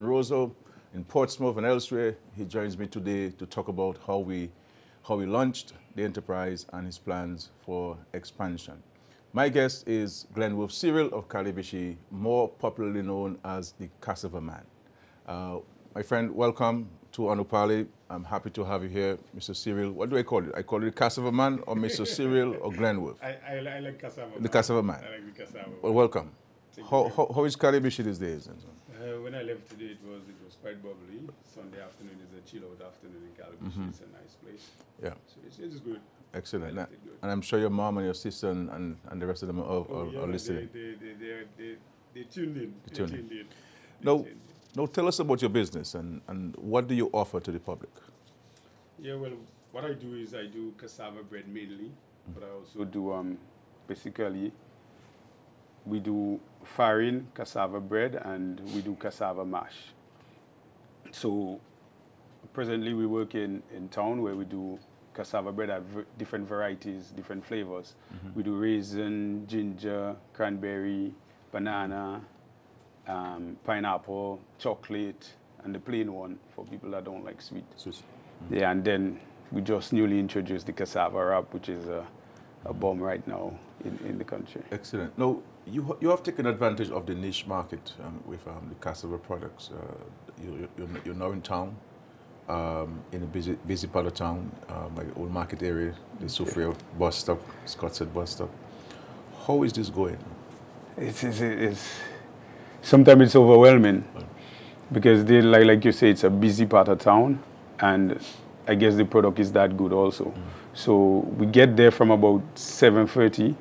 Roseau in Portsmouth and elsewhere. He joins me today to talk about how we, how we launched the enterprise and his plans for expansion. My guest is Glenn Wolf Cyril of Calibishie, more popularly known as the Cassava Man. Uh, my friend, welcome to Anupali. I'm happy to have you here, Mr. Cyril. What do I call it? I call it Cassava Man or Mr. Cyril or Glenn Wolf? I, I, I like cassava. The Cassava Man. I like the cassava. Well, welcome. How, how, how is Calibishie these days? Uh, when I left today, it was it was quite bubbly. Sunday afternoon is a chill out afternoon in Calibishie. Mm-hmm. It's a nice place. Yeah, So it's, it's good. excellent. And, good. I'm sure your mom and your sister and, and, and the rest of them are, are, Oh, yeah, are listening. they, they, they, they, they tuned in. They tuned tuned in. Now, now tell us about your business and, and what do you offer to the public? Yeah, well, what I do is I do cassava bread mainly, but I also do um, basically we do farine cassava bread and we do cassava mash. So presently we work in, in town where we do cassava bread at different varieties, different flavors. We do raisin, ginger, cranberry, banana, um, pineapple, chocolate, and the plain one for people that don't like sweet. Swiss. Yeah, and then we just newly introduced the cassava wrap, which is a, a bomb right now in, in the country. Excellent. Now, you, you have taken advantage of the niche market um, with um, the cassava products. Uh, you, you're, you're now in town, um, in a busy, busy part of town, like old market area, the Soufrière bus stop, Scottsdale bus stop. How is this going? It's, it's, it's sometimes it's overwhelming because they like like you say, it's a busy part of town, and I guess the product is that good also. So we get there from about seven thirty,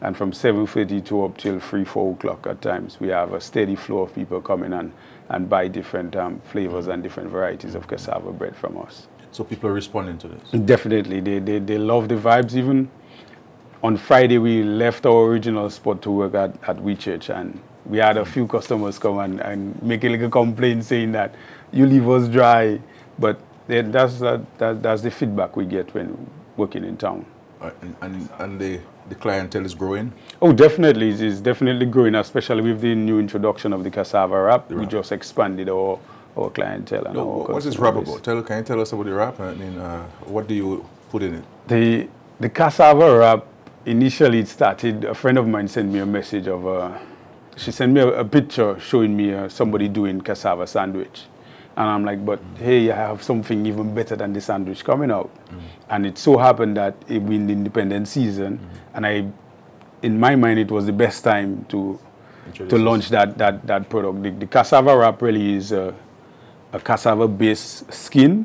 and from seven thirty to up till three four o'clock at times we have a steady flow of people coming and and buy different um, flavors and different varieties of cassava bread from us. So people are responding to this. Definitely, they, they, they love the vibes. Even on Friday, we left our original spot to work at, at We Church, and we had a few customers come and, and make a little complaint saying that you leave us dry. But that's, that, that, that's the feedback we get when working in town. And and, and the, the clientele is growing. Oh, definitely. It is definitely growing, especially with the new introduction of the cassava wrap. We just expanded our, our clientele and No, our what is this wrap about? Tell, can you tell us about the wrap? I mean, uh, what do you put in it? The the cassava wrap initially it started. A friend of mine sent me a message of. Uh, she sent me a, a picture showing me uh, somebody doing cassava sandwich, and I'm like, but hey, I have something even better than the sandwich coming out, and it so happened that it was the independent season, and I, in my mind, it was the best time to to launch that that that product. The, the cassava wrap really is a, a cassava based skin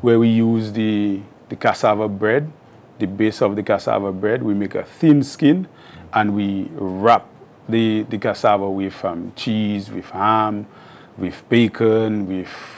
where we use the the cassava bread, the base of the cassava bread. We make a thin skin and we wrap the the cassava with um, cheese, with ham, with bacon, with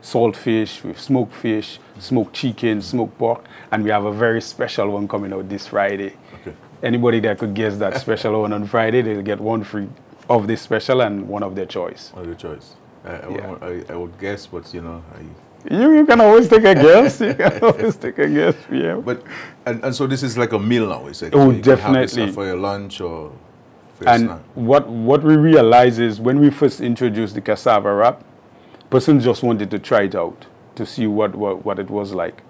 salt fish, with smoked fish, smoked chicken, smoked pork, and we have a very special one coming out this Friday. Okay. Anybody that could guess that special one on Friday, they'll get one free of this special and one of their choice. One of your choice? I, I, Yeah. I, I would guess, but you know, I, You, you can always take a guess. You can always take a guess. Yeah. But and, and so this is like a meal now. It's like Oh, you can have this, definitely. for your lunch or for your and snack. what what we realize is when we first introduced the cassava wrap, persons just wanted to try it out to see what, what, what it was like.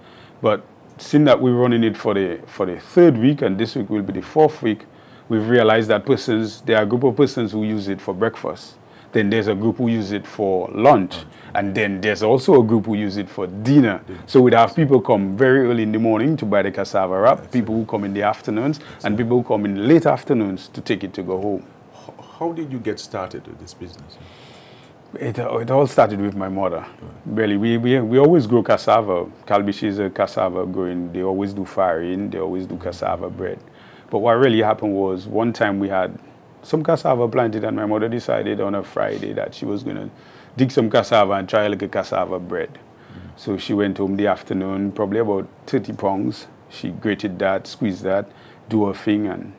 But seeing that we're running it for the for the third week and this week will be the fourth week, we've realized that persons there are a group of persons who use it for breakfast. Then there's a group who use it for lunch. And then there's also a group who use it for dinner. So we'd have people come very early in the morning to buy the cassava wrap, people who come in the afternoons, and people who come in late afternoons to take it to go home. How did you get started with this business? It, it all started with my mother. Really, we, we, we always grow cassava. Calibishie is a cassava growing. They always do farine. They always do cassava bread. But what really happened was one time we had some cassava planted, and my mother decided on a Friday that she was going to dig some cassava and try like a cassava bread. Mm. So she went home the afternoon, probably about 30 pounds. She grated that, squeezed that, do her thing, and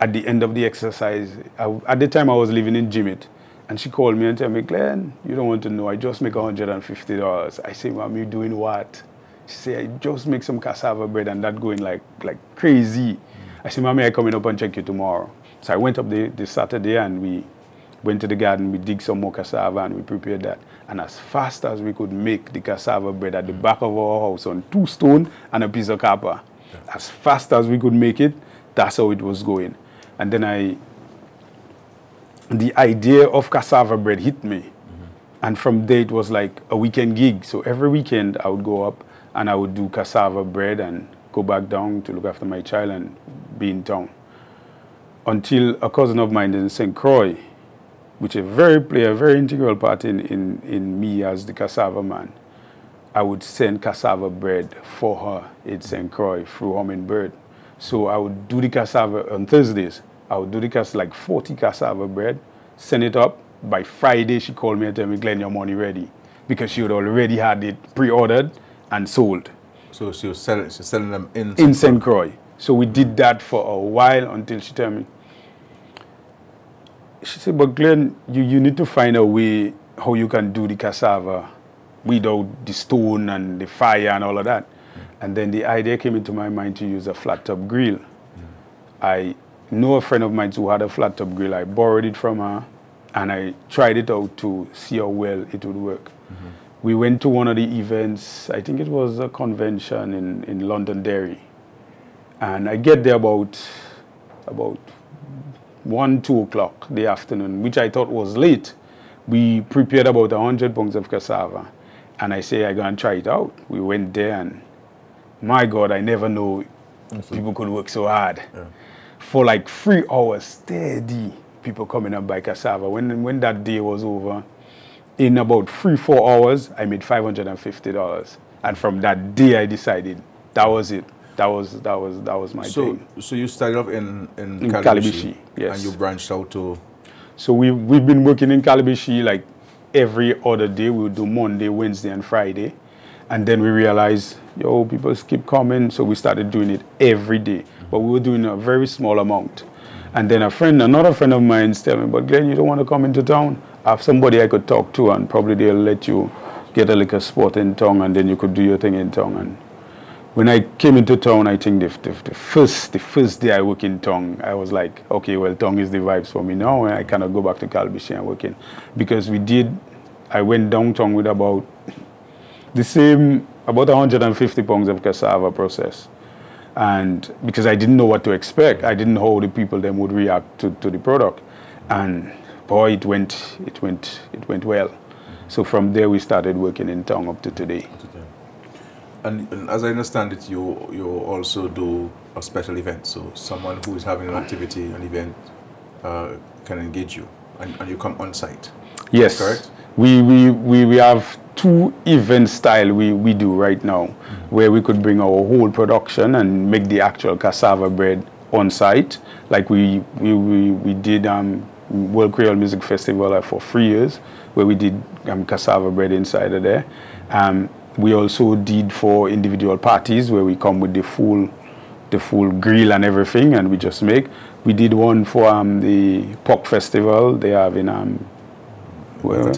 at the end of the exercise, I, at the time I was living in Jimmit, and she called me and said, me, Glenn, you don't want to know, I just make $150. I say, Mom, you doing what? She said, I just make some cassava bread and that going like, like crazy. I said, Mommy, I coming up and check you tomorrow. So I went up the, the Saturday and we went to the garden, we dig some more cassava and we prepared that. And as fast as we could make the cassava bread at the back of our house on two stone and a piece of copper, as fast as we could make it, that's how it was going. And then I, the idea of cassava bread hit me. And from there, it was like a weekend gig. So every weekend, I would go up and I would do cassava bread and go back down to look after my child and be in town. Until a cousin of mine in St. Croix, which a very play a very integral part in, in, in me as the cassava man, I would send cassava bread for her in St. Croix through Hummingbird. So I would do the cassava on Thursdays. I would do the cassava, like 40 cassava bread, send it up, by Friday, she called me and told me, Glenn, your money ready. Because she had already had it pre-ordered and sold. So she was selling, she's selling them in In St. Croix. So we did that for a while until she told me, she said, but Glenn, you, you need to find a way how you can do the cassava without the stone and the fire and all of that. Mm. And then the idea came into my mind to use a flat top grill. Mm. I know a friend of mine who had a flat top grill. I borrowed it from her and I tried it out to see how well it would work. Mm-hmm. We went to one of the events, I think it was a convention in, in Londonderry. And I get there about, about 1, 2 o'clock the afternoon, which I thought was late. We prepared about 100 pounds of cassava. And I say, I'm going to try it out. We went there and my God, I never know people could work so hard. Yeah. For like three hours steady people coming up by cassava. When, when that day was over, in about three, four hours, I made $550. And from that day, I decided that was it. That was that was that was my so, thing. So you started off in in, in yes. and you branched out to. So we we've been working in Calibishie like every other day. We would do Monday, Wednesday, and Friday, and then we realized, yo, people keep coming, so we started doing it every day. But we were doing a very small amount. And then a friend, another friend of mine tell me, but Glenn, you don't want to come into town? I have somebody I could talk to and probably they'll let you get a liquor spot in town and then you could do your thing in town. And when I came into town, I think the, the, the, first the first day I work in town, I was like, okay, well, town is the vibes for me now. And I cannot go back to Calibishie and work in. Because we did, I went downtown with about the same, about 150 pounds of cassava process and because I didn't know what to expect, I didn't know how the people then would react to, to the product, and boy, it went it went it went well. So from there, we started working in town up to today. And, and, as I understand it, you you also do a special event. So someone who is having an activity, an event, uh, can engage you, and, and you come on site. Yes, correct. We, we, we, we have two event style we, we do right now, mm -hmm. where we could bring our whole production and make the actual cassava bread on site. Like we, we, we, we did um, World Creole Music Festival uh, for three years, where we did um, cassava bread inside of there. Um, we also did for individual parties, where we come with the full, the full grill and everything, and we just make. We did one for um, the Pork Festival they have in um, where,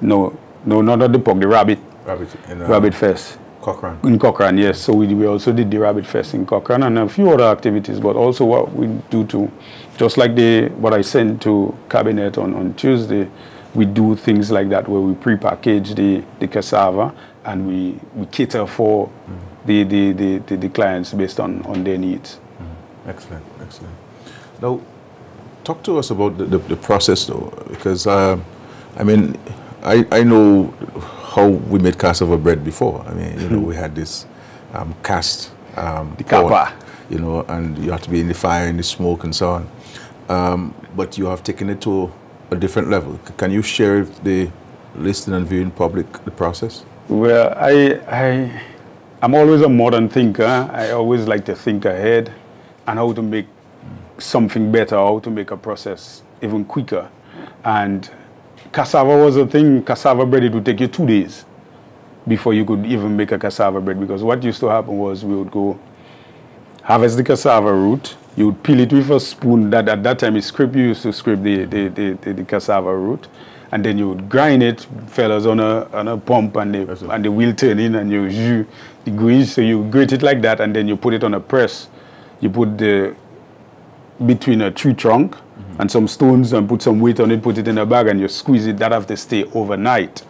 no, no, not not the pork, the rabbit. Rabbit, in, uh, rabbit fest. Cochrane. In Cochrane, yes. So we, we also did the rabbit fest in Cochrane and a few other activities, but also what we do too, just like the what I sent to cabinet on, on Tuesday, we do things like that where we pre-package the, the cassava and we, we cater for mm. the, the, the, the, the, clients based on, on their needs. Mm. Excellent, excellent. Now, talk to us about the, the, the process though, because uh, I mean, I, I know how we made cassava bread before. I mean, you know, we had this um, cast um, the pot, you know, and you have to be in the fire and the smoke and so on. Um, but you have taken it to a different level. Can you share with the listening and viewing public the process? Well, I, I, I'm always a modern thinker. I always like to think ahead and how to make something better, how to make a process even quicker. And cassava was a thing, cassava bread, it would take you two days before you could even make a cassava bread because what used to happen was we would go harvest the cassava root, you would peel it with a spoon, that at that time is scrape, you used to scrape the, the, the, the, the cassava root, and then you would grind it, fellas, on a, on a pump and the, and the wheel turning and you, you the green, so you grate it like that and then you put it on a press. You put the, between a tree trunk and some stones and put some weight on it, put it in a bag, and you squeeze it. That have to stay overnight.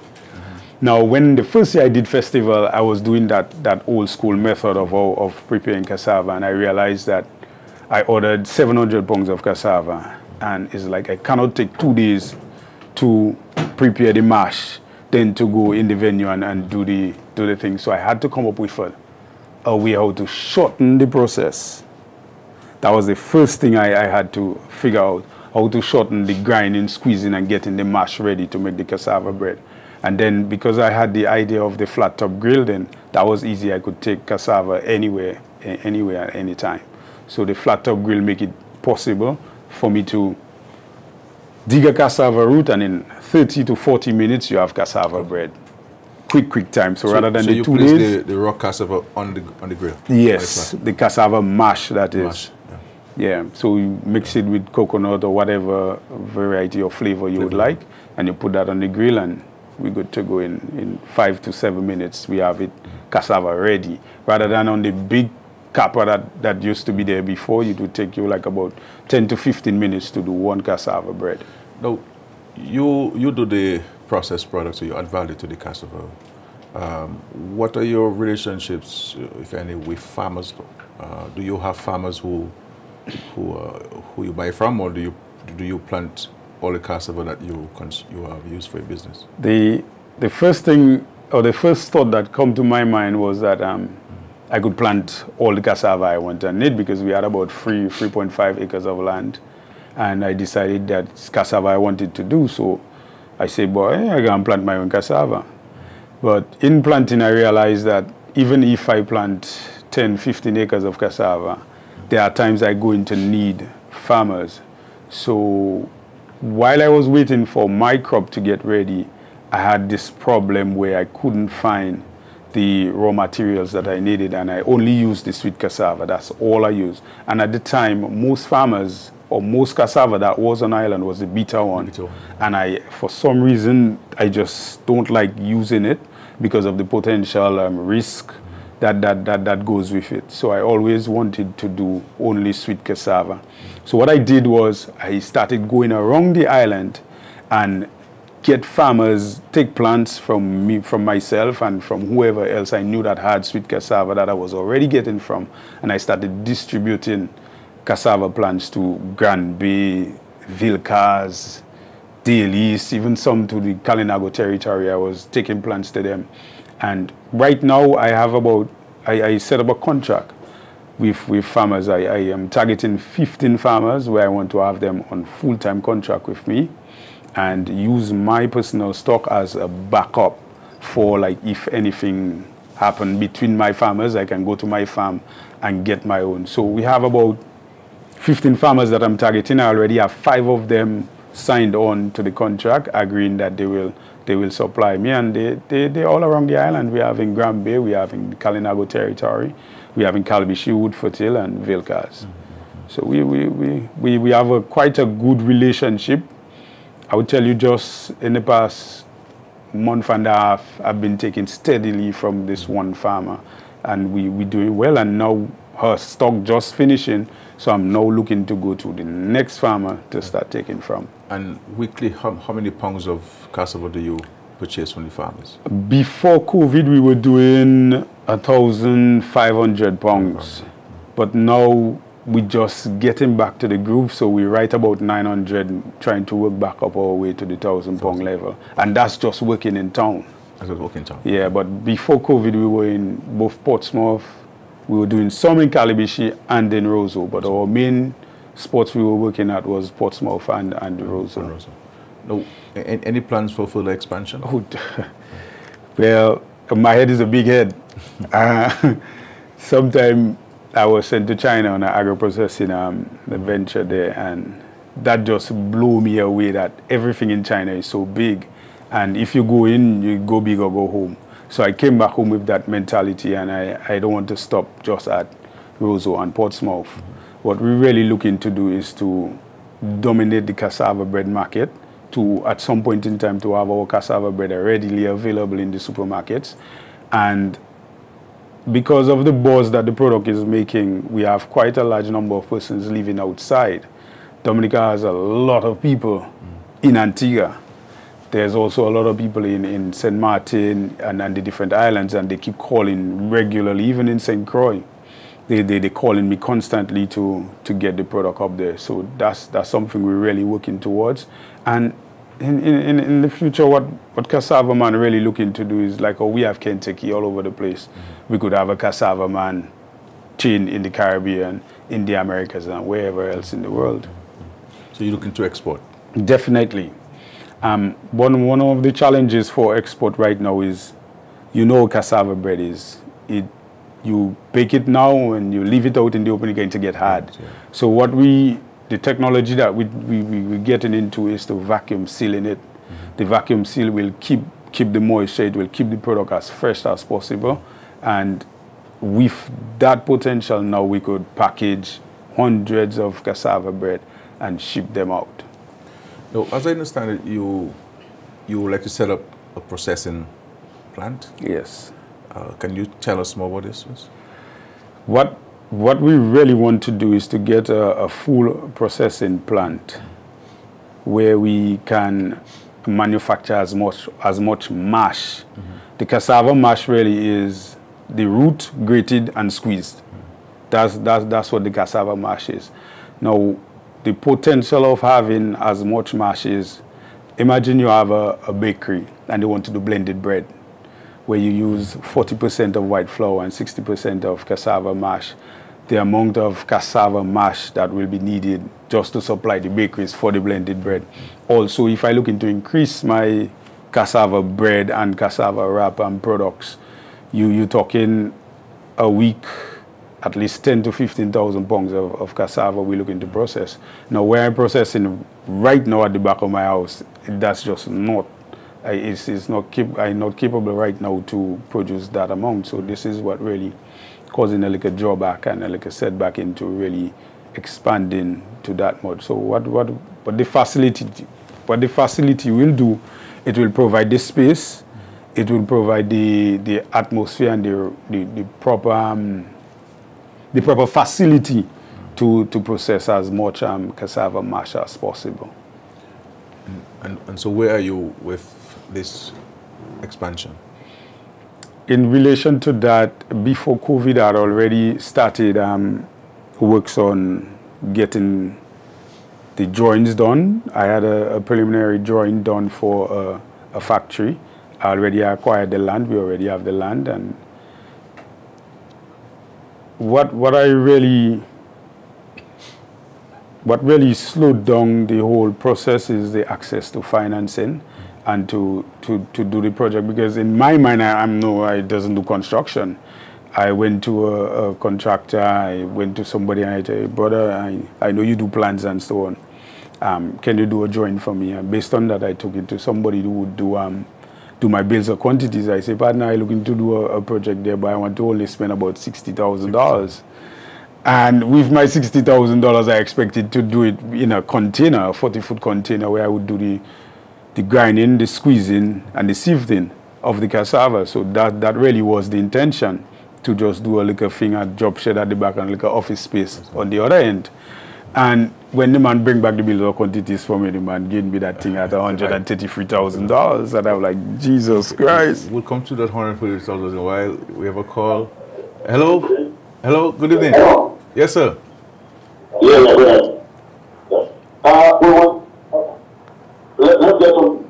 Now, when the first year I did festival, I was doing that, that old school method of, of preparing cassava, and I realized that I ordered 700 pounds of cassava, and it's like I cannot take two days to prepare the mash, then to go in the venue and, and do, the, do the thing. So I had to come up with a, a way how to shorten the process. That was the first thing I, I had to figure out, how to shorten the grinding, squeezing, and getting the mash ready to make the cassava bread. And then because I had the idea of the flat top grill, then that was easy. I could take cassava anywhere, anywhere at any time. So the flat top grill make it possible for me to dig a cassava root and in 30 to 40 minutes you have cassava bread. Quick, quick time. So, so rather than so the two days. The, the raw cassava on the on the grill. Yes, the cassava mash that is. Mash. Yeah. So you mix it with coconut or whatever variety of flavor you would like, and you put that on the grill and we're good to go in, in five to seven minutes. We have it cassava ready. Rather than on the big copper that, that used to be there before, it would take you like about 10 to 15 minutes to do one cassava bread. Now, you, you do the processed products, so you add value to the cassava. Um, what are your relationships, if any, with farmers? Uh, do you have farmers who, who, uh, who you buy from, or do you, do you plant all the cassava that you you have used for your business? The the first thing or the first thought that come to my mind was that um, I could plant all the cassava I want to need because we had about three 3.5 acres of land, and I decided that cassava I wanted to do. So I said, boy, I can plant my own cassava. But in planting, I realized that even if I plant 10, 15 acres of cassava, there are times I go into need farmers. So while I was waiting for my crop to get ready, I had this problem where I couldn't find the raw materials that I needed and I only used the sweet cassava. That's all I used. And at the time, most farmers or most cassava that was on island was the bitter one. And I, for some reason, I just don't like using it because of the potential um, risk that, that, that, that goes with it. So I always wanted to do only sweet cassava. So what I did was I started going around the island and get farmers, take plants from me, from myself and from whoever else I knew that had sweet cassava that I was already getting from. And I started distributing cassava plants to Grand Bay, Vilcaz, Delices, even some to the Kalinago territory. I was taking plants to them. And right now I have about, I, I set up a contract with, with farmers. I, I am targeting 15 farmers where I want to have them on full-time contract with me and use my personal stock as a backup for like if anything happen between my farmers, I can go to my farm and get my own. So we have about 15 farmers that I'm targeting. I already have five of them signed on to the contract, agreeing that they will they will supply me, and they, they, they're all around the island. We have in Grand Bay, we have in Kalinago territory, we have in Calibishie, Woodford and -hmm. So we, we, we, we, we have a, quite a good relationship. I would tell you just in the past month and a half, I've been taking steadily from this one farmer, and we, we're doing well, and now her stock just finishing, so I'm now looking to go to the next farmer to start taking from. And weekly, how, how many pounds of cassava do you purchase from the farmers? Before COVID, we were doing a thousand five hundred pounds, but now we're just getting back to the groove. So we write about 900, trying to work back up our way to the thousand pound level, and that's just working in town. That's working in town. Yeah, but before COVID, we were in both Portsmouth. We were doing some in Calibishie and in Roseau, but our main spots we were working at was Portsmouth and, and Roseau. And Roseau. No, any plans for further expansion? Oh, well, my head is a big head. uh, sometime I was sent to China on an agro-processing um, venture there, and that just blew me away that everything in China is so big. And if you go in, you go big or go home. So I came back home with that mentality, and I, I don't want to stop just at Roseau and Portsmouth. Mm -hmm. What we're really looking to do is to dominate the cassava bread market, to at some point in time to have our cassava bread readily available in the supermarkets. And because of the buzz that the product is making, we have quite a large number of persons living outside Dominica has a lot of people mm. in Antigua. There's also a lot of people in, in St. Martin and, and the different islands, and they keep calling regularly, even in St. Croix. They, they, they calling me constantly to, to get the product up there. So that's, that's something we're really working towards. And in, in, in the future, what, what Cassava Man really looking to do is like, oh, we have Kentucky all over the place. Mm -hmm. We could have a Cassava Man chain in the Caribbean, in the Americas, and wherever else in the world. So you're looking to export? Definitely. Um, one, one of the challenges for export right now is, you know cassava bread is, it, you bake it now and you leave it out in the open, it's going to get hard. Yeah. So what we the technology that we, we, we, are getting into is to vacuum sealing it. Mm -hmm. The vacuum seal will keep, keep the moisture, it will keep the product as fresh as possible. And with that potential now, we could package hundreds of cassava bread and ship them out. Now, as I understand it, you, you would like to set up a processing plant? Yes. Uh, can you tell us more about this, please? What what we really want to do is to get a, a full processing plant where we can manufacture as much as much mash. Mm -hmm. The cassava mash really is the root grated and squeezed. Mm -hmm. That's that's that's what the cassava mash is. Now, the potential of having as much mash is, imagine you have a, a bakery and they want to do blended bread, where you use 40% of white flour and 60% of cassava mash the amount of cassava mash that will be needed just to supply the bakeries for the blended bread. Also, if I look into increase my cassava bread and cassava wrap and products, you, you're talking a week, at least 10 to 15,000 pounds of, of cassava we're looking to process. Now, where I'm processing right now at the back of my house, that's just not, it's, not, I'm not capable right now to produce that amount. So this is what really causing a little drawback and a little setback into really expanding to that mode. So what, what, what the facility, what the facility will do, it will provide the space, it will provide the, the atmosphere and the, the, the proper, um, the proper facility to, to process as much um, cassava mash as possible. And, and so where are you with this expansion? in relation to that, before COVID, I had already started um, works on getting the drawings done. I had a, a preliminary drawing done for a, a, factory. I already acquired the land. We already have the land. And what, what I really, what really slowed down the whole process is the access to financing and to, to, to do the project because in my mind I, am no I doesn't do construction. I went to a, a, contractor, I went to somebody and I said, brother, I, I know you do plans and so on. Um, can you do a drawing for me? And based on that, I took it to somebody who would do um, do my bills or quantities. I say, partner, I'm looking to do a, a, project there, but I want to only spend about $60,000. And with my $60,000, I expected to do it in a container, a 40-foot container where I would do the the grinding, the squeezing, and the sifting of the cassava. So that, that really was the intention, to just do a little thing at job shed at the back and a little office space on the other end. And when the man bring back the bill of quantities for me, the man gave me that thing at $133,000. And I'm like, Jesus Christ. We'll come to that 130000 in a while. We have a call. Hello? Hello? Good evening. Hello? Yes, sir. Yes, sir. Uh, we want let, let's get some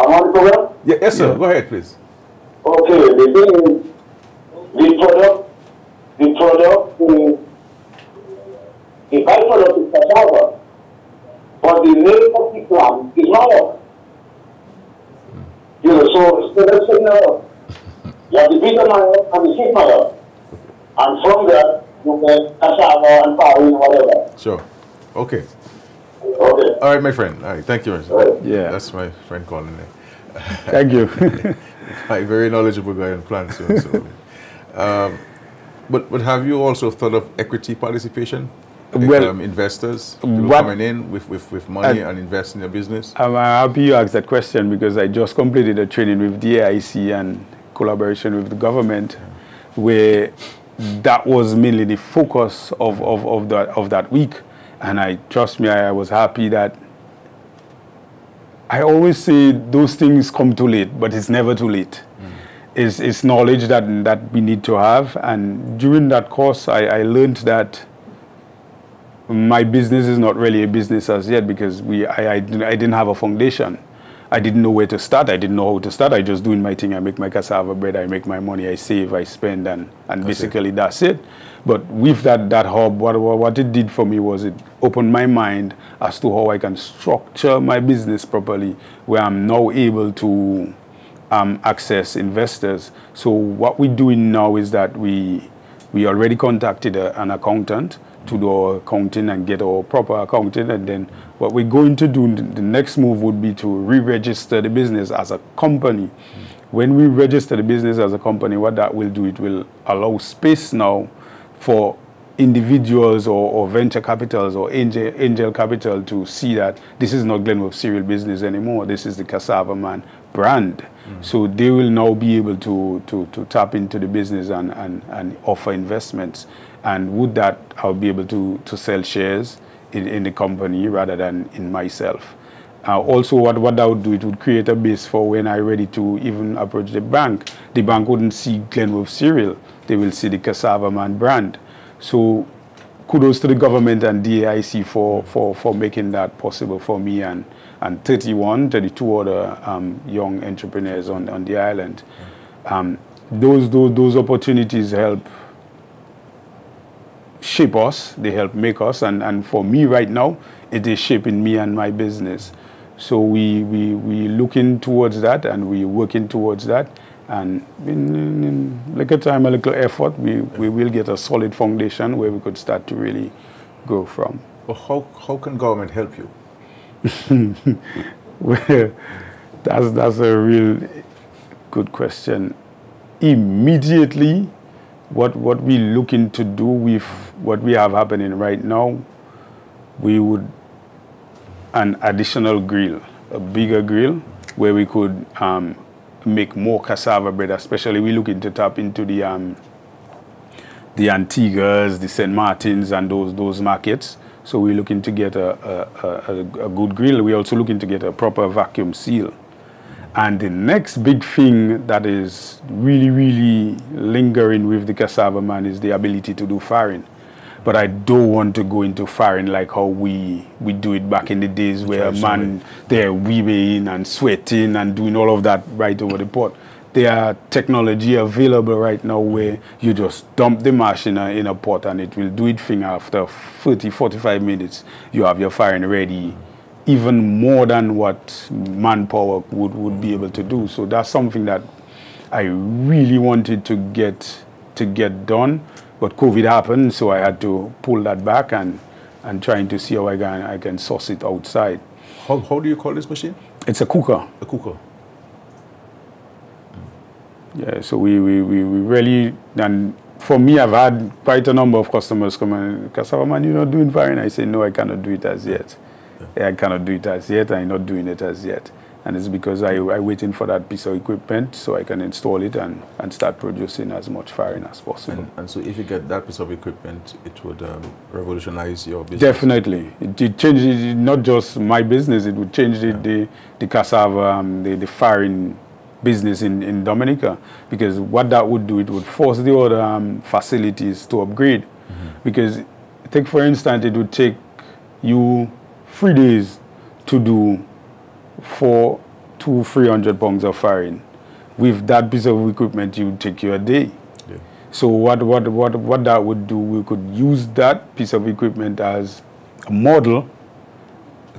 Am I correct? Yeah, yes, sir. Yeah. Go ahead, please. Okay, the thing is, the product, the product is, the byproduct is cassava, but the name of the plant is not. Hmm. You know, so, so let's say now, you have the bitter matter and the sweet matter. And from there, you get cassava and farine, whatever. Sure. Okay. Okay. All right, my friend. All right, thank you. Right. Yeah. That's my friend calling me. Thank you. my very knowledgeable guy in plants. So, so. Um, but but have you also thought of equity participation? Well, um, investors coming in with, with, with money and invest in your business? I'm happy you asked that question because I just completed a training with DAIC and collaboration with the government where that was mainly the focus of, of, of, that, of that week. And I trust me, I was happy that I always say those things come too late, but it's never too late. Mm. It's, it's knowledge that, that we need to have. And during that course, I, I learned that my business is not really a business as yet because we, I, I, I didn't have a foundation. I didn't know where to start. I didn't know how to start. I just doing my thing. I make my cassava bread. I make my money. I save. I spend, and and that's basically it. that's it. But with that that hub, what what it did for me was it opened my mind as to how I can structure my business properly, where I'm now able to um, access investors. So what we're doing now is that we we already contacted a, an accountant to do our accounting and get our proper accounting. And then what we're going to do, the next move would be to re-register the business as a company. Mm. When we register the business as a company, what that will do, it will allow space now for individuals or, or, venture capitals or angel, angel capital to see that this is not Glenn Wolf Cyril business anymore. This is the Cassava Man brand. Mm. So they will now be able to, to, to tap into the business and, and, and offer investments. And with that, I'll be able to, to sell shares in, in the company rather than in myself. Uh, also, what, what that would do, it would create a base for when I'm ready to even approach the bank. The bank wouldn't see Glenn Wolf Cyril. They will see the Cassava Man brand. So kudos to the government and DAIC for, for, for making that possible for me and, and 31, 32 other um, young entrepreneurs on, on the island. Um, those, those, those opportunities help shape us, they help make us, and, and for me right now, it is shaping me and my business. So we, we, we looking towards that and we working towards that. And in, in, in a time, a little effort, we, we will get a solid foundation where we could start to really grow from. Well, how, how can government help you? well, that's, that's a real good question. Immediately, what what we looking to do with what we have happening right now, we would an additional grill, a bigger grill, where we could um, make more cassava bread. Especially, we looking to tap into the um, the Antiguas, the St. Martins, and those those markets. So we're looking to get a, a, a, a good grill. We're also looking to get a proper vacuum seal. And the next big thing that is really, really lingering with the cassava man is the ability to do farine. But I don't want to go into farine like how we we do it back in the days where a man they're weaving and sweating and doing all of that right over the pot. There are technology available right now where you just dump the mash in a, in a pot and it will do it thing after 30, 45 minutes. You have your farine ready even more than what manpower would, would be able to do. So that's something that I really wanted to get to get done, but COVID happened, so I had to pull that back and and trying to see how I can I can source it outside. How, how do you call this machine? It's a cooker. A cooker. Yeah, so we, we, we, we really, and for me, I've had quite a number of customers come and, Cassava man, you're not doing fine. I say, no, I cannot do it as yet. I cannot do it as yet. I'm not doing it as yet. And it's because I, I'm waiting for that piece of equipment so I can install it and, and start producing as much farine as possible. And, and so if you get that piece of equipment, it would um, revolutionize your business? Definitely. It, it changes not just my business, it would change the, yeah. the, the cassava, um, the, the farine business in, in Dominica. Because what that would do, it would force the other um, facilities to upgrade. Mm -hmm. Because take for instance, it would take you three days to do four, two, three hundred pounds of farine. With that piece of equipment, you would take you a day. Yeah. So what, what, what, what that would do, we could use that piece of equipment as a model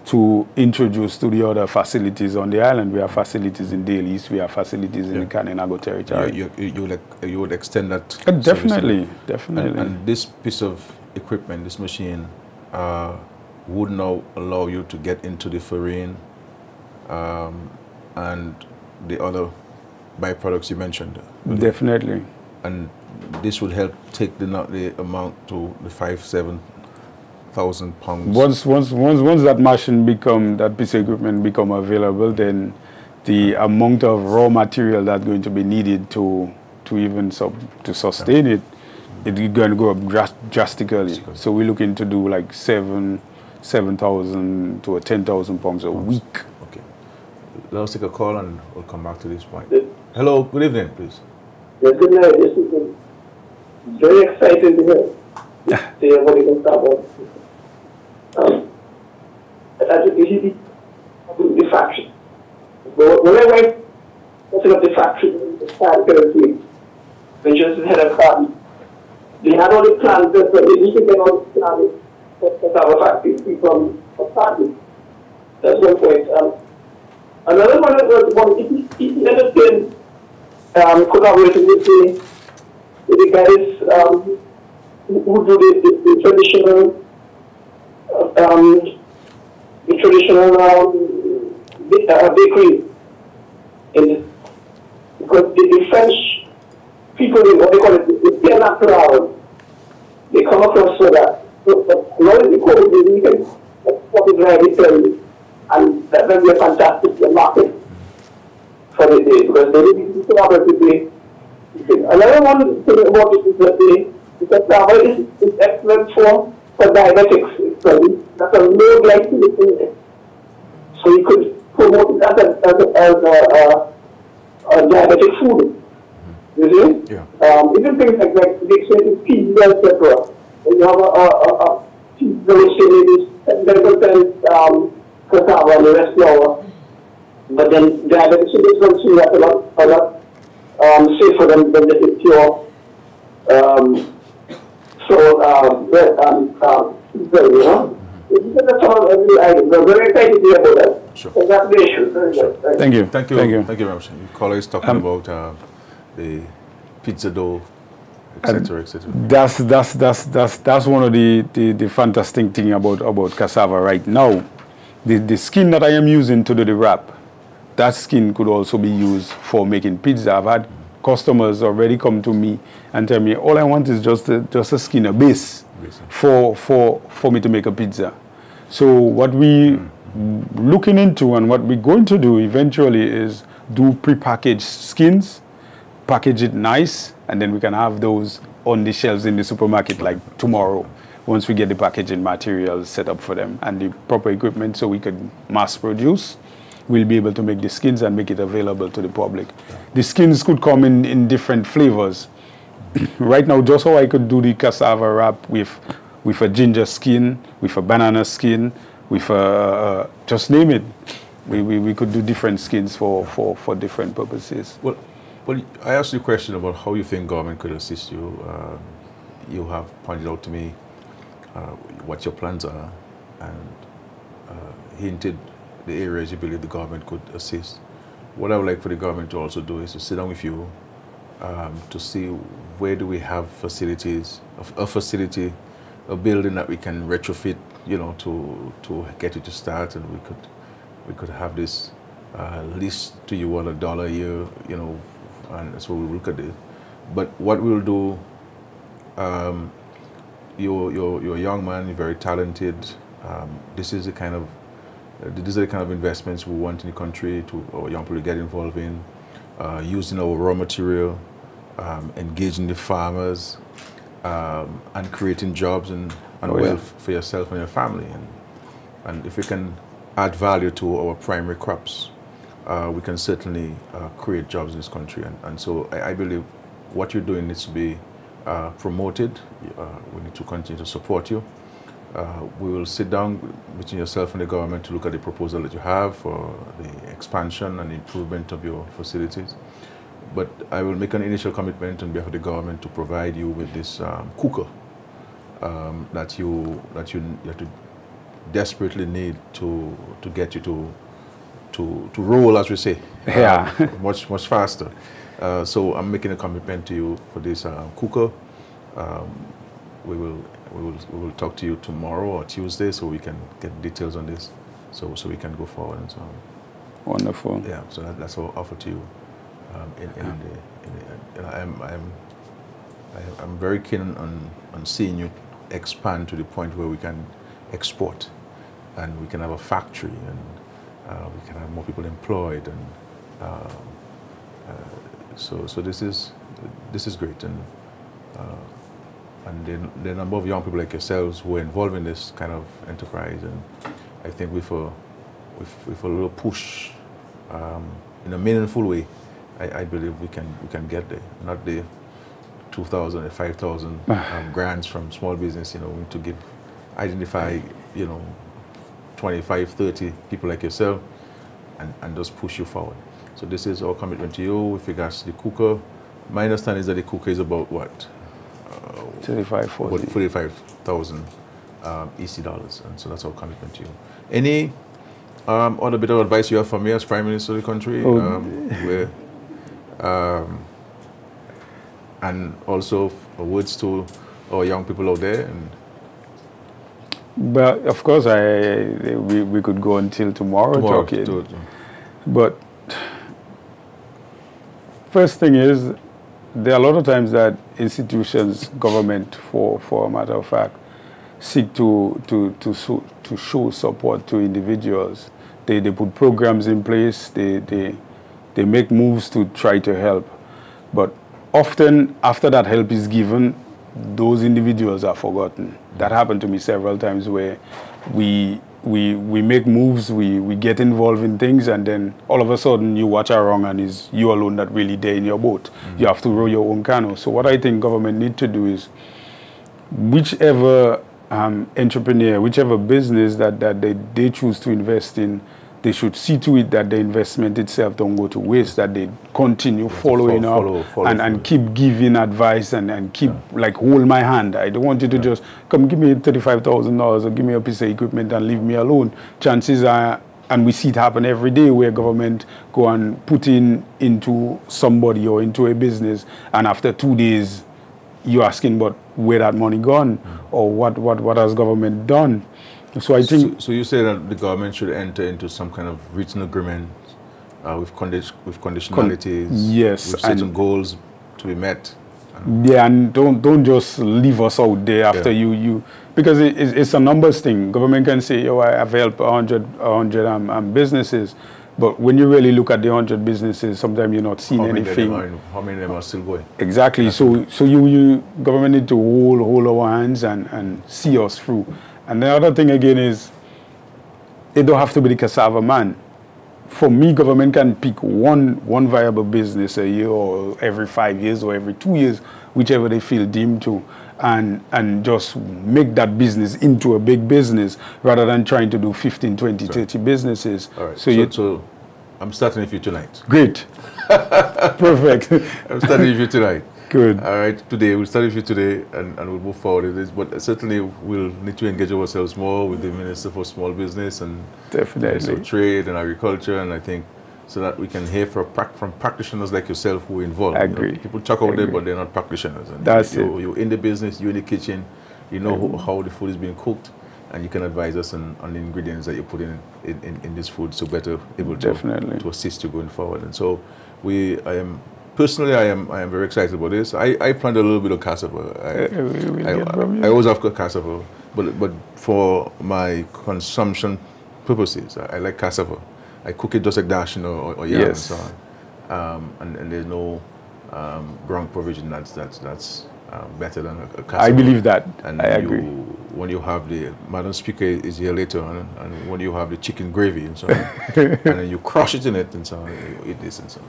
to introduce to the other facilities on the island. We have facilities in Delices, we have facilities in yeah. the Kalinago territory. You, you, you, would, you would extend that? Uh, definitely, definitely. And, and, this piece of equipment, this machine, uh, would now allow you to get into the farine um, and the other byproducts you mentioned. Definitely. And this would help take the, the amount to the five, seven thousand pounds. Once, once, once, once that machine become, that piece of equipment become available, then the amount of raw material that's going to be needed to, to even sub, to sustain it it's going to go up dras- drastically. So we're looking to do like seven, seven thousand to a ten thousand pounds a week. Let us take a call and we'll come back to this point. Hello, good evening, please. Yes, good night. This is uh, very exciting to hear. See what you can start with. Um, you see, the faction. When I went setting up the factory, the start currently, when just the head of carbon, they had all the plans, but they need to get all the plans up a factory from a party. That's one point. Um, another one was one, if if you understand um, collaborating with the, with the guys um, who do the, the, the traditional, um, the traditional um, uh, bakery. In, because the, the French people, they- what they call it, the pierre natural, they come across so that, so, but now in the COVID, we can export it right Italy, and that will be a fantastic market for the day because they need to collaborate with the Another one thing about it is that the, the cassava is, is excellent for, for diabetics. So that's a low glycemic So you could promote it as a, as a, as a, a, a diabetic food. You see? Yeah. Um, even things like, like the expensive pizza, etc. You have a, a, a, a pizza which is 10% um, cassava and the rest flour. But then diabetics in this country have a lot, a lot um, safer than, than the pure um, so um, bread and um, pizza, you know. This is the of every item. We're very excited to hear about that. Sure. So that's the issue. Very good. Thank Thank you. Thank you. Thank you. Thank you very much. Your caller is talking Um, about uh, the pizza dough, etc., etc. That's that's that's that's that's one of the, the, the fantastic thing about about cassava right now. The the skin that I am using to do the wrap, that skin could also be used for making pizza. I've had customers already come to me and tell me all I want is just a, just a skin, a base for for for me to make a pizza. So what we looking into and what we're going to do eventually is do prepackaged skins, package it nice, and then we can have those on the shelves in the supermarket like tomorrow. Once we get the packaging materials set up for them and the proper equipment so we could mass produce, we'll be able to make the skins and make it available to the public. The skins could come in, in different flavors. right now, just how I could do the cassava wrap with, with a ginger skin, with a banana skin, with a, uh, just name it. We, we, we could do different skins for, for, for different purposes. Well, well, I asked you a question about how you think government could assist you. Uh, you have pointed out to me uh, what your plans are and uh, hinted the areas you believe the government could assist. What I would like for the government to also do is to sit down with you um, to see where do we have facilities, a, a facility, a building that we can retrofit, you know, to to get it to start, and we could we could have this uh, lease to you on a dollar a year, you know, and so we look at it. But what we'll do, um, you're, you're, you're a young man, you're very talented. Um, this is the kind of uh, these are the kind of investments we want in the country to our young people to get involved in, uh, using our raw material, um, engaging the farmers, um, and creating jobs and, and Oh, yeah. wealth for yourself and your family. And, and if we can add value to our primary crops, uh, we can certainly uh, create jobs in this country. And, and so I, I believe what you're doing needs to be uh, promoted. Uh, we need to continue to support you. Uh, we will sit down between yourself and the government to look at the proposal that you have for the expansion and improvement of your facilities. But I will make an initial commitment on behalf of the government to provide you with this um, cooker um, that you that you, that you desperately need to to get you to to to roll, as we say, Yeah. um, much much faster. Uh, so I'm making a commitment to you for this uh, cooker. Um, we will we will we will talk to you tomorrow or Tuesday so we can get details on this, so so we can go forward and so on. Wonderful. Yeah, so that, that's what I'll offer to you. Um, in, in the, in the, and I'm, I'm, I- I'm very keen on, on seeing you expand to the point where we can export and we can have a factory and uh, we can have more people employed and uh, so, so this is, this is great and uh, and the, the number of young people like yourselves who are involved in this kind of enterprise. And I think with a, with, with a little push um, in a meaningful way, I, I, believe we can, we can get there. Not the 2,000 or 5,000 um, grants from small business, you know, to give, identify, you know, 25, 30 people like yourself and, and just push you forward. So this is our commitment to you with regards to the cooker. My understanding is that the cooker is about what? Uh, 35, 40. 45,000 um, EC dollars. And so that's our commitment to you. Any um, other bit of advice you have for me as Prime Minister of the country? Oh. Um, where, um, and also words to our young people out there? And but of course, I we, we could go until tomorrow, tomorrow talking. To, to. But first thing is, there are a lot of times that institutions, government, for for a matter of fact, seek to to to to show support to individuals. They they put programs in place. They they they make moves to try to help, but often after that help is given, those individuals are forgotten. That happened to me several times where we we we make moves, we, we get involved in things, and then all of a sudden you watch around and it's you alone that really there in your boat. Mm. You have to row your own canoe. So what I think government need to do is whichever um, entrepreneur, whichever business that, that they, they choose to invest in, they should see to it that the investment itself don't go to waste, that they continue following follow, up follow, and, and keep giving advice and, and keep, yeah. like, hold my hand. I don't want you to yeah. just come give me $35,000 or give me a piece of equipment and leave me alone. Chances are, and we see it happen every day where government go and put in into somebody or into a business and after two days you're asking but where that money gone mm. or what, what, what has government done so I think. So, so, you say that the government should enter into some kind of written agreement uh, with, condi with conditionalities. Con yes, with certain goals to be met. Yeah, and don't don't just leave us out there after yeah. you you because it, it's, it's, a numbers thing. Government can say, "Oh, I have helped 100, 100 um, um, businesses," but when you really look at the 100 businesses, sometimes you're not seeing how anything. Are, how many of them are still going? Exactly. That's so so you you government need to hold hold our hands and and see us through. And the other thing again is, it don't have to be the cassava man. For me, government can pick one one viable business a year or every five years or every two years, whichever they feel deemed to, and and just make that business into a big business rather than trying to do 15, 20, 30 businesses. All right. So, so, you, so I'm starting with you tonight. Great. Perfect. I'm starting with you tonight. Good. All right, today, we'll start with you today and, and we'll move forward with this. But certainly we'll need to engage ourselves more with the Minister for Small Business and Definitely. Trade and Agriculture. And I think so that we can hear from, from practitioners like yourself who are involved. I agree. You know, people talk about it, but they're not practitioners. And That's you, it. You're in the business, you're in the kitchen, you know who, how the food is being cooked and you can advise us on, on the ingredients that you put in, in, in, in this food so better able to, Definitely. to assist you going forward. And so we, I am personally, I am I am very excited about this. I, I planted a little bit of cassava. I, I, I, always have cassava, but but for my consumption purposes, I, I like cassava. I cook it just like dash, you know, or, or yam yes. and so on. Um, and, and, there's no um, ground provision that's that's that's um, better than a, a cassava. I believe that. And I you, agree. When you have the Madam Speaker is here later on, and when you have the chicken gravy and so on, and then you crush it in it and so on, you eat this and so on.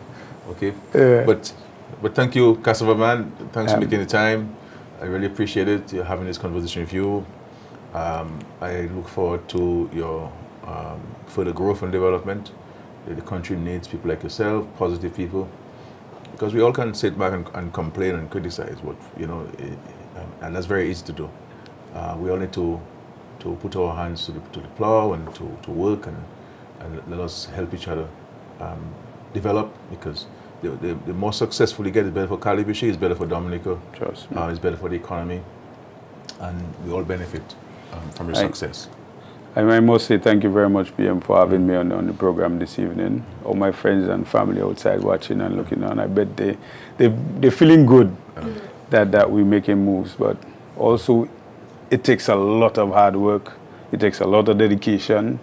Okay. Yeah. But but thank you, Cassava Man. Thanks um, for making the time. I really appreciate it. having this conversation with you. Um, I look forward to your um, further growth and development. The country needs people like yourself, positive people, because we all can sit back and, and complain and criticize, but you know, it, and that's very easy to do. Uh, we all need to to put our hands to the, to the plow and to, to work and, and let us help each other um, develop because the, the, the, more successful you get, it's better for Calibishie, it's better for Dominica, uh, it's better for the economy, and we all benefit um, from your I, success. I must say thank you very much, PM, for having me on, on the program this evening. All my friends and family outside watching and looking on, I bet they, they, they're feeling good that, that we're making moves, but also it takes a lot of hard work, it takes a lot of dedication,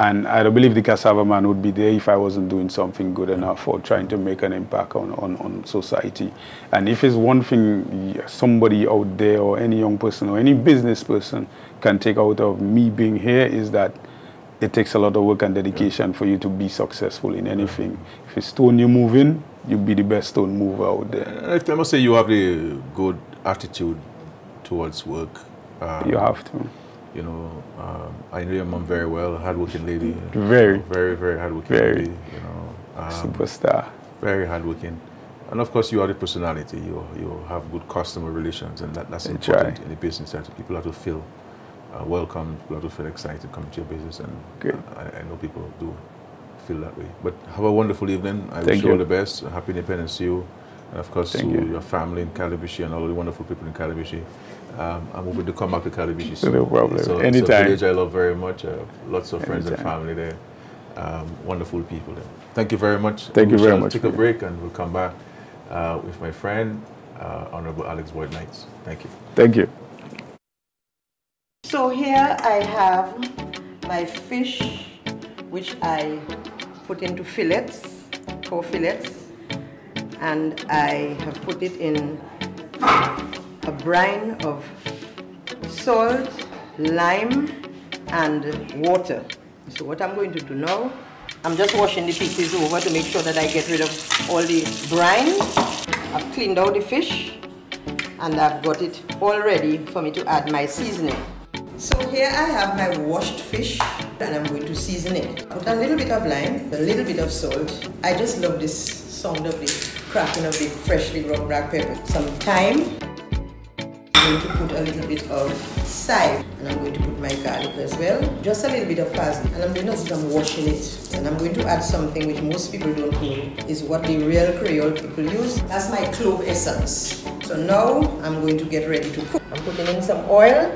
And I don't believe the cassava man would be there if I wasn't doing something good enough or trying to make an impact on, on, on society. And if it's one thing somebody out there or any young person or any business person can take out of me being here is that it takes a lot of work and dedication for you to be successful in anything. If it's stone you move in, you'll be the best stone mover out there. I must say you have the good attitude towards work. Um, you have to. You know, um, I know your mom very well, hardworking lady. Very. Very, very hardworking very. lady, you know. Um, Superstar. Very hardworking. And of course, you are the personality. You, you have good customer relations, and that, that's I important try. in the business that people have to feel uh, welcome, people have to feel excited to come to your business, and I, I know people do feel that way. But have a wonderful evening. I Thank wish you you. all the best. Happy Independence to you, and of course Thank to you. your family in Calibishie and all the wonderful people in Calibishie. Um, I'm hoping to come back to Calibishie soon. No problem. It's a, It's a village I love very much. I lots of friends and family there. Um, wonderful people there. Thank you very much. Thank you We very shall much Take a that. break and we'll come back uh, with my friend, uh, Honorable Alix Boyd Knights. Thank you. Thank you. So here I have my fish, which I put into fillets, four fillets, and I have put it in a brine of salt, lime, and water. So what I'm going to do now, I'm just washing the pieces over to make sure that I get rid of all the brine. I've cleaned out the fish and I've got it all ready for me to add my seasoning. So here I have my washed fish and I'm going to season it. Put a little bit of lime, a little bit of salt. I just love this sound of the cracking of the freshly ground black pepper. Some thyme. I'm going to put a little bit of thyme and I'm going to put my garlic as well. Just a little bit of parsley and I'm doing as if washing it. And I'm going to add something which most people don't know is what the real Creole people use. That's my clove essence. So now I'm going to get ready to cook. I'm putting in some oil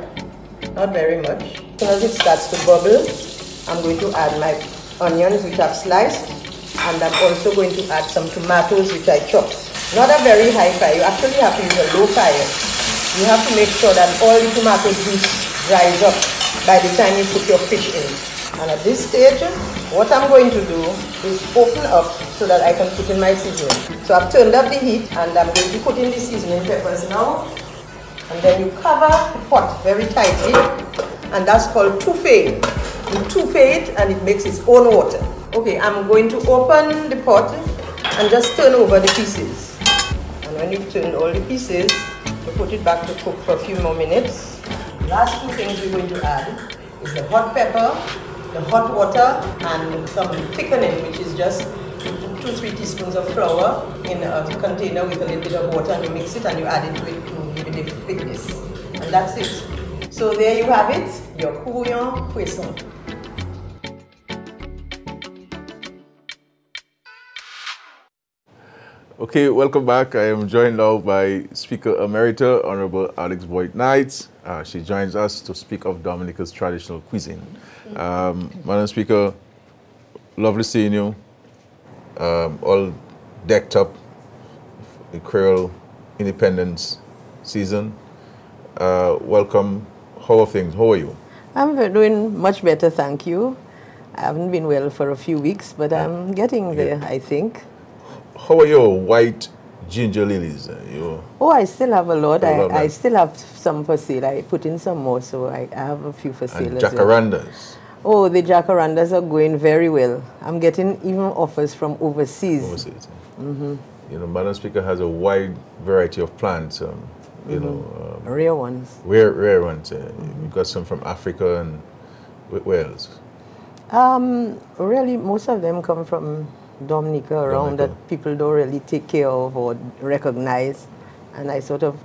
not very much. As soon as it starts to bubble, I'm going to add my onions which I've sliced and I'm also going to add some tomatoes which I chopped. Not a very high fire, you actually have to use a low fire. You have to make sure that all the tomato juice dries up by the time you put your fish in. And at this stage, what I'm going to do is open up so that I can put in my seasoning. So I've turned up the heat and I'm going to put in the seasoning peppers now and then you cover the pot very tightly and that's called touffee. You touffee it and it makes its own water. Okay, I'm going to open the pot and just turn over the pieces. And when you've turned all the pieces, you put it back to cook for a few more minutes. The Last two things we're going to add is the hot pepper, the hot water, and some thickening, which is just two, three teaspoons of flour in a container with a little bit of water, and you mix it and you add it to it to give it a thickness. And that's it. So there you have it, your couillon poisson. Okay, welcome back. I am joined now by Speaker Emerita, Honorable Alix Boyd Knight. Uh, she joins us to speak of Dominica's traditional cuisine. Um, Madam Speaker, lovely seeing you. Um, all decked up, the Creole Independence season. Uh, welcome. How are things? How are you? I'm doing much better, thank you. I haven't been well for a few weeks, but I'm getting there, I think. How are your white ginger lilies? Uh, your Oh, I still have a lot. I, I still have some for sale. I put in some more, so I, I have a few for sale. and as well. jacarandas. Oh, the jacarandas are going very well. I'm getting even offers from overseas. overseas. You know, Madam Speaker has a wide variety of plants. Um, you know, um, Rare ones. rare, rare ones. Uh, We've got some from Africa and where else? Um, really, most of them come from Dominica around Dominica. that people don't really take care of or recognize. And I sort of,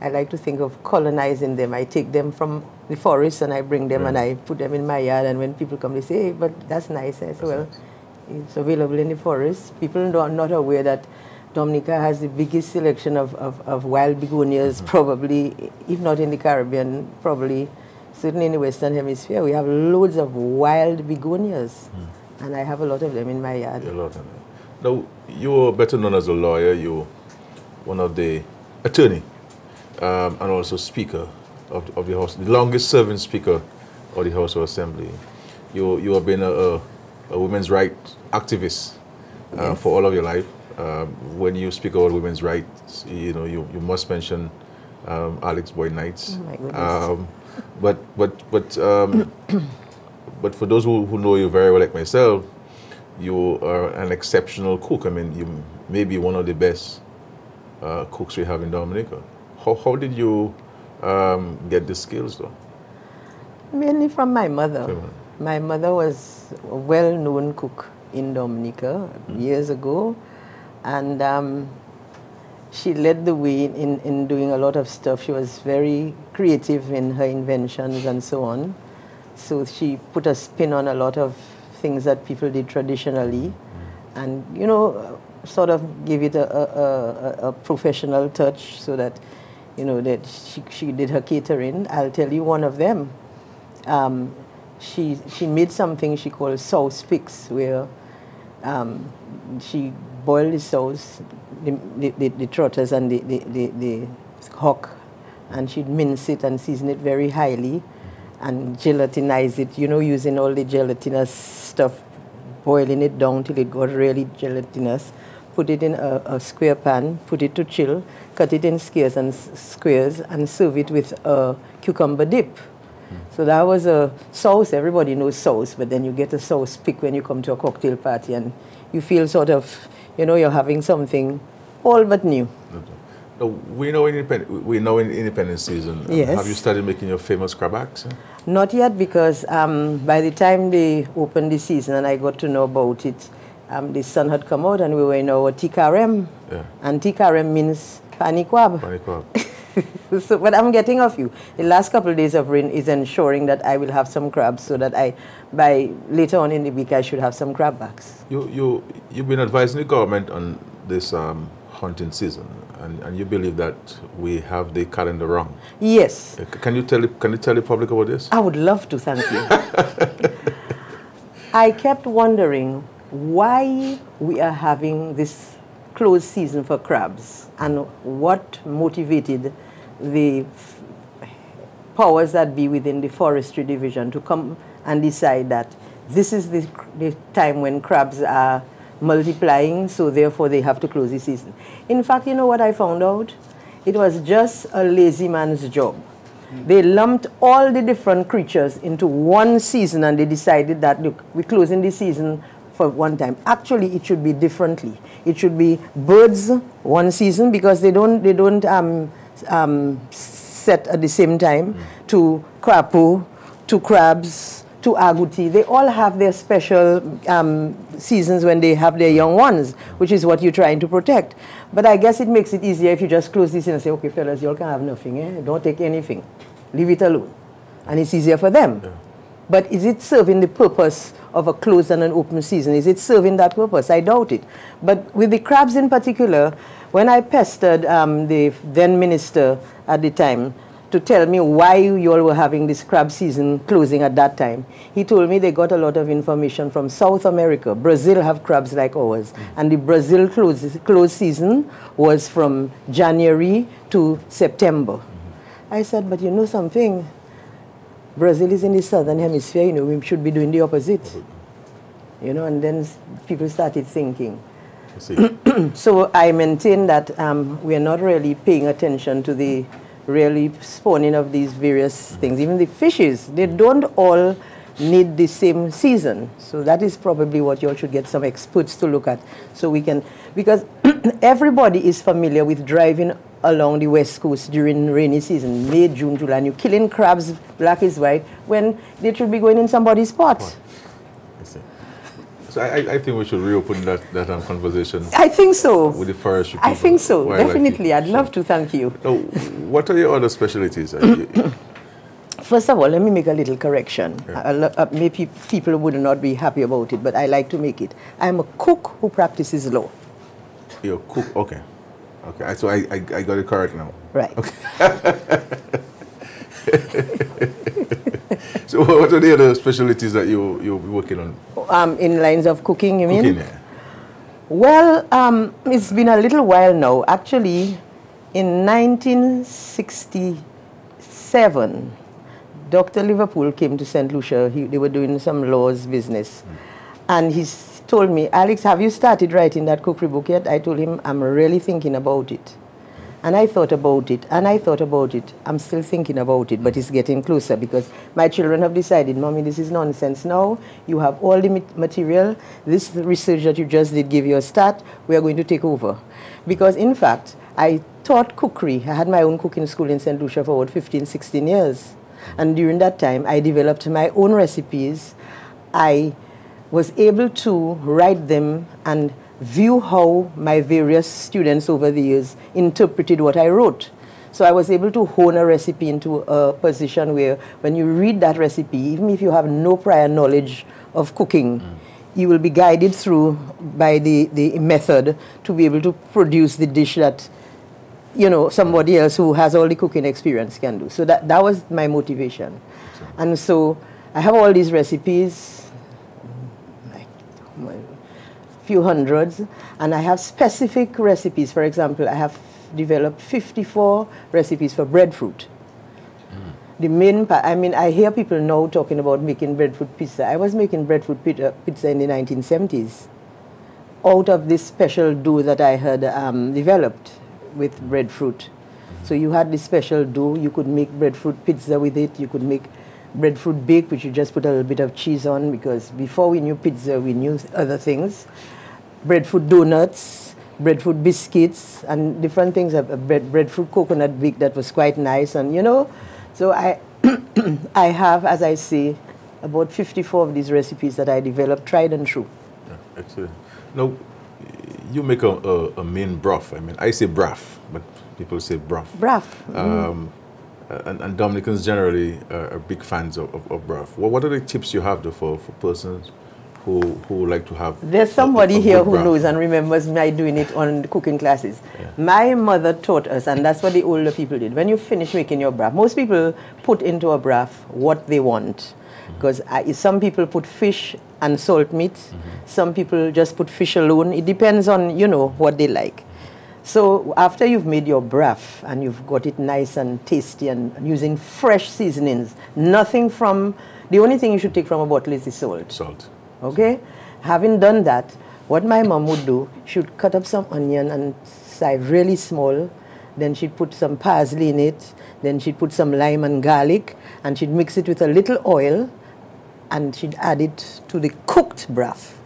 I like to think of colonizing them. I take them from the forest and I bring them and I put them in my yard. And when people come, they say, hey, but that's nice. I say, well, it's available in the forest. People are not aware that Dominica has the biggest selection of, of, of wild begonias, mm-hmm. probably, if not in the Caribbean, probably certainly in the Western Hemisphere. We have loads of wild begonias, hmm. And I have a lot of them in my yard. A lot of them. Now, you're better known as a lawyer. You're one of the attorney um, and also speaker of, of the House, the longest serving speaker of the House of Assembly. you you have been a, a, a women's rights activist uh, Yes. for all of your life. Um, when you speak about women's rights, you know you, you must mention um, Alix Boyd Knights. Oh my goodness. Um, but but but um, but for those who, who know you very well, like myself, you are an exceptional cook. I mean, you may be one of the best uh, cooks we have in Dominica. How, how did you um, get the skills though? Mainly from my mother. From. My mother was a well-known cook in Dominica years ago, and um, she led the way in, in doing a lot of stuff. She was very creative in her inventions and so on. So she put a spin on a lot of things that people did traditionally, and you know, sort of give it a, a, a, a professional touch so that, you know, that she, she did her catering. I'll tell you one of them. Um, she, she made something she called sauce picks, where um, she boiled the sauce, the, the, the, the trotters and the, the, the, the hawk, and she'd mince it and season it very highly and gelatinize it, you know, using all the gelatinous stuff, boiling it down till it got really gelatinous. Put it in a, a square pan, put it to chill, cut it in squares and squares, and serve it with a cucumber dip. So that was a sauce. Everybody knows sauce, but then you get a sauce pick when you come to a cocktail party, and you feel sort of, you know, you're having something all but new. No, we know in independent, we know in independence season. um, Yes. Have you started making your famous crab axe? Not yet, because um, by the time they opened the season and I got to know about it, um, the sun had come out and we were in our TKRM. Yeah. And TKRM means panikwab. Crab. so what I'm getting of you, the last couple of days of rain is ensuring that I will have some crabs so that I, by later on in the week, I should have some crab backs. You, you, you've been advising the government on this um, hunting season, and, and you believe that we have the calendar wrong. Yes, Uh, Can you tell the, can you tell the public about this? I would love to, thank you. I kept wondering why we are having this closed season for crabs and what motivated the powers that be within the forestry division to come and decide that this is the, the time when crabs are multiplying, so therefore they have to close the season. In fact, you know what I found out? It was just a lazy man's job. They lumped all the different creatures into one season and they decided that, look, we're closing the season for one time. Actually, it should be differently. It should be birds one season because they don't, they don't um, um, set at the same time to crapaud, to crabs, to agouti. They all have their special um, seasons when they have their young ones, which is what you're trying to protect. But I guess it makes it easier if you just close this in and say, okay, fellas, you all can have nothing. Eh? Don't take anything. Leave it alone. And it's easier for them. But is it serving the purpose of a closed and an open season? Is it serving that purpose? I doubt it. But with the crabs in particular, when I pestered um, the then minister at the time to tell me why you all were having this crab season closing at that time, he told me they got a lot of information from South America. Brazil have crabs like ours. Mm. And the Brazil close, close season was from January to September. Mm-hmm. I said, but you know something? Brazil is in the southern hemisphere, you know, we should be doing the opposite. Mm-hmm. You know, and then people started thinking. See. So I maintain that um, we are not really paying attention to the really spawning of these various things. Even the fishes, they don't all need the same season. So that is probably what you all should get some experts to look at. So we can, because everybody is familiar with driving along the west coast during rainy season, May, June, July, and you're killing crabs, black is white, when they should be going in somebody's pot. So I, I- think we should reopen that, that um, conversation I think so. with the forestry I think so, definitely. I'd love to, thank you. Now, what are your other specialties? First of all, let me make a little correction. A lo- uh, maybe people would not be happy about it, but I like to make it. I'm a cook who practices law. You're cook. Okay. Okay. So I, I, I got it correct now. Right. So what are the other specialties that you you'll be working on? Um, in lines of cooking, you mean? Cooking, yeah. Well, um, it's been a little while now. Actually, in 1967, Dr. Liverpool came to St. Lucia. He, they were doing some laws business. And he told me, Alix, have you started writing that cookery book yet? I told him, I'm really thinking about it. And I thought about it, and I thought about it. I'm still thinking about it, but it's getting closer because my children have decided, Mommy, this is nonsense now. You have all the material. This research that you just did give you a start. We are going to take over. Because, in fact, I taught cookery. I had my own cooking school in St. Lucia for about 15, 16 years. And during that time, I developed my own recipes. I was able to write them and view how my various students over the years interpreted what I wrote. So I was able to hone a recipe into a position where when you read that recipe, even if you have no prior knowledge of cooking, mm. you will be guided through by the, the method to be able to produce the dish that you know somebody else who has all the cooking experience can do. So that, that was my motivation. And so I have all these recipes, like my few hundreds, and I have specific recipes. For example, I have developed 54 recipes for breadfruit. Mm. The main part, I mean, I hear people now talking about making breadfruit pizza. I was making breadfruit pizza, uh, pizza in the 1970s out of this special dough that I had um, developed with breadfruit. Mm-hmm. So you had this special dough, you could make breadfruit pizza with it, you could make breadfruit bake, which you just put a little bit of cheese on, because before we knew pizza, we knew other things. Breadfruit donuts, breadfruit biscuits, and different things. A bread, breadfruit coconut bake that was quite nice, and you know, so I, I have, as I say, about 54 of these recipes that I developed, tried and true. Yeah, excellent. Now, you make a, a, a main broth. I mean, I say broth, but people say broth. Braff. Um, and, and Dominicans generally are, are big fans of, of, of broth. What, what are the tips you have though for, for persons who, who like to have? There's a- somebody a here good who broth? knows and remembers me doing it on cooking classes. My mother taught us, and that's what the older people did. When you finish making your broth, most people put into a broth what they want. Mm-hmm. Because some people put fish and salt meat. Mm-hmm. Some people just put fish alone. It depends on, you know, what they like. So after you've made your broth and you've got it nice and tasty and using fresh seasonings, nothing from, the only thing you should take from a bottle is the salt. Salt. Okay? Having done that, what my mom would do, she would cut up some onion and slice really small. Then she'd put some parsley in it. Then she'd put some lime and garlic. And she'd mix it with a little oil. And she'd add it to the cooked broth.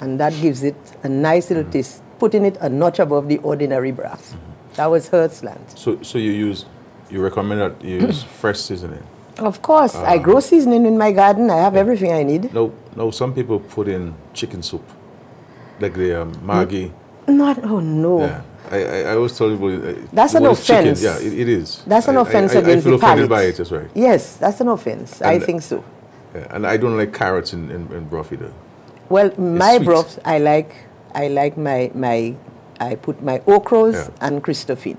And that gives it a nice little taste, putting it a notch above the ordinary broth. That was her slant. So, so you use, you recommend that you use fresh seasoning. Of course, I grow seasoning in my garden. I have everything I need. No, no. Some people put in chicken soup, like the um, Maggi. Not, oh no. Yeah, I, I, I always tell people. uh, That's an well, it's chicken. offense. Yeah, it, it is. That's an I- I- offense I, against I feel the offended palate. by it. That's right. Yes, that's an offense. I think so. Yeah, and I don't like carrots in, in, in broth either. Well, my sweet. broth, I like, I like my my, I put my okras Yeah. and Christophine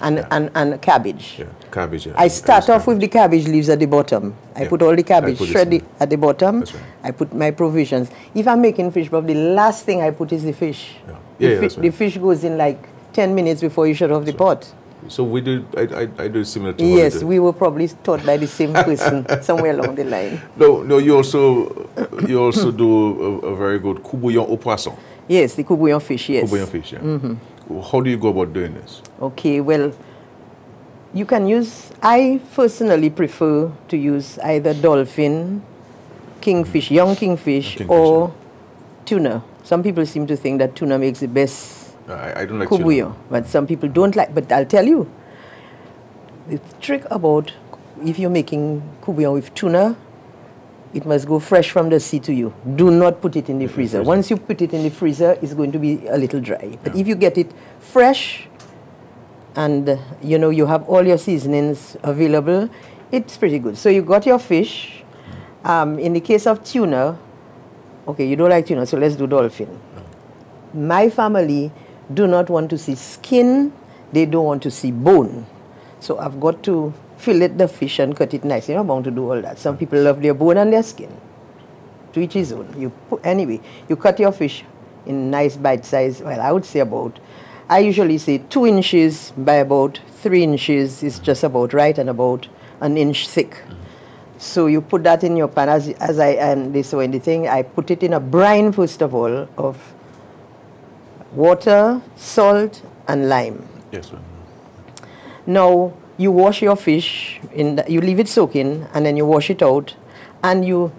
and, yeah. and and cabbage. Yeah, cabbage. I start off with the cabbage leaves at the bottom. I put all the cabbage shredded at the bottom. That's right. I put my provisions. If I'm making fish broth, the last thing I put is the fish. Yeah. The, fi- that's the fish goes in like 10 minutes before you shut off the pot. So we do. I, I, I do similar to. Yes, we were probably taught by the same person somewhere along the line. No, no. You also you also do a, a very good courbouillon au poisson. Yes, the courbouillon fish, yes. Courbouillon fish. Yeah. Mm-hmm. How do you go about doing this? Okay, well, you can use, I personally prefer to use either dolphin, kingfish, young kingfish, Kingfish, or tuna. Some people seem to think that tuna makes the best I, I don't like tuna. but some people don't like. But I'll tell you, the trick about if you're making courbouillon with tuna, it must go fresh from the sea to you. Do not put it in the freezer. freezer. Once you put it in the freezer, it's going to be a little dry. But Yeah. if you get it fresh, and uh, you know you have all your seasonings available, it's pretty good. So you got your fish. Um, in the case of tuna, okay, you don't like tuna, so let's do dolphin. My family do not want to see skin, they don't want to see bone. So I've got to fillet the fish and cut it nice. You're not bound to do all that. Some people love their bone and their skin. To each his own. You put, anyway, you cut your fish in nice bite size. Well, I would say about, I usually say two inches by about three inches is just about right and about an inch thick. So you put that in your pan as, as I and this way the thing. I put it in a brine first of all of water, salt, and lime. Yes, ma'am. Now you wash your fish in the, you leave it soaking and then you wash it out and you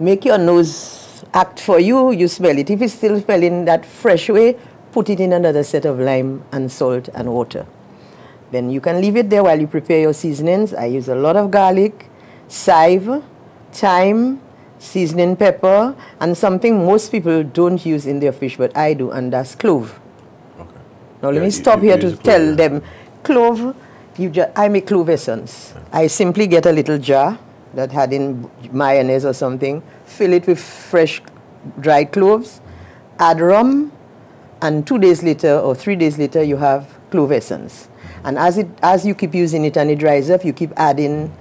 make your nose act for you you smell it if it's still smelling that fresh way put it in another set of lime and salt and water then you can leave it there while you prepare your seasonings i use a lot of garlic chive thyme seasoning pepper and something most people don't use in their fish but i do and that's clove Okay. now let Yeah, me stop you here use to clove, tell yeah. them clove. You ju- I make clove essence. I simply get a little jar that had in mayonnaise or something, fill it with fresh dried cloves, add rum, and two days later or three days later you have clove essence. And as it as you keep using it and it dries up, you keep adding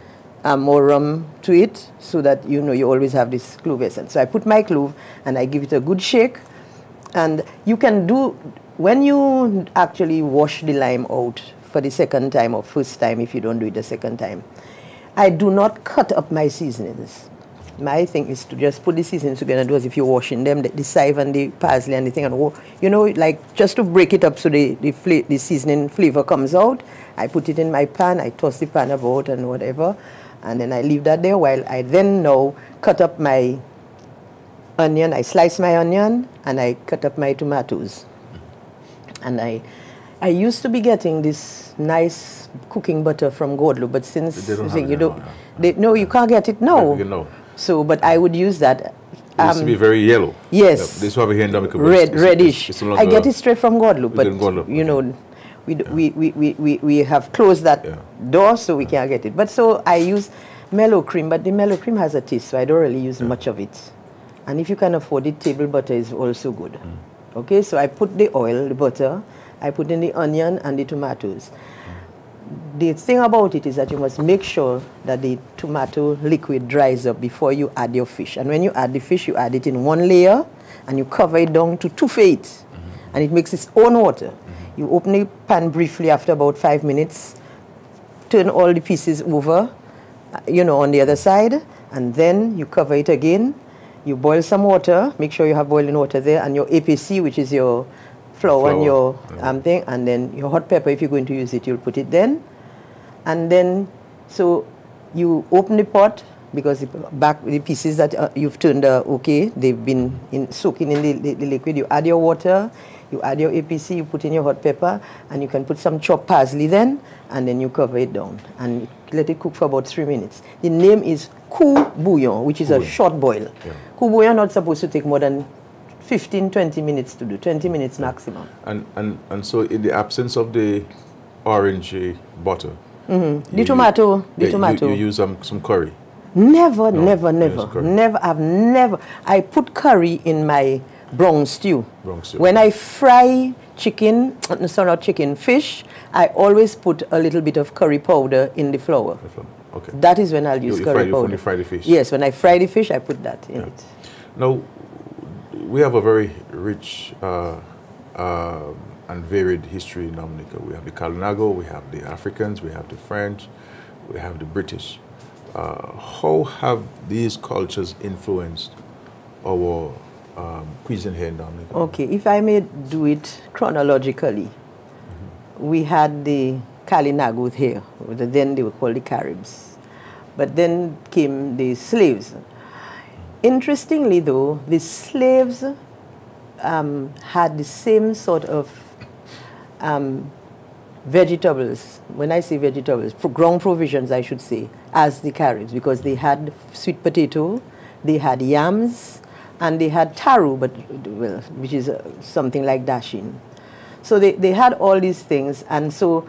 um, more rum to it so that you know you always have this clove essence. So I put my clove and I give it a good shake and you can do when you actually wash the lime out for the second time or first time if you don't do it the second time i do not cut up my seasonings my thing is to just put the seasonings together do as if you're washing them the, the and the parsley and the thing and you know like just to break it up so the the, fla- the seasoning flavor comes out i put it in my pan i toss the pan about and whatever and then i leave that there while i then now cut up my onion. I slice my onion and I cut up my tomatoes. And I, I used to be getting this nice cooking butter from Godlu, but since They don't you you don't, they, no, you can't get it now. You know. So, but I would use that. It used to Um, be very yellow. yes. Yeah, this one here in Dominica. red, it's- it's- reddish. it's no I get it straight from Guadeloupe, but you know, we, we, we, we, we, we have closed that Yeah. door, so we can't get it. But so I use mellow cream, but the mellow cream has a taste, so I don't really use much of it. And if you can afford it, table butter is also good. Mm. Okay, so I put the oil, the butter, I put in the onion and the tomatoes. The thing about it is that you must make sure that the tomato liquid dries up before you add your fish. And when you add the fish, you add it in one layer and you cover it down to two feet. And it makes its own water. You open the pan briefly after about five minutes, turn all the pieces over, uh, you know, on the other side, and then you cover it again. You boil some water, make sure you have boiling water there, and your APC, which is your flour, Flour, your um, thing, and then your hot pepper, if you're going to use it, you'll put it then. And then, so you open the pot, because the back the pieces that uh, you've turned uh, okay, they've been in, soaking in the, the, the liquid. You add your water, you add your APC, you put in your hot pepper, and you can put some chopped parsley then, and then you cover it down and let it cook for about three minutes. The name is coup bouillon, which is a short boil. Yeah. Coup bouillon not supposed to take more than 15, 20 minutes to do, 20 minutes maximum. And, and, and so in the absence of the orangey butter. Mm-hmm. The tomato, the yeah, you- tomato. You, use um, some curry. Never, No, never, never, never. I've never. I put curry in my brown stew. Brown stew. When I fry chicken, no, sorry, not chicken, fish, I always put a little bit of curry powder in the flour. Okay. That is when I'll use you curry fry when powder. you fry the fish. Yes, when I fry the fish, I put that in Yeah. it. Now, we have a very rich uh, um and varied history in Dominica. We have the Kalinago, we have the Africans, we have the French, we have the British. Uh, how have these cultures influenced our um, cuisine here in Dominica? Okay, if I may do it chronologically, we had the Kalinago here, then they were called the Caribs. But then came the slaves. Interestingly, though, the slaves um, had the same sort of um, vegetables, when I say vegetables, ground provisions, I should say, as the Caribs, because they had sweet potato, they had yams, and they had taro, but well, which is uh, something like dasheen. So they, they had all these things, and so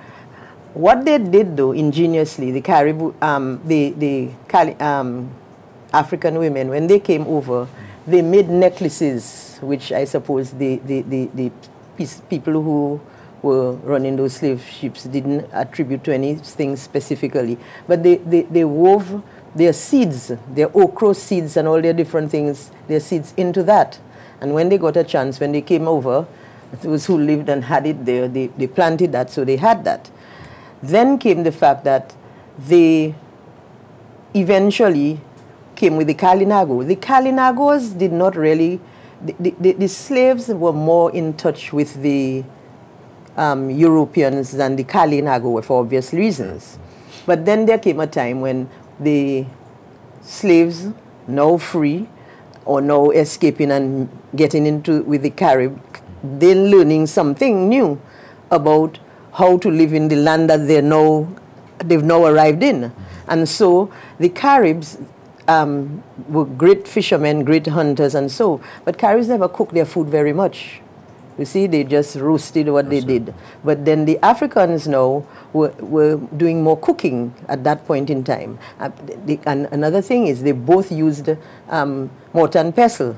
what they did though, ingeniously, the Caribou, um, the, the Cali, um, African women, when they came over, they made necklaces, which I suppose the, the, the, the people who were running those slave ships didn't attribute to anything specifically. But they, they, they wove their seeds, their okra seeds and all their different things, their seeds into that. And when they got a chance, when they came over, those who lived and had it there, they, they planted that, so they had that. Then came the fact that they eventually came with the Kalinago. The Kalinagos did not really, the, the, the slaves were more in touch with the um, Europeans than the Kalinago were for obvious reasons. But then there came a time when the slaves, now free, or now escaping and getting into with the Carib, then learning something new about how to live in the land that they now, they've now arrived in. And so the Caribs um, were great fishermen, great hunters, and so. But Caribs never cooked their food very much. You see, they just roasted what they did. But then the Africans now were, were doing more cooking at that point in time. Uh, the, and another thing is they both used um, mortar and pestle.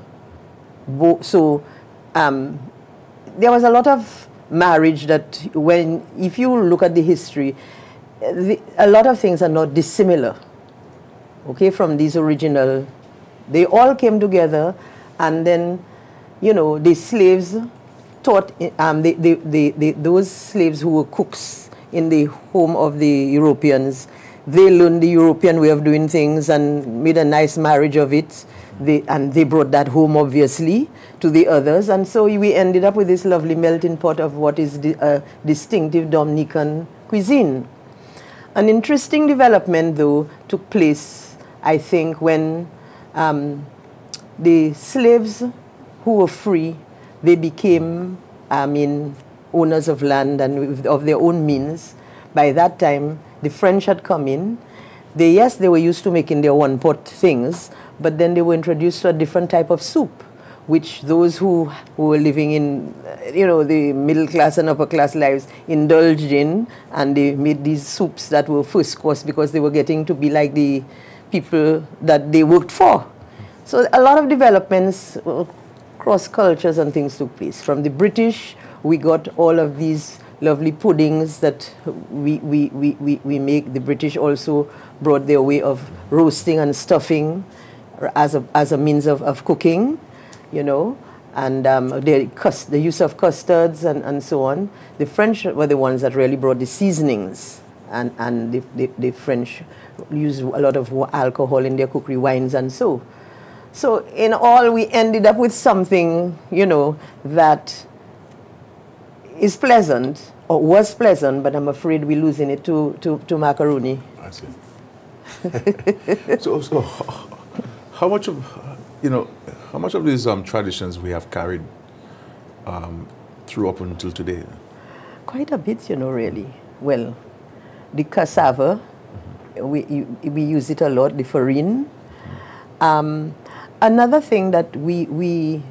Bo so um, there was a lot of marriage that when, if you look at the history, the, a lot of things are not dissimilar, okay, from these original. They all came together and then, you know, the slaves taught, um, the, the, the, the, those slaves who were cooks in the home of the Europeans, they learned the European way of doing things and made a nice marriage of it. They, and they brought that home, obviously, to the others. And so we ended up with this lovely melting pot of what is the, uh, distinctive Dominican cuisine. An interesting development, though, took place, I think, when um, the slaves who were free, they became, I mean, owners of land and of their own means. By that time, the French had come in. They, yes, they were used to making their one pot things, but then they were introduced to a different type of soup, which those who, who were living in, you know, the middle class and upper class lives indulged in, and they made these soups that were first course because they were getting to be like the people that they worked for. So a lot of developments, uh, cross cultures and things took place. From the British, we got all of these lovely puddings that we, we, we, we, we make. The British also brought their way of roasting and stuffing as a, as a means of, of cooking, you know, and um, the, the use of custards and, and so on. The French were the ones that really brought the seasonings, and, and the, the, the French use a lot of alcohol in their cookery, wines and so. So in all, we ended up with something, you know, that is pleasant, or was pleasant, but I'm afraid we're losing it to, to, to macaroni. I see. so, so how much of, you know, how much of these um, traditions we have carried um, through up until today? Quite a bit, you know, really. Well, the cassava, we, we use it a lot, the farine. Um, another thing that we, we,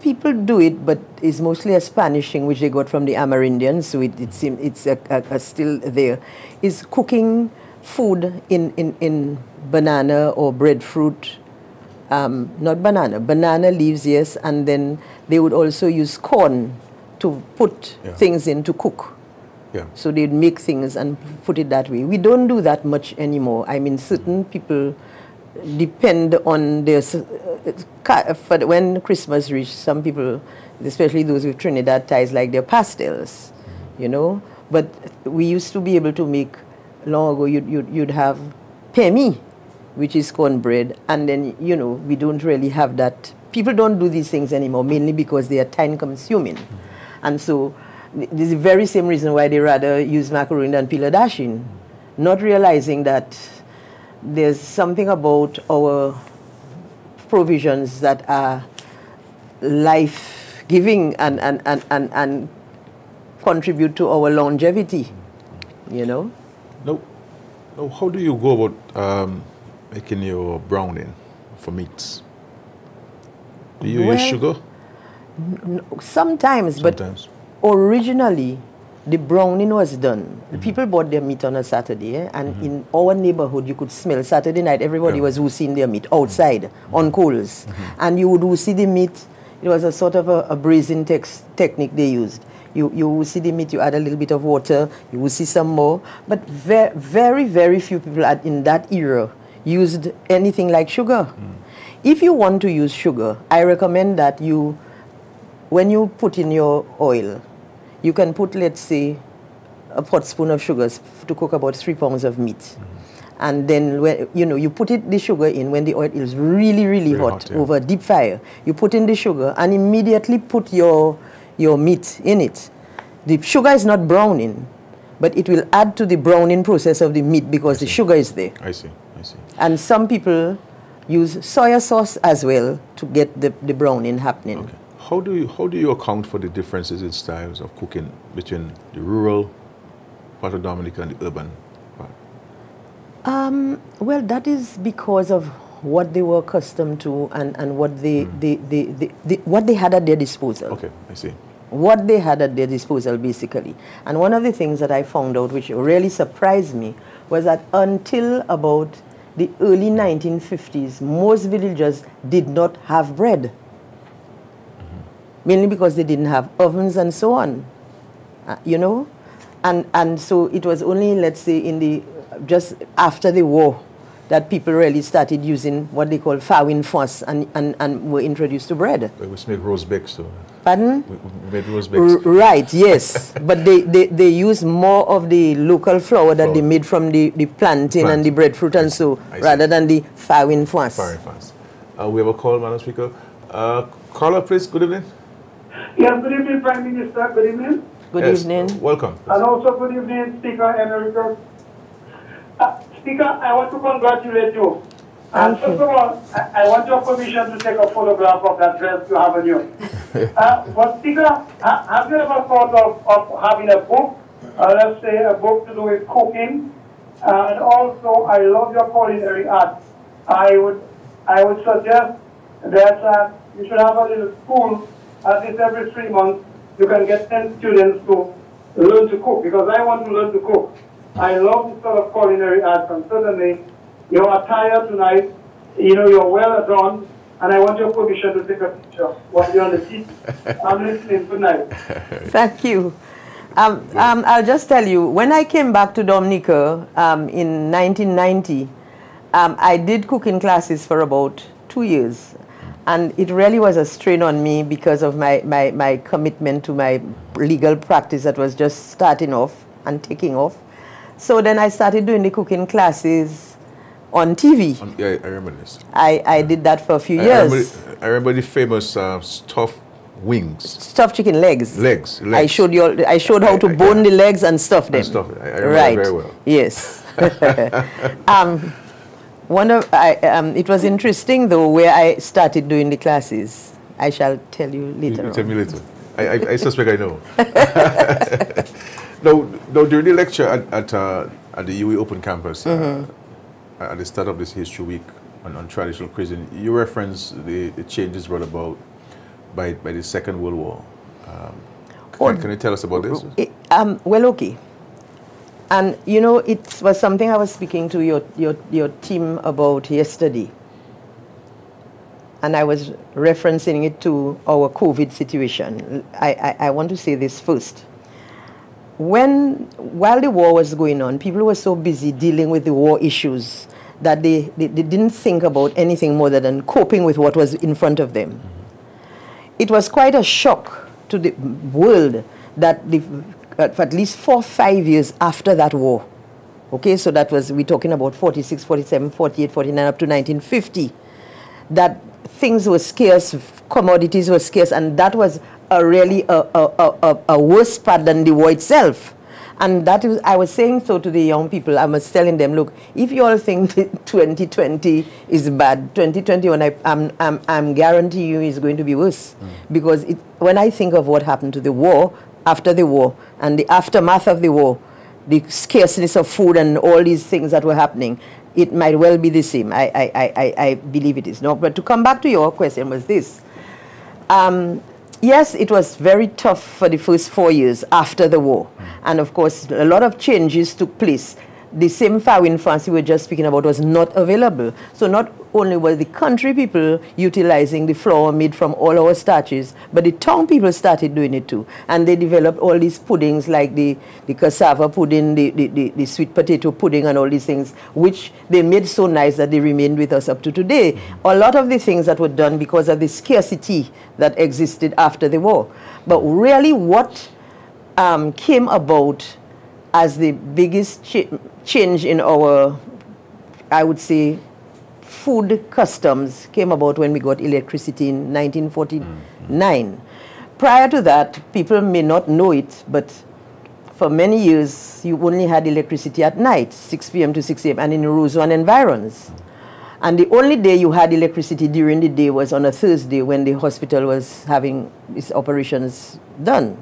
people do it, but it's mostly a Spanish thing which they got from the Amerindians, so it, it seems it's a, a, a still there, is cooking food in, in, in banana or breadfruit, um, not banana, banana leaves, yes, and then they would also use corn to put yeah. things in to cook. Yeah. So they'd make things and put it that way. We don't do that much anymore. I mean, certain people depend on their, uh, for when Christmas reaches, some people, especially those with Trinidad ties, like their pastels, you know. But we used to be able to make, long ago, you'd, you'd, you'd have pemi, which is cornbread, and then, you know, we don't really have that. People don't do these things anymore, mainly because they are time consuming. And so, this is the very same reason why they rather use macaroni than piladashin, not realizing that there's something about our provisions that are life giving and, and, and, and, and contribute to our longevity, you know? No. no how do you go about um, making your browning for meats? Do you well, use sugar? Sometimes, sometimes, but originally the browning was done. Mm-hmm. People bought their meat on a Saturday, eh? and mm-hmm. in our neighborhood, you could smell Saturday night. Everybody yeah. was roasting their meat outside mm-hmm. on coals, mm-hmm. and you would see the meat. It was a sort of a, a braising tex- technique they used. You you see the meat. You add a little bit of water. You will see some more, but very very very few people in that era used anything like sugar. Mm. If you want to use sugar, I recommend that you, when you put in your oil, you can put, let's say, a pot spoon of sugar to cook about three pounds of meat. Mm -hmm. and then when, you know you put it the sugar in when the oil is really really, Really hot, hot, yeah. over deep fire. You put in the sugar and immediately put your your meat in it. The sugar is not browning, but it will add to the browning process of the meat because the sugar is there. I see. I see. And some people use soya sauce as well to get the, the browning happening. Okay. How do you how do you account for the differences in styles of cooking between the rural part of Dominica and the urban part? Um, well, that is because of what they were accustomed to and, and what they, they, they, they, they, what they had at their disposal. Okay, I see. What they had at their disposal, basically. And one of the things that I found out, which really surprised me, was that until about the early 1950s, most villagers did not have bread. Mainly because they didn't have ovens and so on. Uh, you know? And, and so it was only, let's say, in the, just after the war that people really started using what they call fawin fuss and, and, and were introduced to bread. We make roast bakes too. Pardon? We, we made roast R- right, yes. but they, they, they use more of the local flour that they made from the, the plantain Plant. and the breadfruit and so, rather than the fawin fuss. Very fast. Uh, we have a call, Madam Speaker. Uh, caller, please. Good evening. Yes, good evening, Prime Minister. Good evening. Good Yes, evening. Welcome. And also good evening, Speaker Emeritus. Uh, Speaker, I want to congratulate you. And Thank you. first of all, I, I want your permission to take a photograph of that dress you have on you. uh, but Speaker, ha, have you ever thought of, of having a book, uh, let's say a book to do with cooking? Uh, and also, I love your culinary art. I would, I would suggest that uh, you should have a little school, at least every three months, you can get 10 students to learn to cook, because I want to learn to cook. I love this sort of culinary art, and certainly your attire tonight, you know, you're well adorned, and I want your permission to take a picture while you're on the seat. I'm listening. Good night. Thank you. Um, um, I'll just tell you, when I came back to Dominica um, in 1990, um, I did cooking classes for about two years. And it really was a strain on me because of my, my, my commitment to my legal practice that was just starting off and taking off. So then I started doing the cooking classes on TV. Um, yeah, I remember this. I, I did that for a few I years. remember, I remember the famous uh, stuffed wings, Stuffed chicken legs. legs, legs. I showed you. I showed how to I- I- bone the legs and stuff them. And stuff I remember right. very well. Yes. um, one of I, um, it was interesting though where I started doing the classes. I shall tell you later. you Tell me later. I, I, I suspect I know. now, now, during the lecture at, at, uh, at the UWI Open Campus, Mm-hmm. uh, at the start of this History Week on, on traditional cuisine, you referenced the, the changes brought about by, by the Second World War. Um, can, Oh, can you tell us about this? It- um, well, okay. And you know, it was something I was speaking to your, your, your team about yesterday. And I was referencing it to our COVID situation. I, I, I want to say this first. When, while the war was going on, people were so busy dealing with the war issues that they, they, they didn't think about anything more than coping with what was in front of them it was quite a shock to the world that the, for at least four, five years after that war, okay, so that was, we're talking about 46, 47, 48, 49, up to 1950, that things were scarce, commodities were scarce, and that was a really a, a, a, a- worse part than the war itself. And that is, I was saying so to the young people. I was telling them, look, if you all think 2020 is bad, 2021, I, I'm, I'm, I'm guarantee you is going to be worse. Mm. Because it, when I think of what happened to the war, after the war, and the aftermath of the war, the scarceness of food and all these things that were happening, it might well be the same. I, I, I, I- believe it is. No, but to come back to your question was this. Um, yes, it was very tough for the first four years after the war. And of course, a lot of changes took place. The same Fawin France we were just speaking about was not available. So not only were the country people utilizing the flour made from all our starches, but the town people started doing it too. And they developed all these puddings like the, the cassava pudding, the, the, the, the sweet potato pudding and all these things, which they made so nice that they remained with us up to today. A lot of the things that were done because of the scarcity that existed after the war. But really what um, came about as the biggest cha- change in our I would say, food customs came about when we got electricity in 1949. Mm. Prior to that, people may not know it, but for many years, you only had electricity at night, 6 p.m. to 6 a.m., and in Roseau and environs. And the only day you had electricity during the day was on a Thursday when the hospital was having its operations done.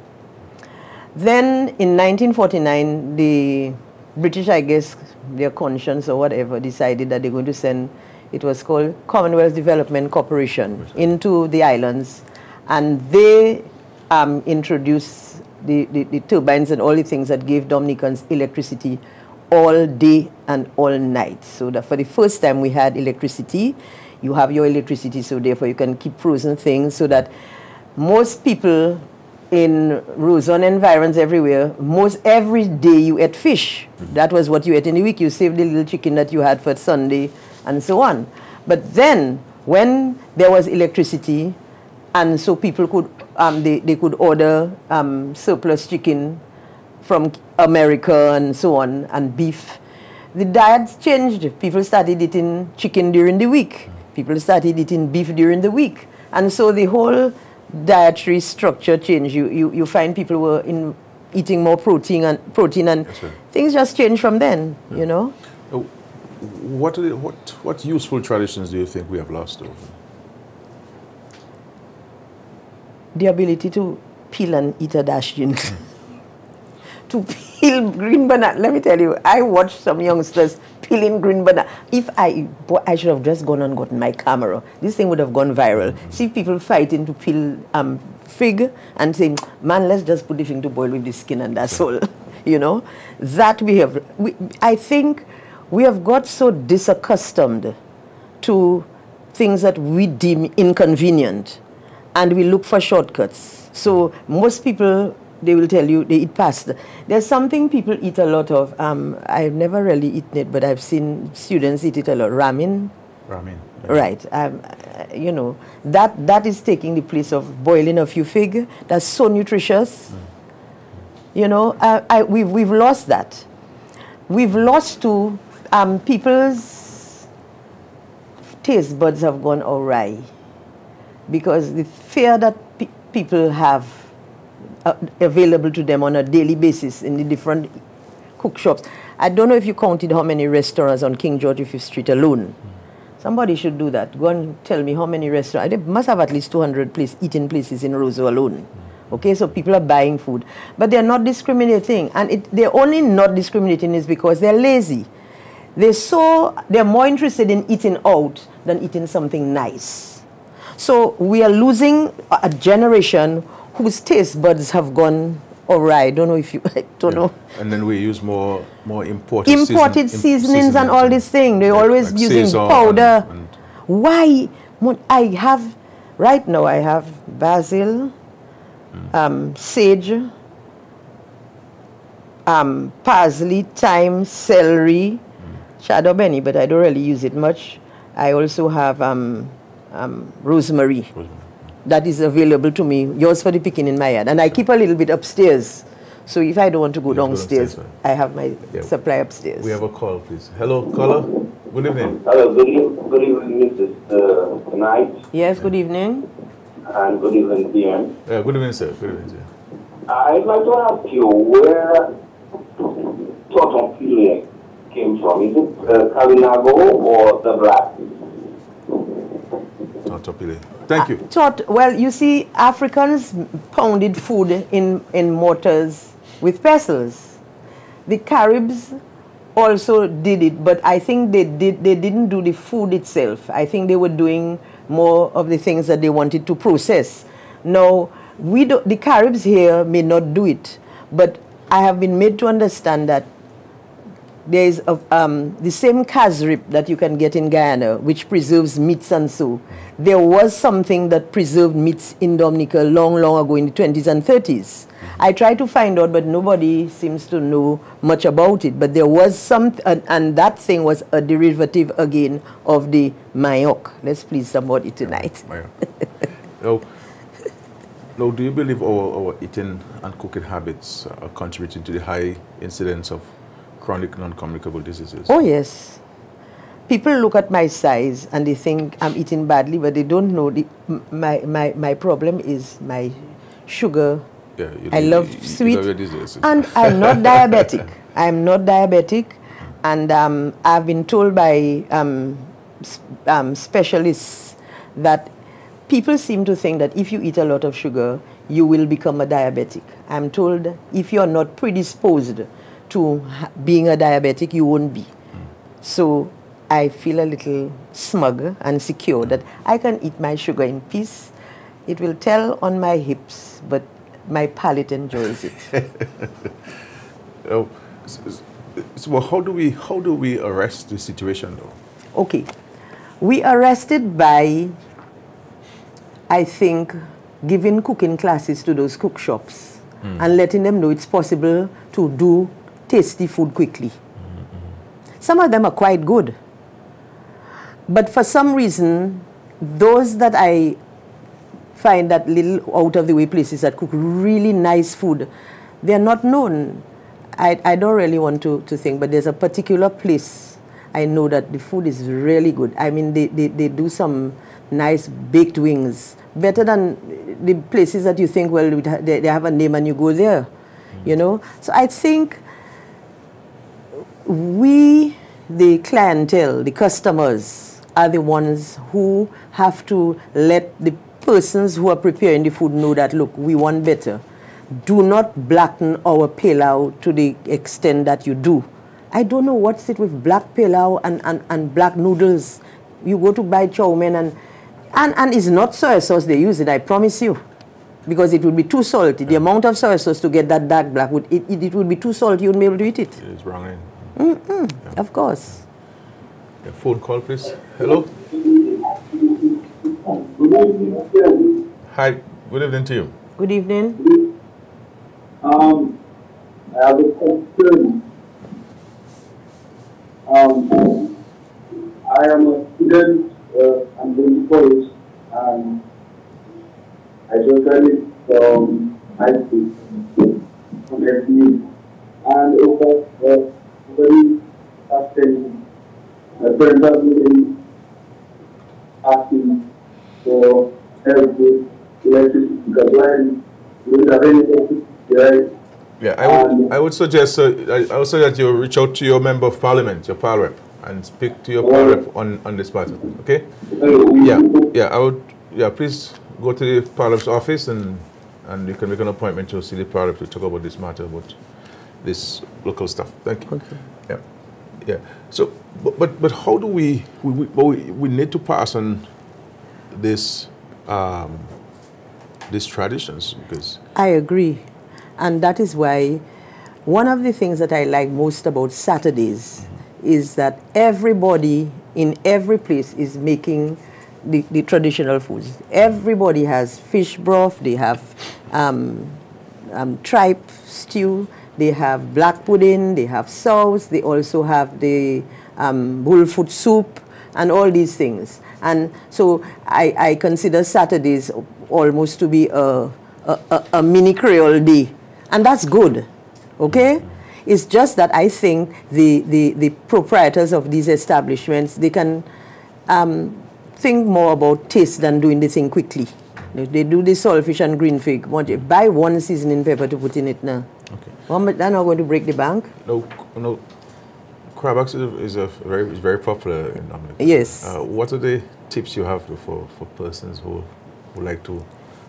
Then in 1949, the British, I guess, their conscience or whatever, decided that they're going to send, it was called Commonwealth Development Corporation, into the islands. And they um, introduced the, the, the turbines and all the things that gave Dominicans electricity all day and all night. So that for the first time we had electricity, you have your electricity, so therefore you can keep frozen things so that most people in Roseau environs everywhere, most every day you ate fish. That was what you ate in the week. You saved the little chicken that you had for Sunday and so on. But then when there was electricity, and so people could, um, they, they could order um, surplus chicken from America and so on, and beef. The diets changed. People started eating chicken during the week. People started eating beef during the week. And so the whole dietary structure change. You, you, you find people were in, eating more protein and, protein and right. things just change from then, you know? Uh, What, are the- what, what useful traditions do you think we have lost over? the ability to peel and eat a dasheen. to peel green banana. Let me tell you, I watched some youngsters peeling green banana. If I, boy, I should have just gone and gotten my camera. This thing would have gone viral. See people fighting to peel um, fig and saying, man, let's just put the thing to boil with the skin and that's all. you know, that we have. We, I think we have got so disaccustomed to things that we deem inconvenient and we look for shortcuts. So most people, they will tell you they eat pasta. There's something people eat a lot of. Um, I've never really eaten it, but I've seen students eat it a lot. Ramen. Ramen. Right. Um, uh, you know, that, that is taking the place of boiling a few fig. That's so nutritious. You know, uh, I, we've, we've lost that. We've lost to um, people's taste buds have gone awry because the fear that pe- people have Uh, available to them on a daily basis in the different cook shops. I don't know if you counted how many restaurants on King George V Street alone. Somebody should do that. Go and tell me how many restaurants. They must have at least 200 place, eating places in Roseau alone. Okay, so people are buying food. But they're not discriminating. And it, they're only not discriminating is because they're lazy. They're so, they're more interested in eating out than eating something nice. So we are losing a generation whose taste buds have gone awry. I don't know if you, I don't know. And then we use more more imported Imported season- seasonings and all this thing. They're like- always like using powder. and- and- Why? I have, right now, I have basil, um, sage, um, parsley, thyme, celery, shadow benny, but I don't really use it much. I also have um, um, rosemary that is available to me, yours for the picking in my yard. And I keep a little bit upstairs. So if I don't want to go You downstairs, downstairs, I have my Yeah. supply upstairs. We have a call, please. Hello, caller. Good evening. Hello, good, eve- good evening, Mrs. Uh, Knight, yes, good evening. and good evening, PM. Uh, good evening, sir. Good evening, sir. I'd like to ask you where Toton Peeling came from. Is it uh, Kalinago or the Black? Not Topile. Thank uh, you. Taught, well, you see, Africans pounded food in, in mortars with pestles. The Caribs also did it, but I think they, did, they didn't do the food itself. I think they were doing more of the things that they wanted to process. Now, we do, the Caribs here may not do it, but I have been made to understand that there is a, um, the same cassareep that you can get in Guyana, which preserves meats and so. There was something that preserved meats in Dominica long, long ago in the 20s and 30s. I tried to find out, but nobody seems to know much about it. But there was some, and, and that thing was a derivative again of the mayok. Let's please somebody tonight. Now, now, do you believe our, our eating and cooking habits are contributing to the high incidence of chronic non-communicable diseases? Oh, yes. people look at my size and they think I'm eating badly, but they don't know the, my, my, my problem is my sugar. Yeah, you- I you- love you- you sweet. love your. And I'm not diabetic. I'm not diabetic. And um, I've been told by um, um, specialists that people seem to think that if you eat a lot of sugar, you will become a diabetic. I'm told if you're not predisposed to being a diabetic, you won't be. So I feel a little smug and secure that I can eat my sugar in peace. It will tell on my hips, but my palate enjoys it. Oh, s- s- so well, how do we how do we arrest the situation though? Okay. We arrested by, I think, giving cooking classes to those cook shops hmm. and letting them know it's possible to do tasty food quickly. Some of them are quite good. But for some reason, those that I find that little out of the way places that cook really nice food, they're not known. I, I don't really want to, to think, but there's a particular place I know that the food is really good. I mean, they, they, they do some nice baked wings, better than the places that you think, well, they, they have a name and you go there, you know? So I think we, the clientele, the customers, are the ones who have to let the persons who are preparing the food know that, look, we want better. Do not blacken our pilau to the extent that you do. I don't know what's it with black pilau and, and, and black noodles. You go to buy chow mein and, and, and it's not soy sauce they use it, I promise you. Because it would be too salty. The amount of soy sauce to get that dark black, would, it, it, it would be too salty, you wouldn't be able to eat it. It's wrong eh? End. Of course. Yeah, phone call, please. Hello. Hi. Good evening to you. Good evening. Um, I have a question. Um, I am a student, uh, I'm going to college, and I just graduated from high school, from FDU. And over the very past 10 years, my parents have been asking for help with electricity because when we have any right? Yeah, I would, I would suggest uh, I, you reach out to your member of parliament, your pal rep, and speak to your pal rep on, on this matter. Okay? Yeah, yeah. I would. Yeah, please go to the parliament's office and and you can make an appointment to see the parliament to talk about this matter about this local stuff. Thank you. Okay. Yeah, yeah. So, but but, but how do we we, we, we need to pass on this um, these traditions because I agree. And that is why one of the things that I like most about Saturdays is that everybody in every place is making the, the traditional foods. Everybody has fish broth, they have um, um, tripe stew, they have black pudding, they have sauce, they also have the um, bullfoot soup, and all these things. And so I, I consider Saturdays almost to be a, a, a, a mini Creole day. And that's good, okay? It's just that I think the, the, the proprietors of these establishments, they can um, think more about taste than doing the thing quickly. They, they do the saltfish and green fig. Buy one seasoning pepper to put in it now. Well, but they're not going to break the bank. No, no. Crab is a, is a very is very popular in America. Yes. Uh, what are the tips you have for, for persons who would like to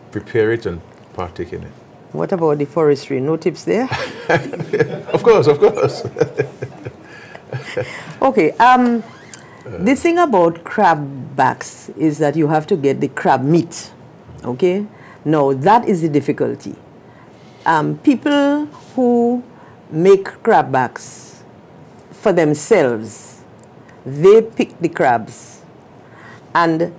prepare it and partake in it? What about the forestry? No tips there? Of course, of course. Okay. Um, the thing about crab backs is that you have to get the crab meat. Okay. Now that is the difficulty. Um, people who make crab backs for themselves, they pick the crabs, and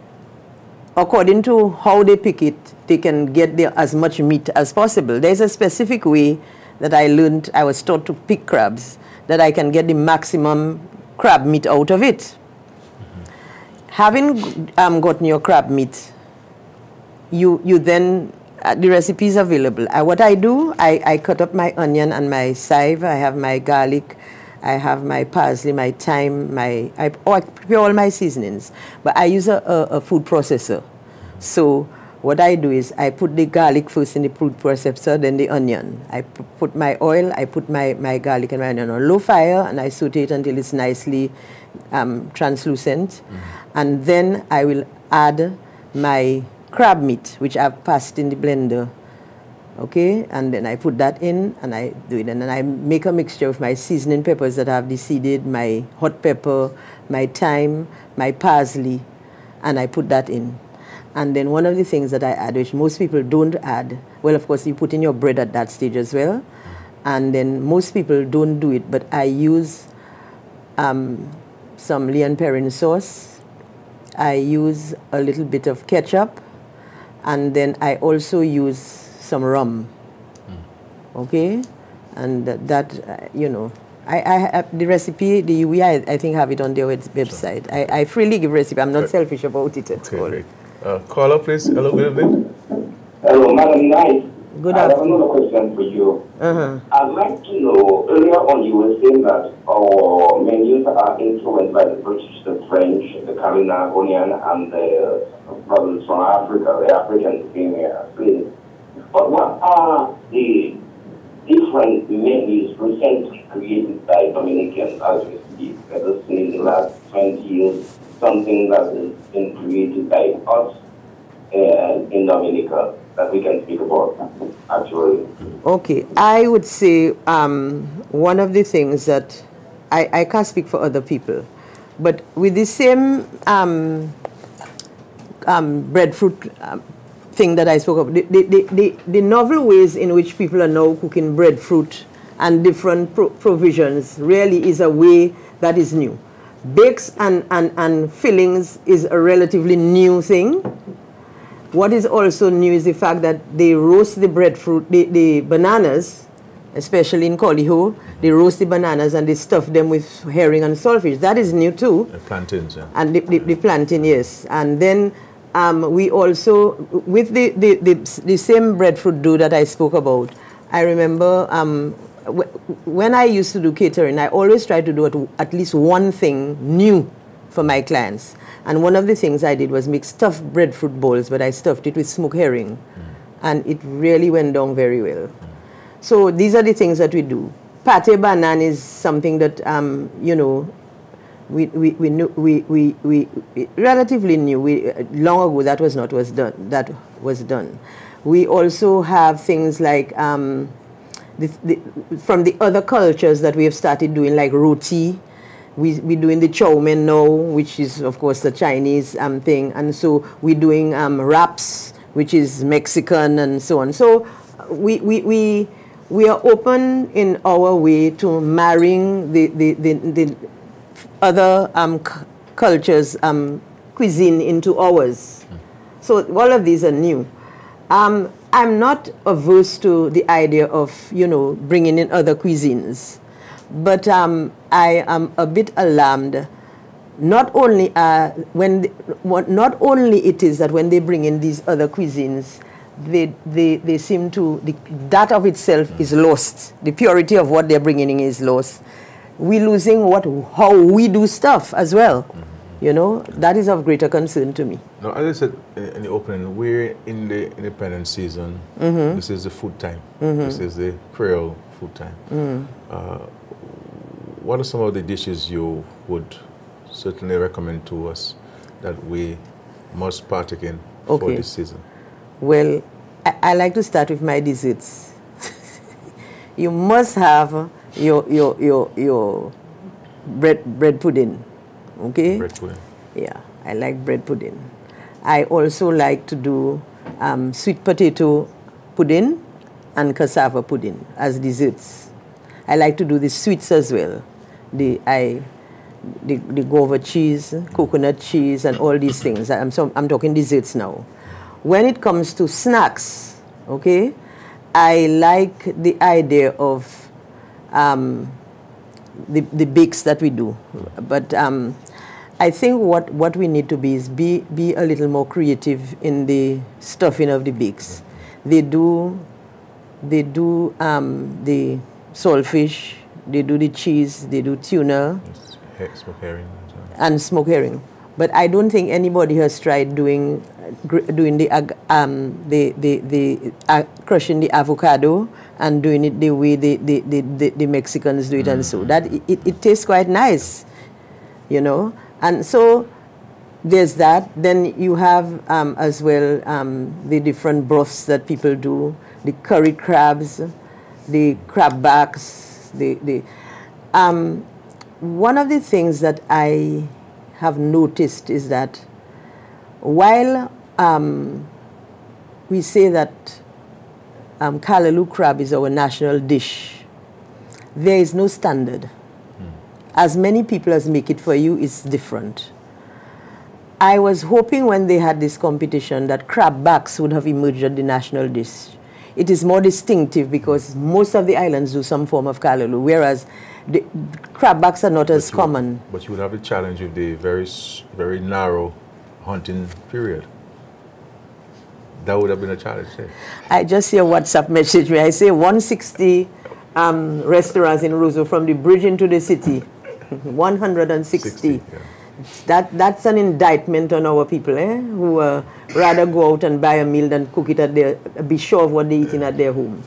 according to how they pick it, they can get the, as much meat as possible. There's a specific way that I learned, I was taught to pick crabs, that I can get the maximum crab meat out of it. Having um, gotten your crab meat, you, you then, uh, the recipe is available. Uh, what I do, I, I cut up my onion and my chive, I have my garlic I have my parsley, my thyme, my I, oh, I prepare all my seasonings. But I use a, a, a food processor. So what I do is I put the garlic first in the food processor, then the onion. I put my oil, I put my, my garlic and my onion on low fire, and I saute it until it's nicely um, translucent. Mm. And then I will add my crab meat, which I've passed in the blender. Okay, and then I put that in and I do it. And then I make a mixture of my seasoning peppers that I've deseeded, my hot pepper, my thyme, my parsley, and I put that in. And then one of the things that I add, which most people don't add, well, of course, you put in your bread at that stage as well. And then most people don't do it, but I use um, some Lea & Perrins sauce. I use a little bit of ketchup and then I also use some rum. Mm. Okay, and that, that uh, you know, I, I the recipe the we I, I think have it on their website. Sure. I, I freely give recipe. I'm not selfish about it at okay, all. Great. Uh, caller, please. Hello, good evening. Hello, Madam Knight. Good I have another question for you. Uh-huh. I'd like to know, earlier on you were saying that our menus are influenced by the British, the French, the Carinagonian, and the brothers from Africa, the African being Spain. But what are the different menus recently created by Dominicans as we speak? Let us say in the last 20 years, something that has been created by us uh, in Dominica that we can speak about, actually. Okay, I would say um, one of the things that I, I can't speak for other people, but with the same um, um, breadfruit um, thing that I spoke of, the, the, the, the, novel ways in which people are now cooking breadfruit and different pro provisions really is a way that is new. Bakes and, and, and fillings is a relatively new thing what is also new is the fact that they roast the breadfruit, the, the bananas, especially in Colihaut, they roast the bananas and they stuff them with herring and saltfish. That is new too. The plantains, yeah. And the, the, the plantain, yes. And then um, we also, with the, the, the, the, same breadfruit dough that I spoke about, I remember um, when I used to do catering, I always tried to do at least one thing new for my clients. And one of the things I did was make stuffed breadfruit balls, but I stuffed it with smoked herring. Mm. And it really went down very well. So these are the things that we do. Pate banan is something that, um, you know, we, we, we, knew, we, we, we, relatively new. We, long ago, that was not was done. That was done. We also have things like um, the, the, from the other cultures that we have started doing, like roti we, we're doing the chow mein now, which is, of course, the Chinese um, thing. And so we're doing um, wraps, which is Mexican and so on. So we, we, we, we are open in our way to marrying the, the, the, the other um, cultures' um, cuisine into ours. So all of these are new. Um, I'm not averse to the idea of, you know, bringing in other cuisines. But um, I am a bit alarmed. Not only uh, when, the, not only it is that when they bring in these other cuisines, they, they, they seem to, the, that of itself is lost. The purity of what they're bringing in is lost. We're losing what, how we do stuff as well. You know, that is of greater concern to me. Now, as I said in the opening, we're in the independent season. Mm -hmm. This is the food time. Mm -hmm. This is the Creole food time. Mm. Uh, what are some of the dishes you would certainly recommend to us that we must partake in okay. for this season? Well, I, I like to start with my desserts. you must have your your your your bread bread pudding. Okay? Bread pudding. Yeah, I like bread pudding. I also like to do um, sweet potato pudding and cassava pudding as desserts. I like to do the sweets as well the I the, the guava cheese, coconut cheese, and all these things. I'm, so, I'm talking desserts now. When it comes to snacks, okay, I like the idea of um, the, the bakes that we do. But um, I think what, what we need to be is be, be a little more creative in the stuffing of the bakes. They do, they do um, the saltfish, they do the cheese, they do tuna He- Smoke herring. and so on. and smoked herring. But I don't think anybody has tried doing doing the um, the the, the uh, crushing the avocado and doing it the way the the, the, the, Mexicans do it and so that it, it tastes quite nice, you know. And so there's that. Then you have um, as well um, the different broths that people do, the curry crabs, the crab backs, the the. Um, one of the things that I have noticed is that while um, we say that um, Callaloo crab is our national dish, there is no standard. As many people as make it for you is different. I was hoping when they had this competition that crab backs would have emerged as the national dish. It is more distinctive because most of the islands do some form of callaloo, whereas the crab backs are not as you- common. But you would have a challenge with the very, very narrow hunting period. That would have been a challenge. eh? I just see a WhatsApp message where I say 160 um, restaurants in Roseau from the bridge into the city. 160. 60, yeah. That, that's an indictment on our people, eh? who uh, rather go out and buy a meal than cook it at their, be sure of what they're eating at their home.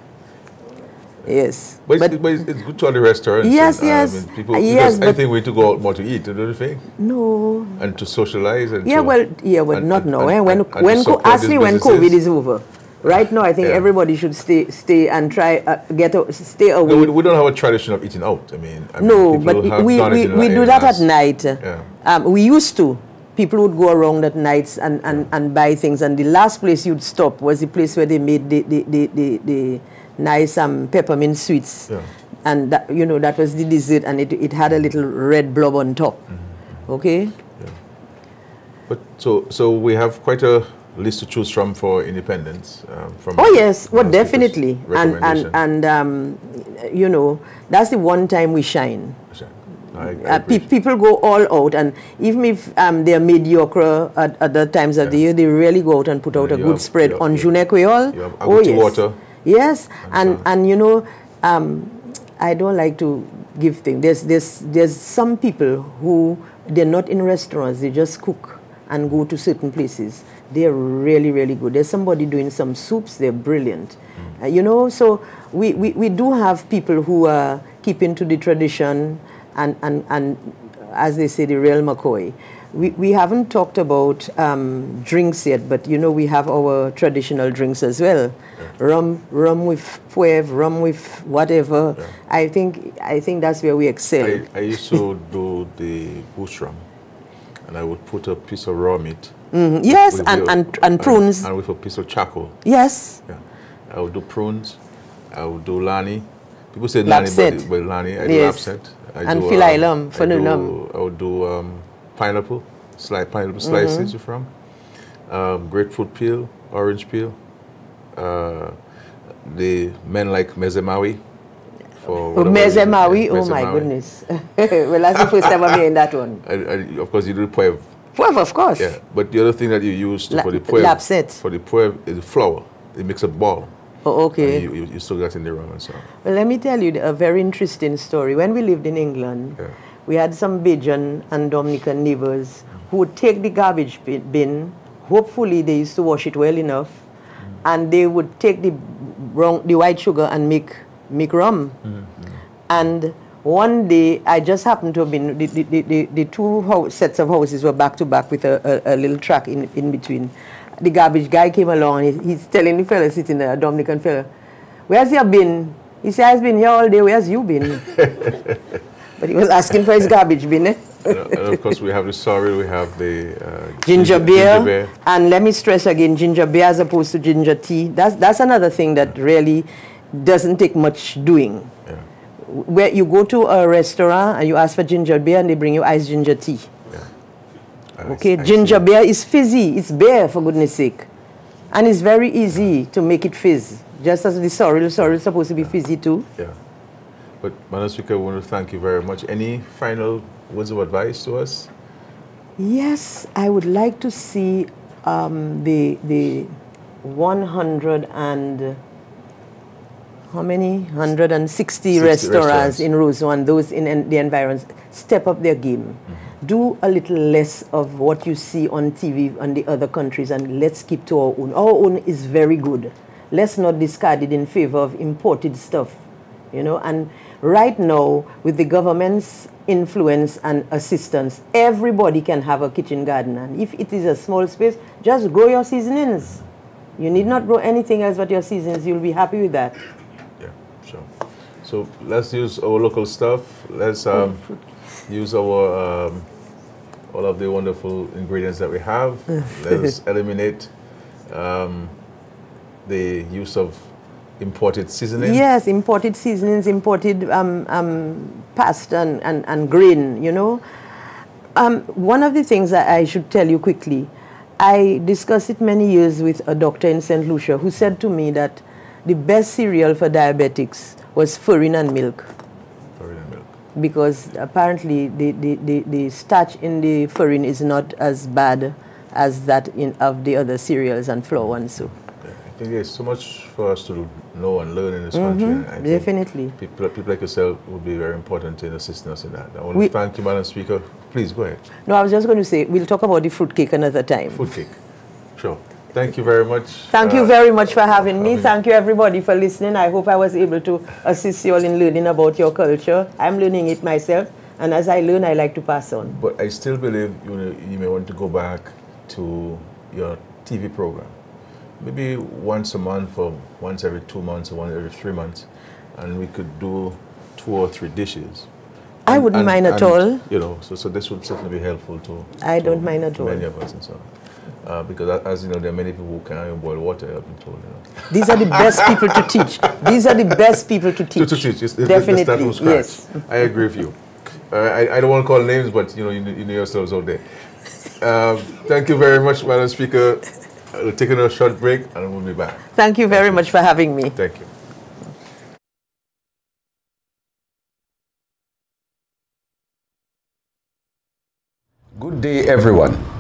Yes. But, it's, but it's, good to have the restaurants. Yes, and, yes. I mean, people, Uh, yes, I think we need to go out more to eat, don't you think? no. And to socialize. And Yeah, to, well, yeah, well, and- not now. eh? When, when, ask me when. COVID is over. Right now, I think Yeah. everybody should stay, stay and try uh, get a, stay away. No, we, we don't have a tradition of eating out. I mean, I No, people but we, we, we do that at night. Yeah. Um, we used to. People would go around at nights and, and, and buy things. And the last place you'd stop was the place where they made the, the, the, the, the nice um, peppermint sweets. Yeah. And, that, you know, that was the dessert. And it, it had a little red blob on top. Mm-hmm. Okay? But so, so we have quite a list to choose from for independence. Um, from Oh yes, well definitely, and and and um, you know that's the one time we shine. I, I Uh, pe- people go all out, and even if um, they're mediocre at other times of the year, they really go out and put out Yeah, a good have- spread have- on you- June Creole. you have Oh yes, water. yes, and and you know, um, I don't like to give things. There's there's there's some people who they're not in restaurants; they just cook and go to certain places. They're really really good. There's somebody doing some soups. They're brilliant. Uh, you know, so we, we, we do have people who are keeping to the tradition and, and, and as they say, the real McCoy. We, we haven't talked about um, drinks yet, but you know we have our traditional drinks as well. Rum, rum with puev, rum with whatever. I think I think that's where we excel. I, I used to do the bush rum, and I would put a piece of raw meat. Mhm. Yes, and, and, and prunes. And, with a piece of charcoal. yes. Yeah. I would do prunes. I would do lani. People say lani, but, but lani. I do Yes. lapset. I And do, filet um, I do- I would do um, pineapple, slice pineapple slices Mm-hmm. from, um, grapefruit peel, orange peel. Uh, the men like mezemawi. For Oh. Mezemawi, Yeah, oh my goodness. well, that's the first time I'm hearing that one. And, and of course, you do puev. Puev, of course. Yeah, but the other thing that you use La- for the lapset. for the puev is flour. It makes a ball. Oh, okay. You, you, you still got in the rum and so on. Well, let me tell you a very interesting story. When we lived in England, Yeah. we had some Bajan and Dominican neighbors who would take the garbage bin, bin. Hopefully, they used to wash it well enough, mm-hmm. and they would take the wrong, the white sugar and make make rum. Mm-hmm. And one day, I just happened to have been the, the, the, the, two house, sets of houses were back to back with a, a, a little track in, in between. The garbage guy came along and he, he's telling the fellow sitting there, a Dominican fellow, Where's your bin? He said, I've been here all day. Where's you been? but he was asking for his garbage bin. Eh? and, of course, we have the sorrel, we have the uh, Ginger beer. ginger beer. And let me stress again, ginger beer as opposed to ginger tea. That's, that's another thing that really doesn't take much doing. Yeah. Where you go to a restaurant and you ask for ginger beer and they bring you iced ginger tea. I- Okay, I ginger see. beer is fizzy. It's beer, for goodness sake. And it's very easy to make it fizz. Just as the sorrel, sorrel is supposed to be fizzy too. Yeah. But, Speaker, I want to thank you very much. Any final words of advice to us? Yes, I would like to see um, the the 100 and how many? 160 60 restaurants, restaurants. in Roseau and those in, en- the environs step up their game. Mm-hmm. Do a little less of what you see on TV on the other countries and let's keep to our own. Our own is very good. Let's not discard it in favor of imported stuff. You know, and right now, with the government's influence and assistance, everybody can have a kitchen garden. And if it is a small space, just grow your seasonings. You need not grow anything else but your seasonings. You'll be happy with that. So let's use our local stuff. Let's um, use our um, all of the wonderful ingredients that we have. Let's eliminate um, the use of imported seasoning. Yes, imported seasonings, imported um, um, pasta and, and, and grain, you know. Um, one of the things that I should tell you quickly, I discussed it many years with a doctor in St. Lucia who said to me that the best cereal for diabetics was farina and milk Farina milk. because apparently the, the, the, the starch in the farina is not as bad as that in, of the other cereals and flour and so. I think there's so much for us to know and learn in this country. Mm-hmm, and I think Definitely. People, people like yourself would be very important in assisting us in that. I want We- to thank you, Madam Speaker. Please go ahead. No, I was just going to say, we'll talk about the fruitcake another time. Food cake. Sure. Thank you very much. Thank you Uh, very much for having me. having- Thank you everybody for listening. I hope I was able to assist you all in learning about your culture. I'm learning it myself, and as I learn, I like to pass on. But I still believe you, know, you may want to go back to your TV program. Maybe once a month or once every two months or once every three months. And we could do two or three dishes. I wouldn't and- mind at and, all. You know, so, so this would certainly be helpful to. I to don't mind at all. Many of us and so on. Uh, because as you know, there are many people who can't even boil water, I've been told. You know. These are the best people to teach. These are the best people to teach. To, to teach, it's, it's, Definitely, it's start yes. I agree with you. Uh, I, I don't want to call names, but you know, you, know- you know yourselves out there. Um, thank you very much, Madam Speaker. We'll take another short break and we'll be back. Thank you very much for having me. Thank you. Good day, everyone.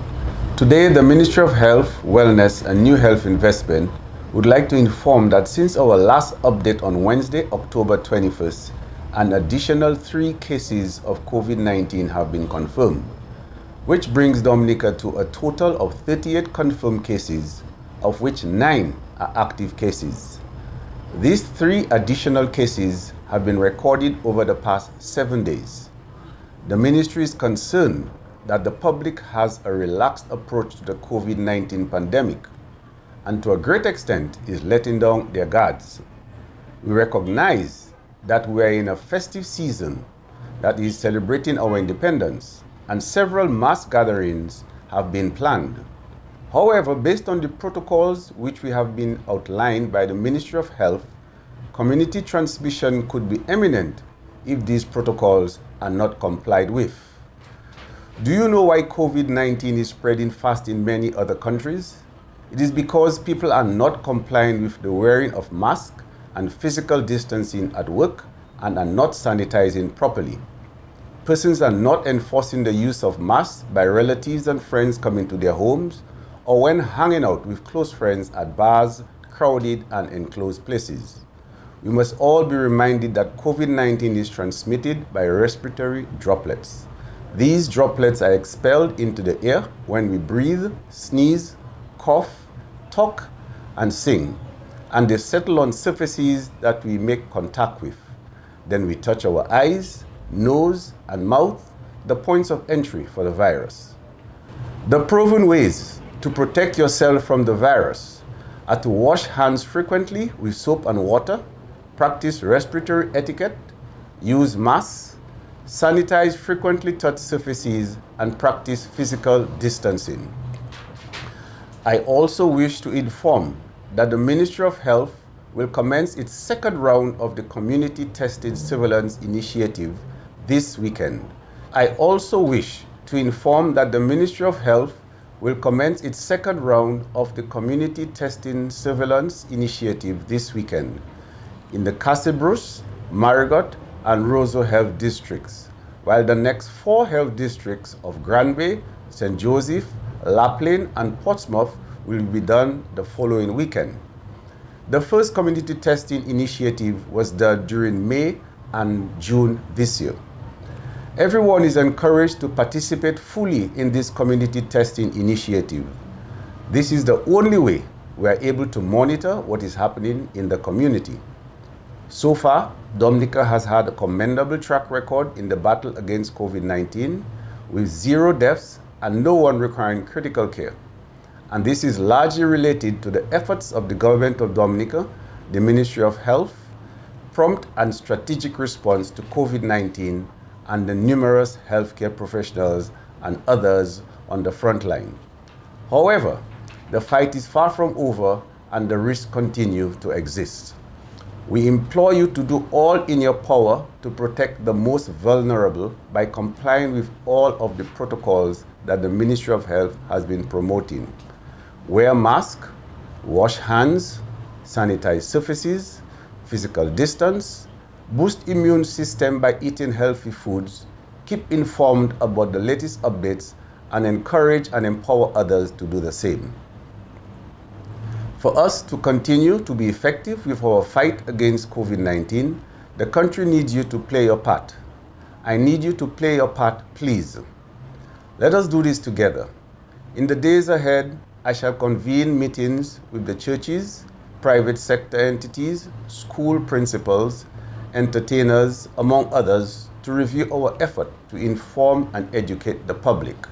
Today, the Ministry of Health, Wellness and New Health Investment would like to inform that since our last update on Wednesday, October 21st, an additional three cases of COVID 19 have been confirmed, which brings Dominica to a total of 38 confirmed cases, of which nine are active cases. These three additional cases have been recorded over the past seven days. The ministry is concerned that the public has a relaxed approach to the COVID 19 pandemic and to a great extent is letting down their guards. We recognize that we are in a festive season that is celebrating our independence and several mass gatherings have been planned. However, based on the protocols which we have been outlined by the Ministry of Health, community transmission could be imminent if these protocols are not complied with. Do you know why COVID 19 is spreading fast in many other countries? It is because people are not complying with the wearing of masks and physical distancing at work and are not sanitizing properly. Persons are not enforcing the use of masks by relatives and friends coming to their homes or when hanging out with close friends at bars, crowded and enclosed places. We must all be reminded that COVID 19 is transmitted by respiratory droplets. These droplets are expelled into the air when we breathe, sneeze, cough, talk, and sing, and they settle on surfaces that we make contact with. Then we touch our eyes, nose, and mouth, the points of entry for the virus. The proven ways to protect yourself from the virus are to wash hands frequently with soap and water, practice respiratory etiquette, use masks, sanitize frequently touched surfaces, and practice physical distancing. I also wish to inform that the Ministry of Health will commence its second round of the Community Testing Surveillance Initiative this weekend. I also wish to inform that the Ministry of Health will commence its second round of the Community Testing Surveillance Initiative this weekend in the Castle Bruce, Marigot, and Roseau health districts, while the next four health districts of Grand Bay, St. Joseph, La Plaine, and Portsmouth will be done the following weekend. The first community testing initiative was done during May and June this year. Everyone is encouraged to participate fully in this community testing initiative. This is the only way we are able to monitor what is happening in the community. So far, Dominica has had a commendable track record in the battle against COVID-19 with zero deaths and no one requiring critical care and this is largely related to the efforts of the government of Dominica, the Ministry of Health, prompt and strategic response to COVID-19 and the numerous healthcare professionals and others on the front line. However, the fight is far from over and the risks continue to exist. We implore you to do all in your power to protect the most vulnerable by complying with all of the protocols that the Ministry of Health has been promoting. Wear mask, wash hands, sanitize surfaces, physical distance, boost immune system by eating healthy foods, keep informed about the latest updates, and encourage and empower others to do the same. For us to continue to be effective with our fight against COVID-19, the country needs you to play your part. I need you to play your part, please. Let us do this together. In the days ahead, I shall convene meetings with the churches, private sector entities, school principals, entertainers, among others, to review our effort to inform and educate the public.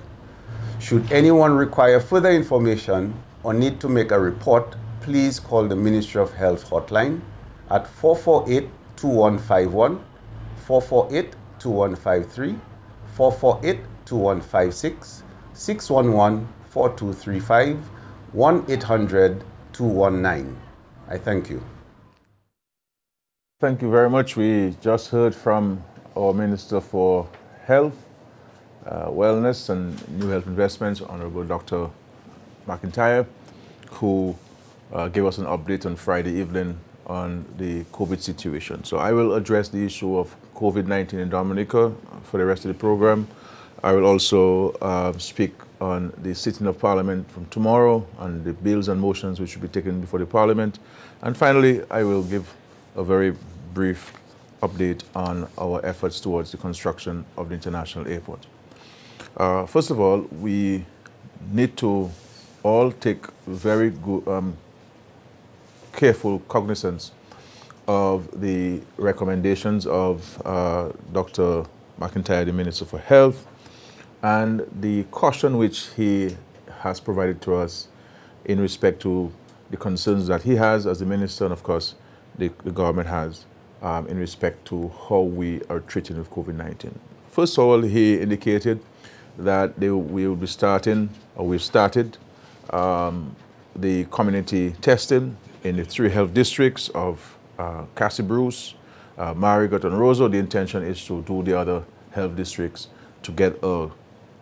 Should anyone require further information or need to make a report, please call the Ministry of Health hotline at 448-2151, 448-2153, 448-2156, 611 4235 1 800 219. I thank you. Thank you very much. We just heard from our Minister for Health, uh, Wellness and New Health Investments, Honorable Dr. McIntyre, who uh, gave us an update on Friday evening on the COVID situation. So I will address the issue of COVID-19 in Dominica for the rest of the program. I will also uh, speak on the sitting of Parliament from tomorrow and the bills and motions which will be taken before the Parliament. And finally, I will give a very brief update on our efforts towards the construction of the international airport. Uh, first of all, we need to all take very good, um, careful cognizance of the recommendations of uh, Dr. McIntyre, the Minister for Health, and the caution which he has provided to us in respect to the concerns that he has as the minister and of course the, the government has um, in respect to how we are treating with COVID-19. First of all, he indicated that they, we will be starting, or we've started, um, the community testing in the three health districts of uh, Castle Bruce, uh, Marigot, and Roseau. The intention is to do the other health districts to get a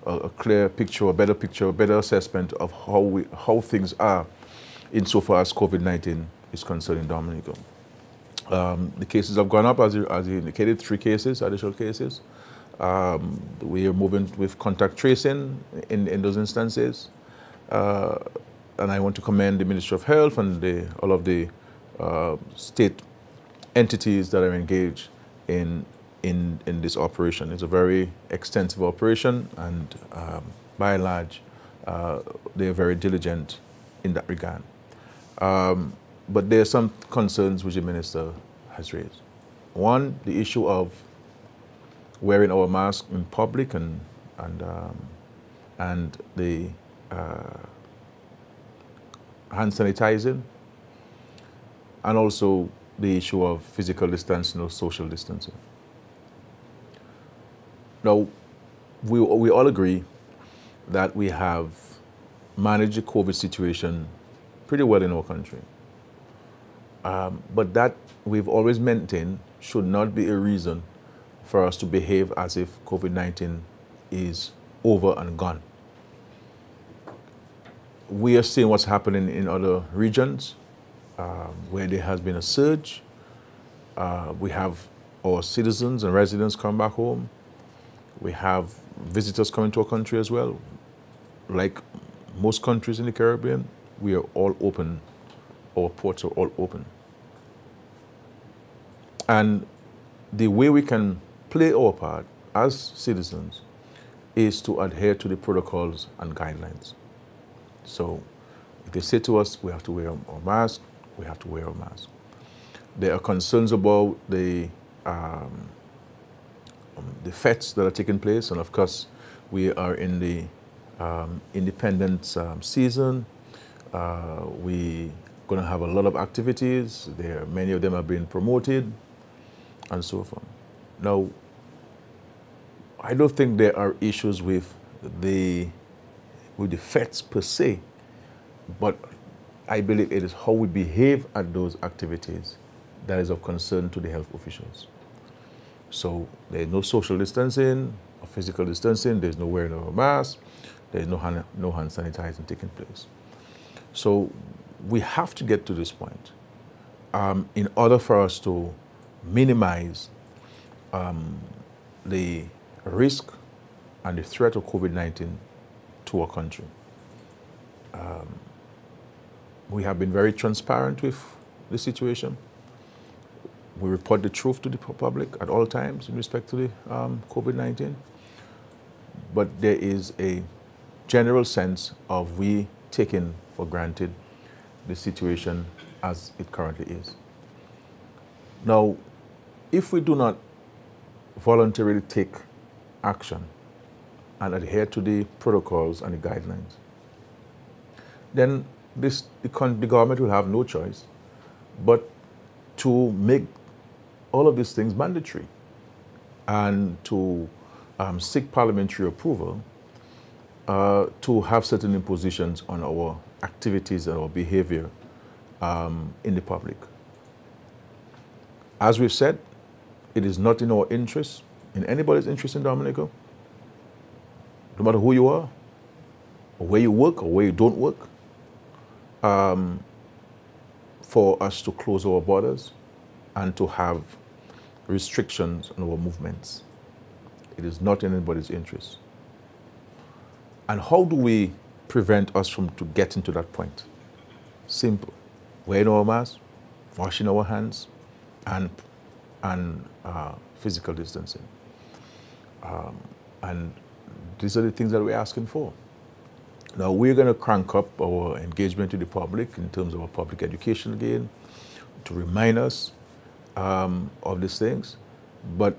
a, a, clear picture, a better picture, a better assessment of how, we, how things are insofar as COVID-19 is concerned in Dominica. Um, the cases have gone up, as you, as you indicated, three cases, additional cases. Um, we are moving with contact tracing in, in those instances. Uh, and I want to commend the Ministry of Health and the, all of the uh, state entities that are engaged in in, in this operation. It's a very extensive operation and um, by and large, uh, they're very diligent in that regard. Um, but there are some concerns which the minister has raised. One, the issue of wearing our mask in public and, and, um, and the hand sanitizing, and also the issue of physical distancing or social distancing. Now, we, we all agree that we have managed the COVID situation pretty well in our country. Um, but that we've always maintained should not be a reason for us to behave as if COVID-19 is over and gone. We are seeing what's happening in other regions um, where there has been a surge. Uh, we have our citizens and residents come back home. We have visitors coming to our country as well. Like most countries in the Caribbean, we are all open our ports are all open. And the way we can play our part as citizens is to adhere to the protocols and guidelines. So if they say to us we have to wear a mask, we have to wear a mask. There are concerns about the um, um, the fetes that are taking place, and of course, we are in the um, um, season. Uh, we going to have a lot of activities. There, many of them are being promoted, and so forth. Now, I don't think there are issues with the with the fetes per se, but I believe it is how we behave at those activities that is of concern to the health officials. So there's no social distancing or physical distancing, there's no wearing of a mask, there's no hand, no hand sanitizing taking place. So we have to get to this point um, in order for us to minimize um, the risk and the threat of COVID-19 to our country. Um, we have been very transparent with the situation. We report the truth to the public at all times in respect to the um, COVID-19. But there is a general sense of we taking for granted the situation as it currently is. Now, if we do not voluntarily take action and adhere to the protocols and the guidelines, then this, the, the government will have no choice but to make all of these things mandatory and to um, seek parliamentary approval uh, to have certain impositions on our activities and our behavior um, in the public. As we've said, it is not in our interest, in anybody's interest in Dominica, no matter who you are, or where you work, or where you don't work, um, for us to close our borders and to have restrictions on our movements. It is not in anybody's interest. And how do we prevent us from to getting to that point? Simple. Wearing our masks, washing our hands, and, and uh, physical distancing. Um, and these are the things that we're asking for. Now, we're going to crank up our engagement to the public in terms of our public education again, to remind us um, of these things. But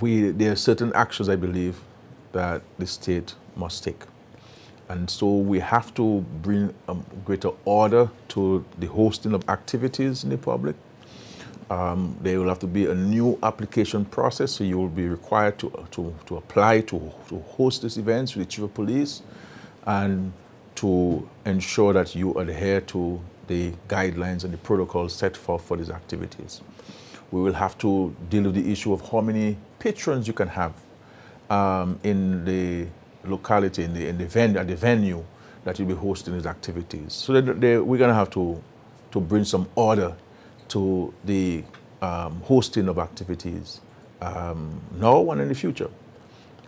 we, there are certain actions, I believe, that the state must take. And so we have to bring a greater order to the hosting of activities in the public. Um, there will have to be a new application process, so you will be required to, to, to apply to, to host these events with the chief of police and to ensure that you adhere to the guidelines and the protocols set forth for these activities. We will have to deal with the issue of how many patrons you can have um, in the locality, in the, in the, venue, the venue that you'll be hosting these activities. So that they, we're going to have to, to bring some order to the um, hosting of activities um, and in the future.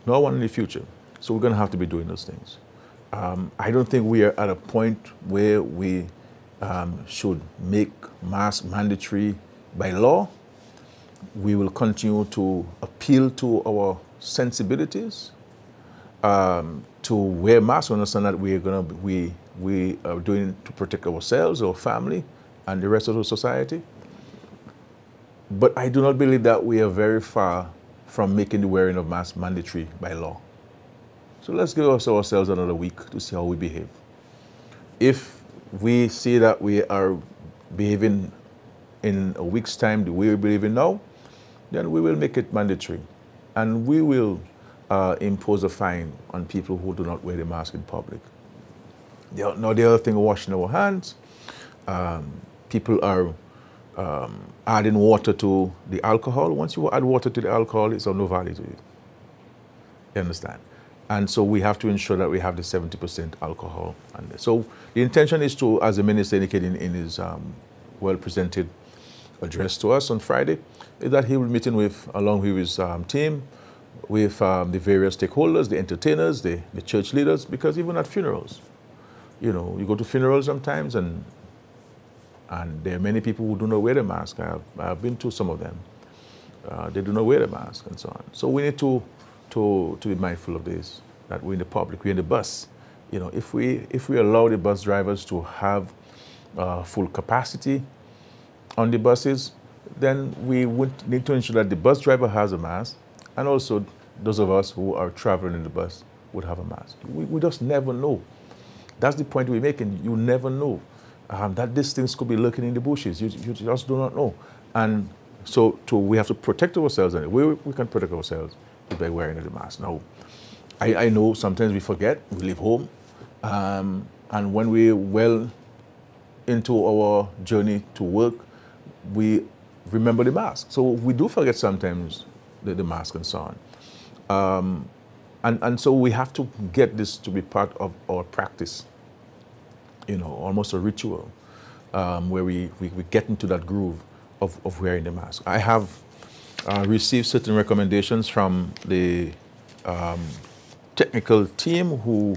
Now one in the future. So we're going to have to be doing those things. Um, I don't think we are at a point where we um, should make mask mandatory by law. We will continue to appeal to our sensibilities um, to wear masks. We understand that we are going to we we are doing to protect ourselves, our family, and the rest of the society. But I do not believe that we are very far from making the wearing of masks mandatory by law. So let's give ourselves another week to see how we behave. If we see that we are behaving in a week's time the way we behave now, then we will make it mandatory. And we will uh, impose a fine on people who do not wear the mask in public. Now, the other thing, washing our hands. Um, people are um, adding water to the alcohol. Once you add water to the alcohol, it's of no value to you. You understand? And so we have to ensure that we have the 70% alcohol. And so the intention is to, as the minister indicated in, his um, well-presented address to us on Friday, is that he will be meeting with, along with his um, team, with um, the various stakeholders, the entertainers, the, the church leaders, because even at funerals, you know, you go to funerals sometimes and And there are many people who do not wear a mask. I have, I have been to some of them. Uh, they do not wear a mask and so on. So we need to, to, to be mindful of this, that we're in the public, we're in the bus. You know, if we, if we allow the bus drivers to have uh, full capacity on the buses, then we would need to ensure that the bus driver has a mask and also those of us who are traveling in the bus would have a mask. We, we just never know. That's the point we're making. You never know um, that these things could be lurking in the bushes. You, you just do not know. And so to, we have to protect ourselves. And we, we can protect ourselves by wearing the mask. Now, I, I know sometimes we forget, we leave home. Um, and when we're well into our journey to work, we remember the mask. So we do forget sometimes the, the mask and so on. Um, and, and so we have to get this to be part of our practice, you know, almost a ritual um, where we, we, we, get into that groove of, of wearing the mask. I have uh, received certain recommendations from the um, technical team who,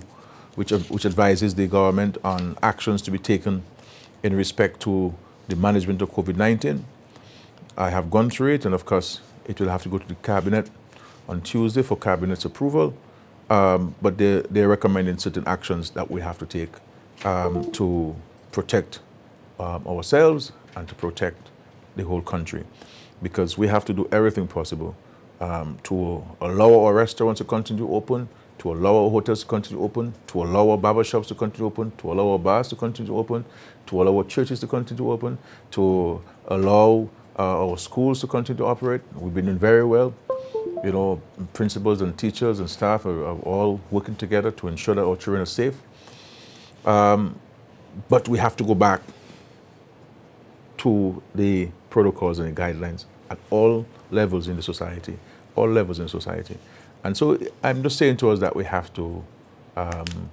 which, which advises the government on actions to be taken in respect to the management of COVID-19. I have gone through it, and of course, it will have to go to the cabinet on Tuesday for cabinet's approval. Um, but they're, they're, recommending certain actions that we have to take um, to protect um, ourselves and to protect the whole country. Because we have to do everything possible um, to allow our restaurants to continue open, to allow our hotels to continue open, to allow our barber shops to continue open, to allow our bars to continue open, to allow our churches to continue to open, to allow uh, our schools to continue to operate. We've been doing very well. You know, principals and teachers and staff are, are all working together to ensure that our children are safe. Um, but we have to go back to the protocols and the guidelines at all levels in the society, all levels in society. And so I'm just saying to us that we have to, um,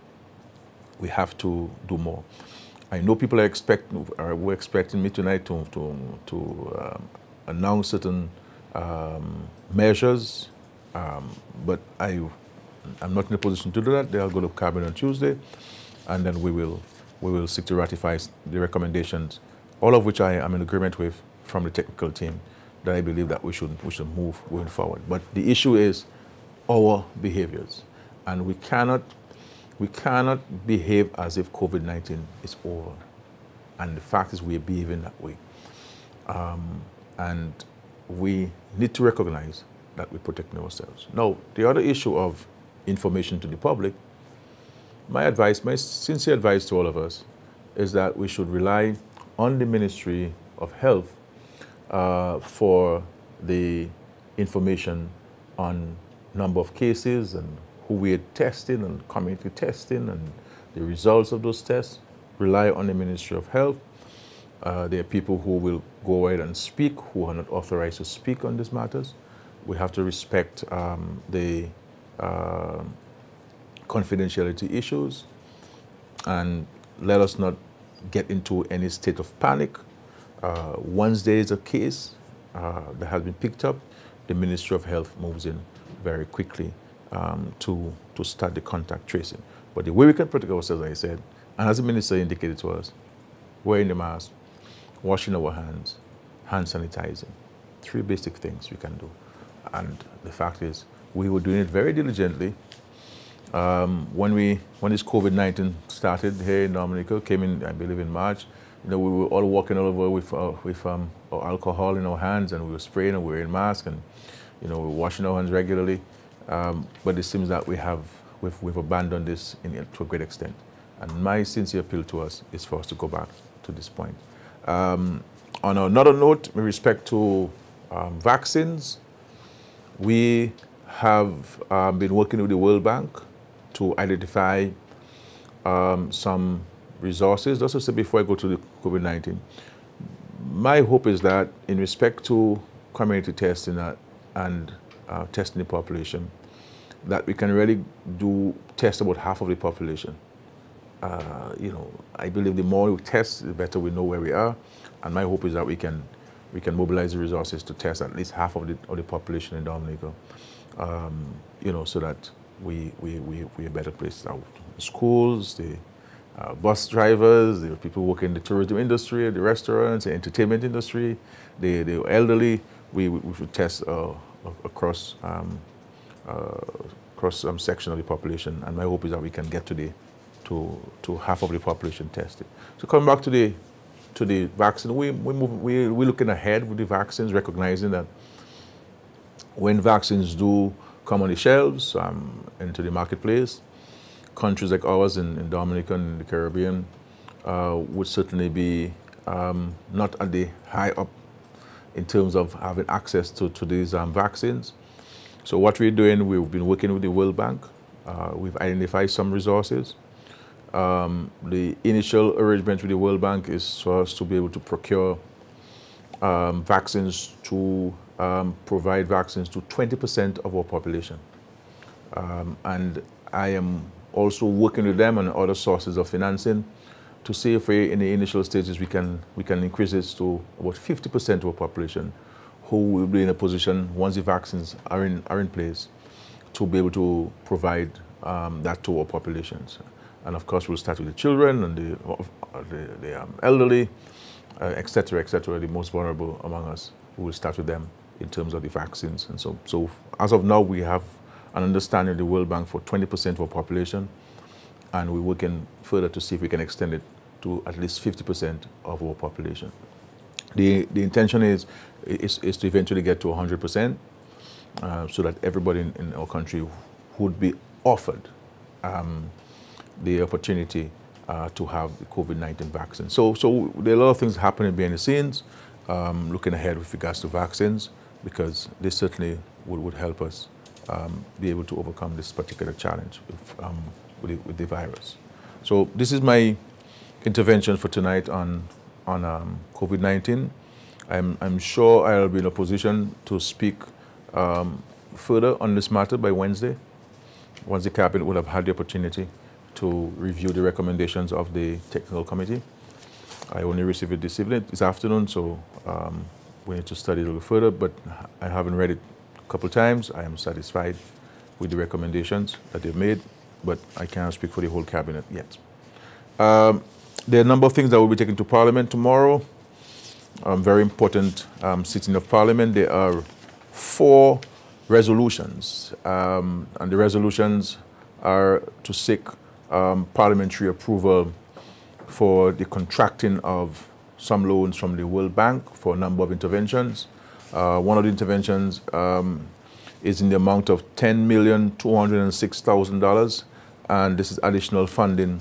we have to do more. I know people are expecting, are, were expecting me tonight to, to, to um, announce certain um, measures, um, but I, I'm not in a position to do that. They'll go to cabinet on Tuesday, and then we will, we will seek to ratify the recommendations, all of which I am in agreement with from the technical team, that I believe that we should, we should move going forward. But the issue is our behaviors, and we cannot we cannot behave as if COVID-19 is over. And the fact is we're behaving that way. Um, and we need to recognize that we're protecting ourselves. Now, the other issue of information to the public, my advice, my sincere advice to all of us is that we should rely on the Ministry of Health uh, for the information on number of cases and who we're testing and community testing and the results of those tests rely on the Ministry of Health. Uh, there are people who will go ahead and speak who are not authorized to speak on these matters. We have to respect um, the uh, confidentiality issues and let us not get into any state of panic. Uh, once there is a case uh, that has been picked up, the Ministry of Health moves in very quickly um, to, to start the contact tracing. But the way we can protect ourselves, like I said, and as the minister indicated to us, wearing the mask, washing our hands, hand sanitizing, three basic things we can do. And the fact is, we were doing it very diligently. Um, when we when this COVID-19 started here in Dominica, came in, I believe, in March, you know, we were all walking all over with, uh, with um, alcohol in our hands, and we were spraying and wearing masks, and you know, we were washing our hands regularly. Um, but it seems that we have, we've, we've abandoned this in, to a great extent. And my sincere appeal to us is for us to go back to this point. Um, on another note, with respect to um, vaccines, we have um, been working with the World Bank to identify um, some resources. Just to say before I go to the COVID-19, my hope is that in respect to community testing and uh, testing the population, that we can really do test about half of the population. Uh, you know, I believe the more we test, the better we know where we are. And my hope is that we can we can mobilize the resources to test at least half of the, of the population in Dominica, um, you know, so that we, we, we, we're a better place. Our schools, the, uh, bus drivers, are people working in the tourism industry, the restaurants, the entertainment industry, the, the elderly. We, we should test uh, across um, uh, cross some section of the population, and my hope is that we can get to the to to half of the population tested. So coming back to the to the vaccine, we we move, we we're looking ahead with the vaccines, recognizing that when vaccines do come on the shelves um, into the marketplace, countries like ours in, in Dominica and the Caribbean uh, would certainly be um, not at the high up in terms of having access to, to these um, vaccines. So what we're doing, we've been working with the World Bank. Uh, we've identified some resources. Um, the initial arrangement with the World Bank is for us to be able to procure um, vaccines to um, provide vaccines to 20% of our population. Um, and I am also working with them on other sources of financing to see if we, in the initial stages we can, we can increase this to about 50% of our population who will be in a position, once the vaccines are in, are in place, to be able to provide um, that to our populations. And of course, we'll start with the children and the, the, the um, elderly, etc., uh, etc., et the most vulnerable among us. We will start with them in terms of the vaccines. And so, so as of now, we have an understanding of the World Bank for 20% of our population, and we're working further to see if we can extend it to at least 50% of our population. The, the intention is, is, is to eventually get to 100% uh, so that everybody in, in, our country would be offered um, the opportunity uh, to have the COVID-19 vaccine. So, so there are a lot of things happening behind the scenes, um, looking ahead with regards to vaccines, because this certainly would, would help us um, be able to overcome this particular challenge with, um, with, the, with, the, virus. So this is my intervention for tonight on on um, COVID-19. I'm, I'm sure I'll be in a position to speak um, further on this matter by Wednesday, once the cabinet will have had the opportunity to review the recommendations of the technical committee. I only received it this evening, this afternoon, so um, we need to study it a little further, but I haven't read it a couple of times. I am satisfied with the recommendations that they've made, but I cannot speak for the whole cabinet yet. Um, there are a number of things that will be taken to Parliament tomorrow. Um, very important um, sitting of Parliament. There are four resolutions, um, and the resolutions are to seek um, parliamentary approval for the contracting of some loans from the World Bank for a number of interventions. Uh, one of the interventions um, is in the amount of $10,206,000, and this is additional funding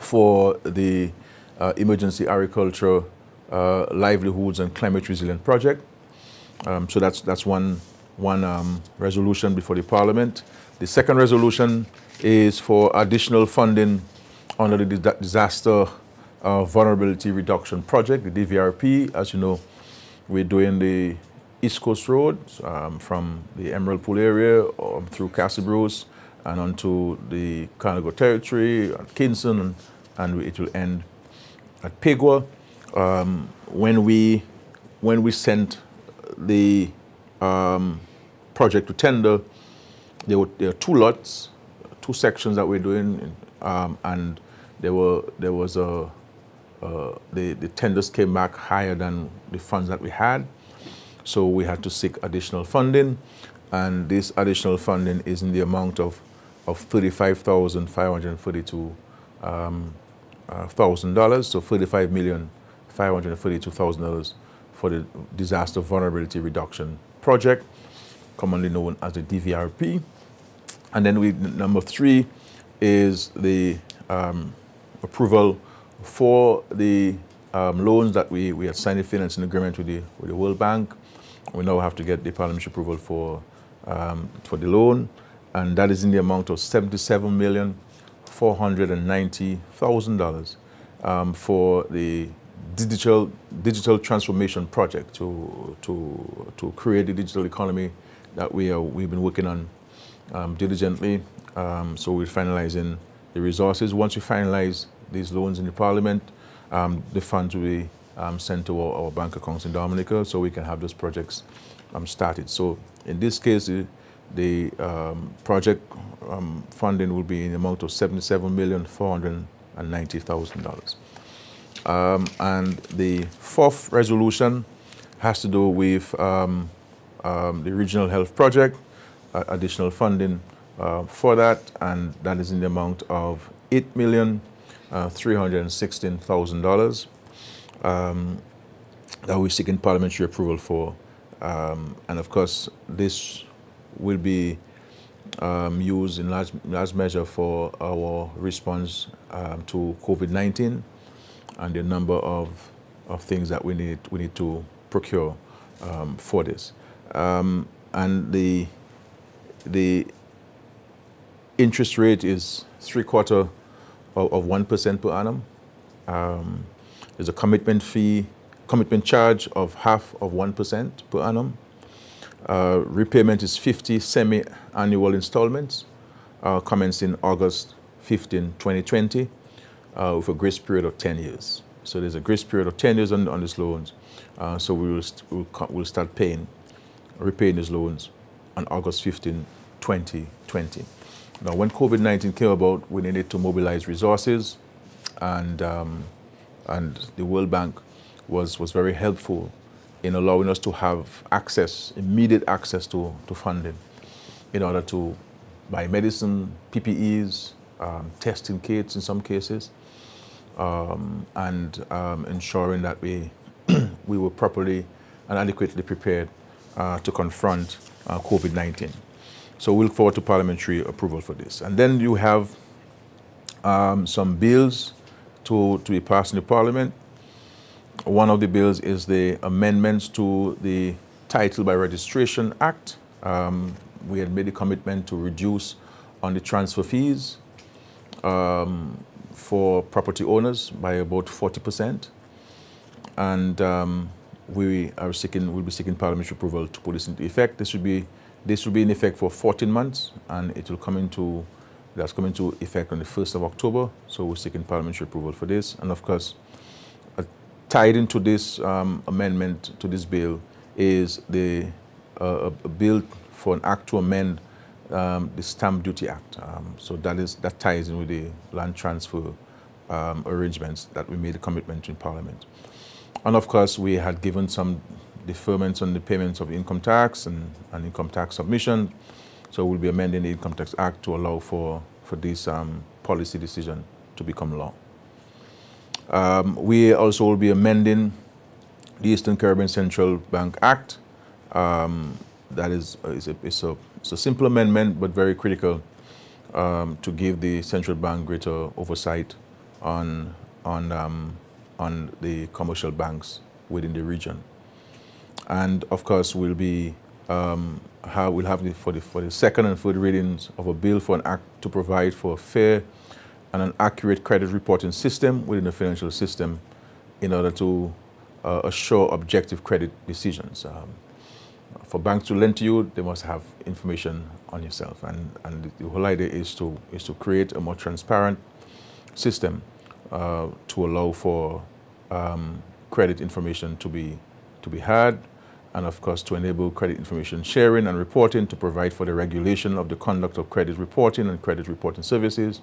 for the uh, Emergency Agriculture uh, Livelihoods and Climate Resilient Project. Um, so that's, that's one, one um, resolution before the Parliament. The second resolution is for additional funding under the Disaster uh, Vulnerability Reduction Project, the DVRP. As you know, we're doing the East Coast Road um, from the Emerald Pool area um, through Bruce and onto the Kalinago territory, at Kingston, and, and, it will end at Pagua. Um, when we when we sent the um, project to tender, there were, there were two lots, two sections that we're doing, um, and there were there was a uh, the the tenders came back higher than the funds that we had, so we had to seek additional funding, and this additional funding is in the amount of of $35,532 um, uh, so thirty-five million five hundred thirty-two thousand dollars for the disaster vulnerability reduction project, commonly known as the DVRP. And then we, number three is the um, approval for the um, loans that we, we had signed a financing agreement with the, with the World Bank. We now have to get the parliamentary approval for, um, for the loan and that is in the amount of $77,490,000 um, for the digital digital transformation project to to to create the digital economy that we are we've been working on um, diligently. Um, so we're finalizing the resources. Once we finalize these loans in the Parliament, um, the funds will be um, sent to our, our, bank accounts in Dominica, so we can have those projects um, started. So in this case, the um, project um, funding will be in the amount of 77 million 400 $990,000. Um, and the fourth resolution has to do with the regional health project, uh, additional funding uh, for that, and that is in the amount of $8,316,000 um, that we're seeking parliamentary approval for. Um, and of course, this will be um, used in large, large measure for our response um, to COVID-19 and the number of, of things that we need, we need to procure um, for this. Um, and the, the interest rate is three quarter of, of 1% per annum. Um, there's a commitment fee, commitment charge of half of 1% per annum. Uh, repayment is 50 semi-annual installments uh, commencing August 15, 2020 uh, with a grace period of 10 years. So there's a grace period of 10 years on, on these loans. Uh, so we will we'll, we'll, start paying, repaying these loans on August 15, 2020. Now, when COVID-19 came about, we needed to mobilize resources, and um, and the World Bank was was very helpful in allowing us to have access, immediate access to, to funding in order to buy medicine, PPEs, um, testing kits in some cases, um, and um, ensuring that we, we were properly and adequately prepared uh, to confront uh, COVID-19. So we look forward to parliamentary approval for this. And then you have um, some bills to, to be passed in the parliament. One of the bills is the amendments to the Title by Registration Act. Um, we had made a commitment to reduce on the transfer fees um, for property owners by about 40%. And um, we are seeking, will be seeking parliamentary approval to put this into effect. This should be, this will be in effect for 14 months and it will come into, that's coming into effect on the 1st of October. So we're seeking parliamentary approval for this. And of course, tied into this um, amendment to this bill is the uh, a bill for an act to amend um, the Stamp Duty Act. Um, so that is that ties in with the land transfer um, arrangements that we made a commitment to in Parliament. And of course, we had given some deferments on the payments of income tax and, and income tax submission. So we'll be amending the Income Tax Act to allow for, for this um, policy decision to become law. Um, we also will be amending the Eastern Caribbean Central Bank Act. Um, that is, is, a, is, a, it's a simple amendment, but very critical um, to give the central bank greater oversight on, on, um, on the commercial banks within the region. And of course, we'll be um, how we'll have the, for the for the second and third readings of a bill for an act to provide for a fair and an accurate credit reporting system within the financial system in order to uh, assure objective credit decisions. Um, for banks to lend to you, they must have information on yourself. And, and the whole idea is to, is to create a more transparent system uh, to allow for um, credit information to be, to be had, and of course to enable credit information sharing and reporting to provide for the regulation of the conduct of credit reporting and credit reporting services,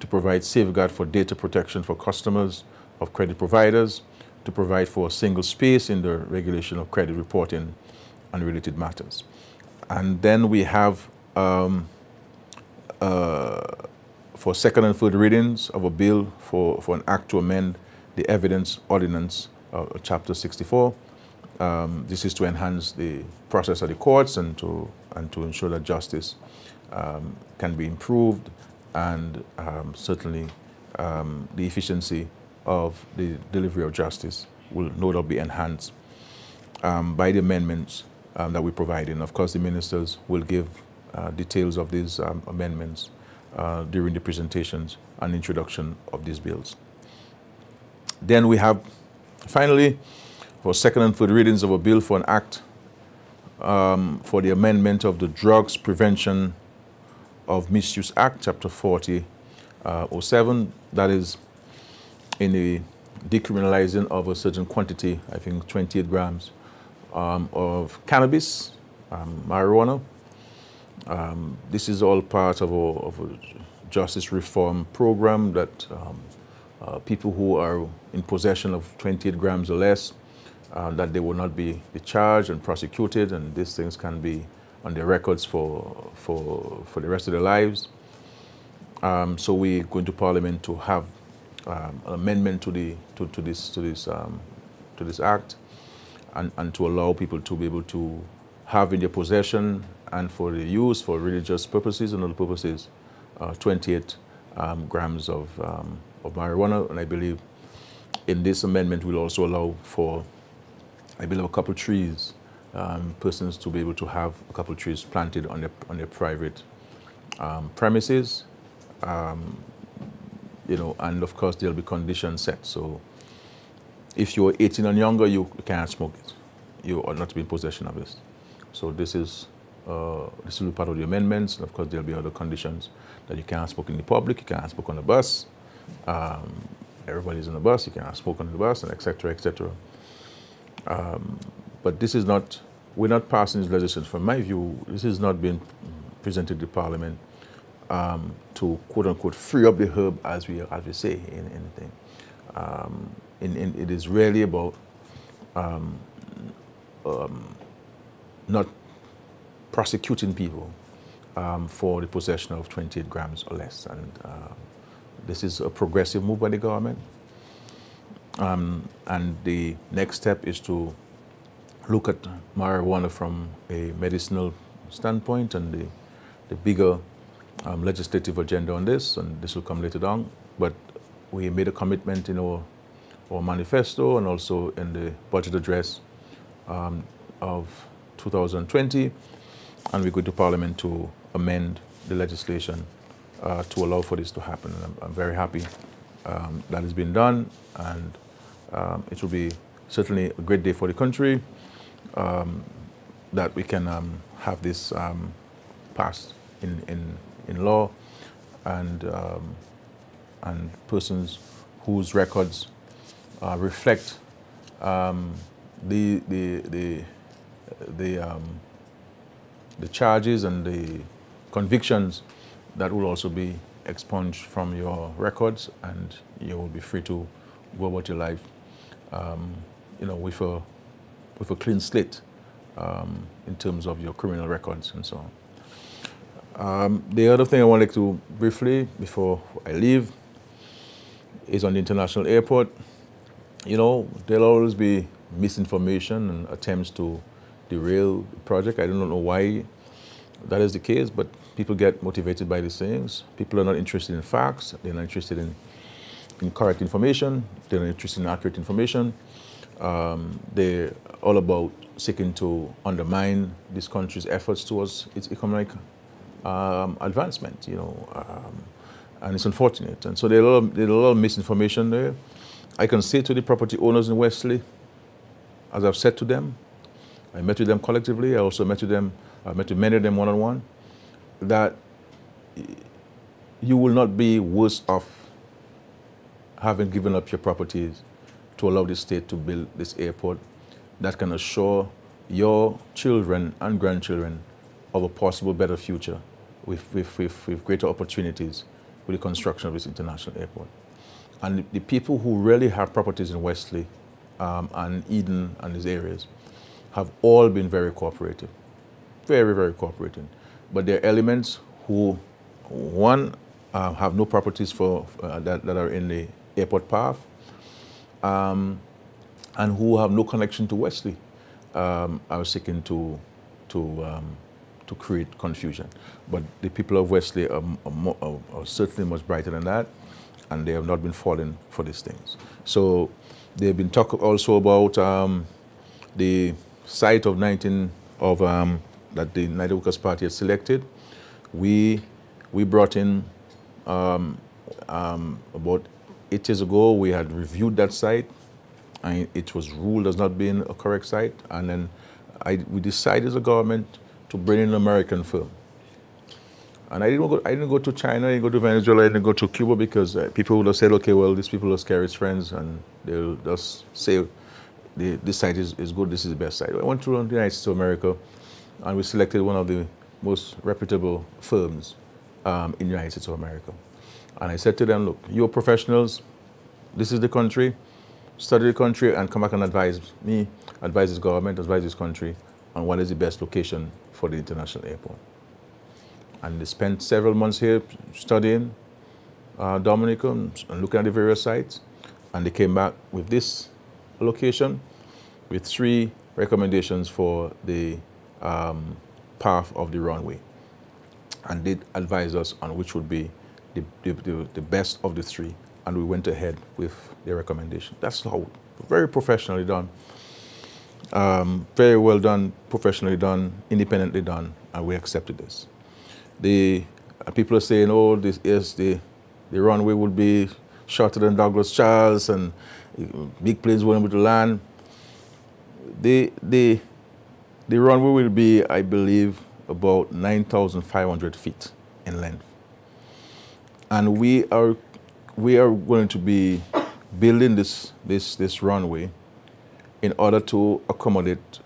to provide safeguard for data protection for customers of credit providers, to provide for a single space in the regulation of credit reporting and related matters. And then we have um, uh, for second and third readings of a bill for, for an act to amend the evidence ordinance, uh, chapter 64. Um, this is to enhance the process of the courts and to, and to ensure that justice um, can be improved and um, certainly um, the efficiency of the delivery of justice will no doubt be enhanced um, by the amendments um, that we provide. And of course, the ministers will give uh, details of these amendments uh, during the presentations and introduction of these bills. Then we have, finally, for second and third readings of a bill for an act um, for the amendment of the Drugs Prevention of Misuse Act, Chapter 40, uh, 07, that is in the decriminalizing of a certain quantity, I think 28 grams, um, of cannabis, um, marijuana. Um, this is all part of a, of a, justice reform program that um, uh, people who are in possession of 28 grams or less, uh, that they will not be, be charged and prosecuted, and these things can be on their records for, for, for the rest of their lives. Um, so we're going to Parliament to have um, an amendment to, the, to, to this, to, this, um, to this act and, and to allow people to be able to have in their possession and for the use for religious purposes and other purposes uh, 28 um, grams of, um, of marijuana. And I believe in this amendment we'll also allow for, I believe, a couple trees, um, persons to be able to have a couple trees planted on their, on their private um, premises. Um, you know, and of course there'll be conditions set. So if you're 18 and younger, you can't smoke it. You are not to be in possession of this. So this is uh, this will be part of the amendments. And of course, there'll be other conditions that you can't smoke in the public, you can't smoke on the bus. Um, everybody's on the bus, you can't smoke on the bus, and etc. etc. Um, but this is not. We're not passing this legislation. From my view, this is not being presented to Parliament um, to quote unquote free up the herb, as we as we say in anything. Um, it is really about um, um, not prosecuting people um, for the possession of 28 grams or less. And uh, this is a progressive move by the government. Um, and the next step is to look at marijuana from a medicinal standpoint and the, the bigger um, legislative agenda on this, and this will come later on. But we made a commitment in our our manifesto and also in the budget address um, of 2020. And we go to Parliament to amend the legislation uh, to allow for this to happen. And I'm, I'm very happy um, that has been done. And um, it will be certainly a great day for the country um, that we can um, have this um, passed in, in, in law and, and persons whose records uh, reflect um, the, the, the, the, um, the charges and the convictions that will also be expunged from your records and you will be free to go about your life um, you know, with a, with a clean slate um, in terms of your criminal records and so on. Um, the other thing I wanted to briefly, before I leave, is on the international airport you know, there'll always be misinformation and attempts to derail the project. I don't know why that is the case, but people get motivated by these things. People are not interested in facts. They're not interested in, in correct information. They're interested in accurate information. Um, they're all about seeking to undermine this country's efforts towards its economic um, advancement, you know, um, and it's unfortunate. And so there's a lot of, there's a lot of misinformation there. I can say to the property owners in Wesley, as I've said to them, I met with them collectively, I also met with them, I met with many of them one-on-one, that you will not be worse off having given up your properties to allow the state to build this airport that can assure your children and grandchildren of a possible better future with, with, with, with greater opportunities with the construction of this international airport. And the people who really have properties in Wesley um, and Eden and these areas have all been very cooperative. Very, very cooperative. But there are elements who, one, uh, have no properties for uh, that, that are in the airport path, um, and who have no connection to Wesley, um, are seeking to, to, um, to create confusion. But the people of Wesley are, are, are certainly much brighter than that and they have not been falling for these things. So they've been talking also about um, the site of 19 of um, that the United Workers Party has selected. We we brought in um, um, about eight years ago. We had reviewed that site, and it was ruled as not being a correct site. And then I, we decided as a government to bring in an American firm and I didn't go. I didn't go to China. I didn't go to Venezuela. I didn't go to Cuba because uh, people would have said, "Okay, well, these people are Skerrit's friends," and they'll just say, the, "This site is, is good. This is the best site." I went to the United States of America, and we selected one of the most reputable firms um, in the United States of America. And I said to them, "Look, you're professionals. this is the country, study the country and come back and advise me, advise this government, advise this country on what is the best location for the international airport. And they spent several months here studying uh, Dominica and looking at the various sites. And they came back with this location with three recommendations for the um, path of the runway. And did advise us on which would be the, the, the, best of the three. And we went ahead with the recommendation. That's how very professionally done. Um, very well done, professionally done, independently done, and we accepted this. The uh, people are saying, oh, this is the the runway would be shorter than Douglas Charles and big planes wouldn't be able to land. The, the, the runway will be, I believe, about 9,500 feet in length. And we are, we are going to be building this, this, this runway in order to accommodate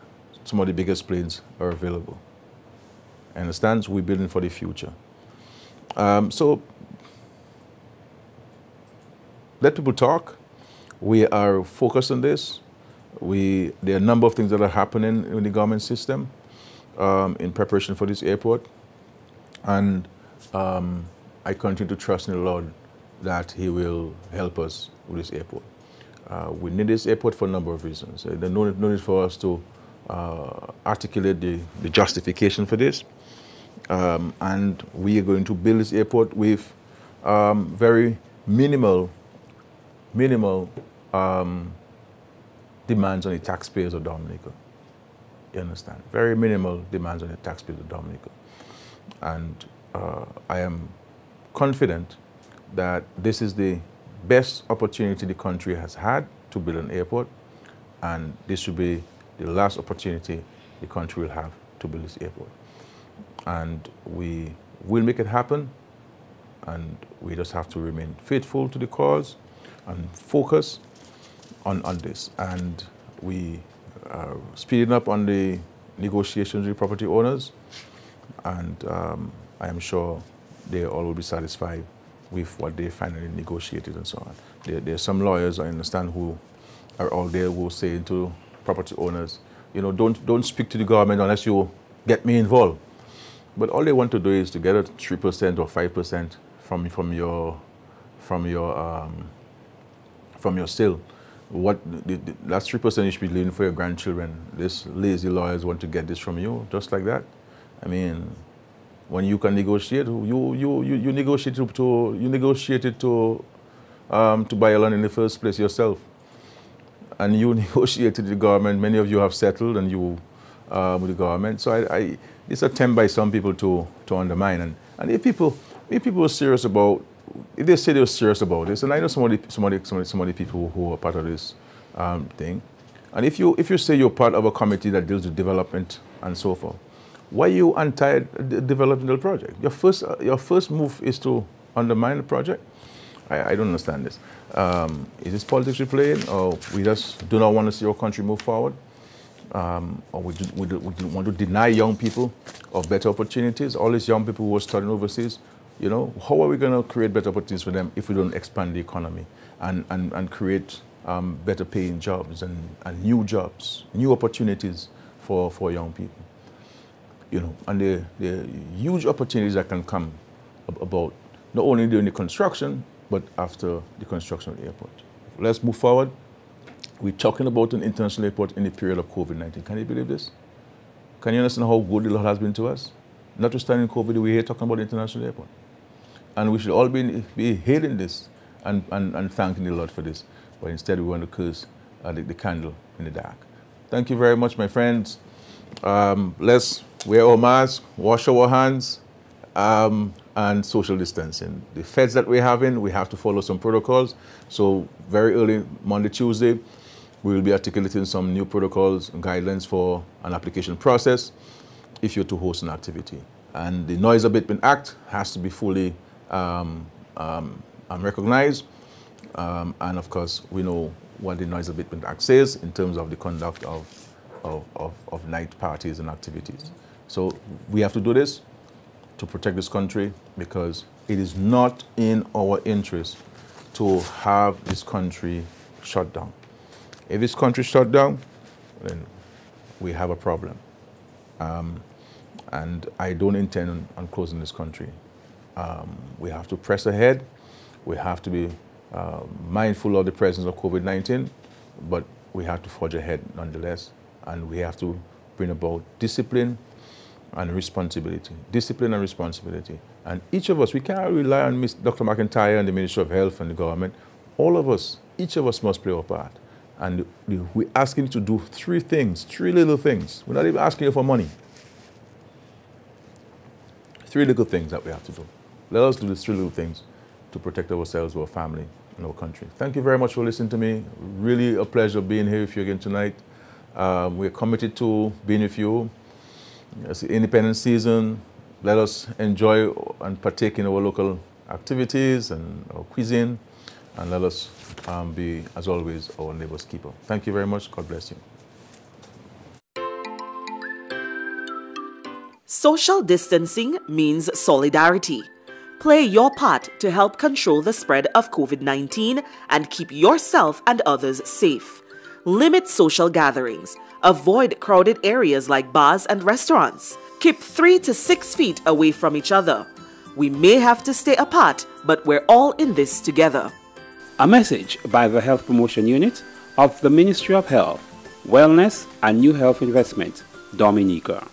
some of the biggest planes are available. Understand? We're building for the future. Um, so let people talk. We are focused on this. We, there are a number of things that are happening in the government system um, in preparation for this airport. And um, I continue to trust in the Lord that He will help us with this airport. Uh, we need this airport for a number of reasons. Uh, there's no, no need for us to uh, articulate the, the justification for this. Um, and we are going to build this airport with um, very minimal minimal um, demands on the taxpayers of Dominica. You understand? Very minimal demands on the taxpayers of Dominica. And uh, I am confident that this is the best opportunity the country has had to build an airport, and this should be the last opportunity the country will have to build this airport. And we will make it happen, and we just have to remain faithful to the cause and focus on, on this. And we are speeding up on the negotiations with property owners, and um, I am sure they all will be satisfied with what they finally negotiated and so on. There, there are some lawyers, I understand, who are all there who will say to property owners, you know, don't, don't speak to the government unless you get me involved. But all they want to do is to get a 3% or 5% from, from your, from your um, from your sale. What the, the, that's three percent you should be leaving for your grandchildren. These lazy lawyers want to get this from you, just like that. I mean, when you can negotiate, you you you, you negotiate to, you negotiated to um, to buy a land in the first place yourself, and you negotiated the government. Many of you have settled, and you uh, with the government. So I, I it's attempt by some people to to undermine, and and if people if people are serious about if they say they're serious about this, and I know some of the, some some some people who are part of this um, thing, and if you, if you say you're part of a committee that deals with development and so forth, why are you anti-developmental project? Your first, uh, your first move is to undermine the project? I, I don't understand this. Um, is this politics we're playing, or we just do not want to see our country move forward? Um, or we, we, we want to deny young people of better opportunities? All these young people who are studying overseas, you know, how are we going to create better opportunities for them if we don't expand the economy and, and, and create um, better paying jobs and, and new jobs, new opportunities for, for young people? You know, and the, the huge opportunities that can come about not only during the construction, but after the construction of the airport. Let's move forward. We're talking about an international airport in the period of COVID-19. Can you believe this? Can you understand how good the Lord has been to us? Notwithstanding COVID, we're here talking about the international airport. And we should all be, be hailing this and, and, and thanking the Lord for this. But instead, we want to curse uh, the, the, candle in the dark. Thank you very much, my friends. Um, let's wear our masks, wash our hands, um, and social distancing. The feds that we're having, we have to follow some protocols. So very early Monday, Tuesday, we will be articulating some new protocols and guidelines for an application process if you're to host an activity. And the Noise Abatement Act has to be fully um, um, recognized. Um, and of course, we know what the Noise Abatement Act says in terms of the conduct of, of, of, of night parties and activities. So we have to do this to protect this country because it is not in our interest to have this country shut down. If this country shut down, then we have a problem. Um, and I don't intend on, on closing this country. Um, we have to press ahead. We have to be uh, mindful of the presence of COVID-19, but we have to forge ahead nonetheless. And we have to bring about discipline and responsibility. Discipline and responsibility. And each of us, we can't rely on Ms. Dr. McIntyre and the Ministry of Health and the government. All of us, each of us must play our part. And we're asking you to do three things, three little things. We're not even asking you for money. Three little things that we have to do. Let us do these three little things to protect ourselves, our family, and our country. Thank you very much for listening to me. Really a pleasure being here with you again tonight. Um, we're committed to being with you. It's the independent season. Let us enjoy and partake in our local activities and our cuisine. And let us um, be, as always, our neighbor's keeper. Thank you very much. God bless you. Social distancing means solidarity. Play your part to help control the spread of COVID 19 and keep yourself and others safe. Limit social gatherings. Avoid crowded areas like bars and restaurants. Keep three to six feet away from each other. We may have to stay apart, but we're all in this together. A message by the Health Promotion Unit of the Ministry of Health, Wellness and New Health Investment, Dominica.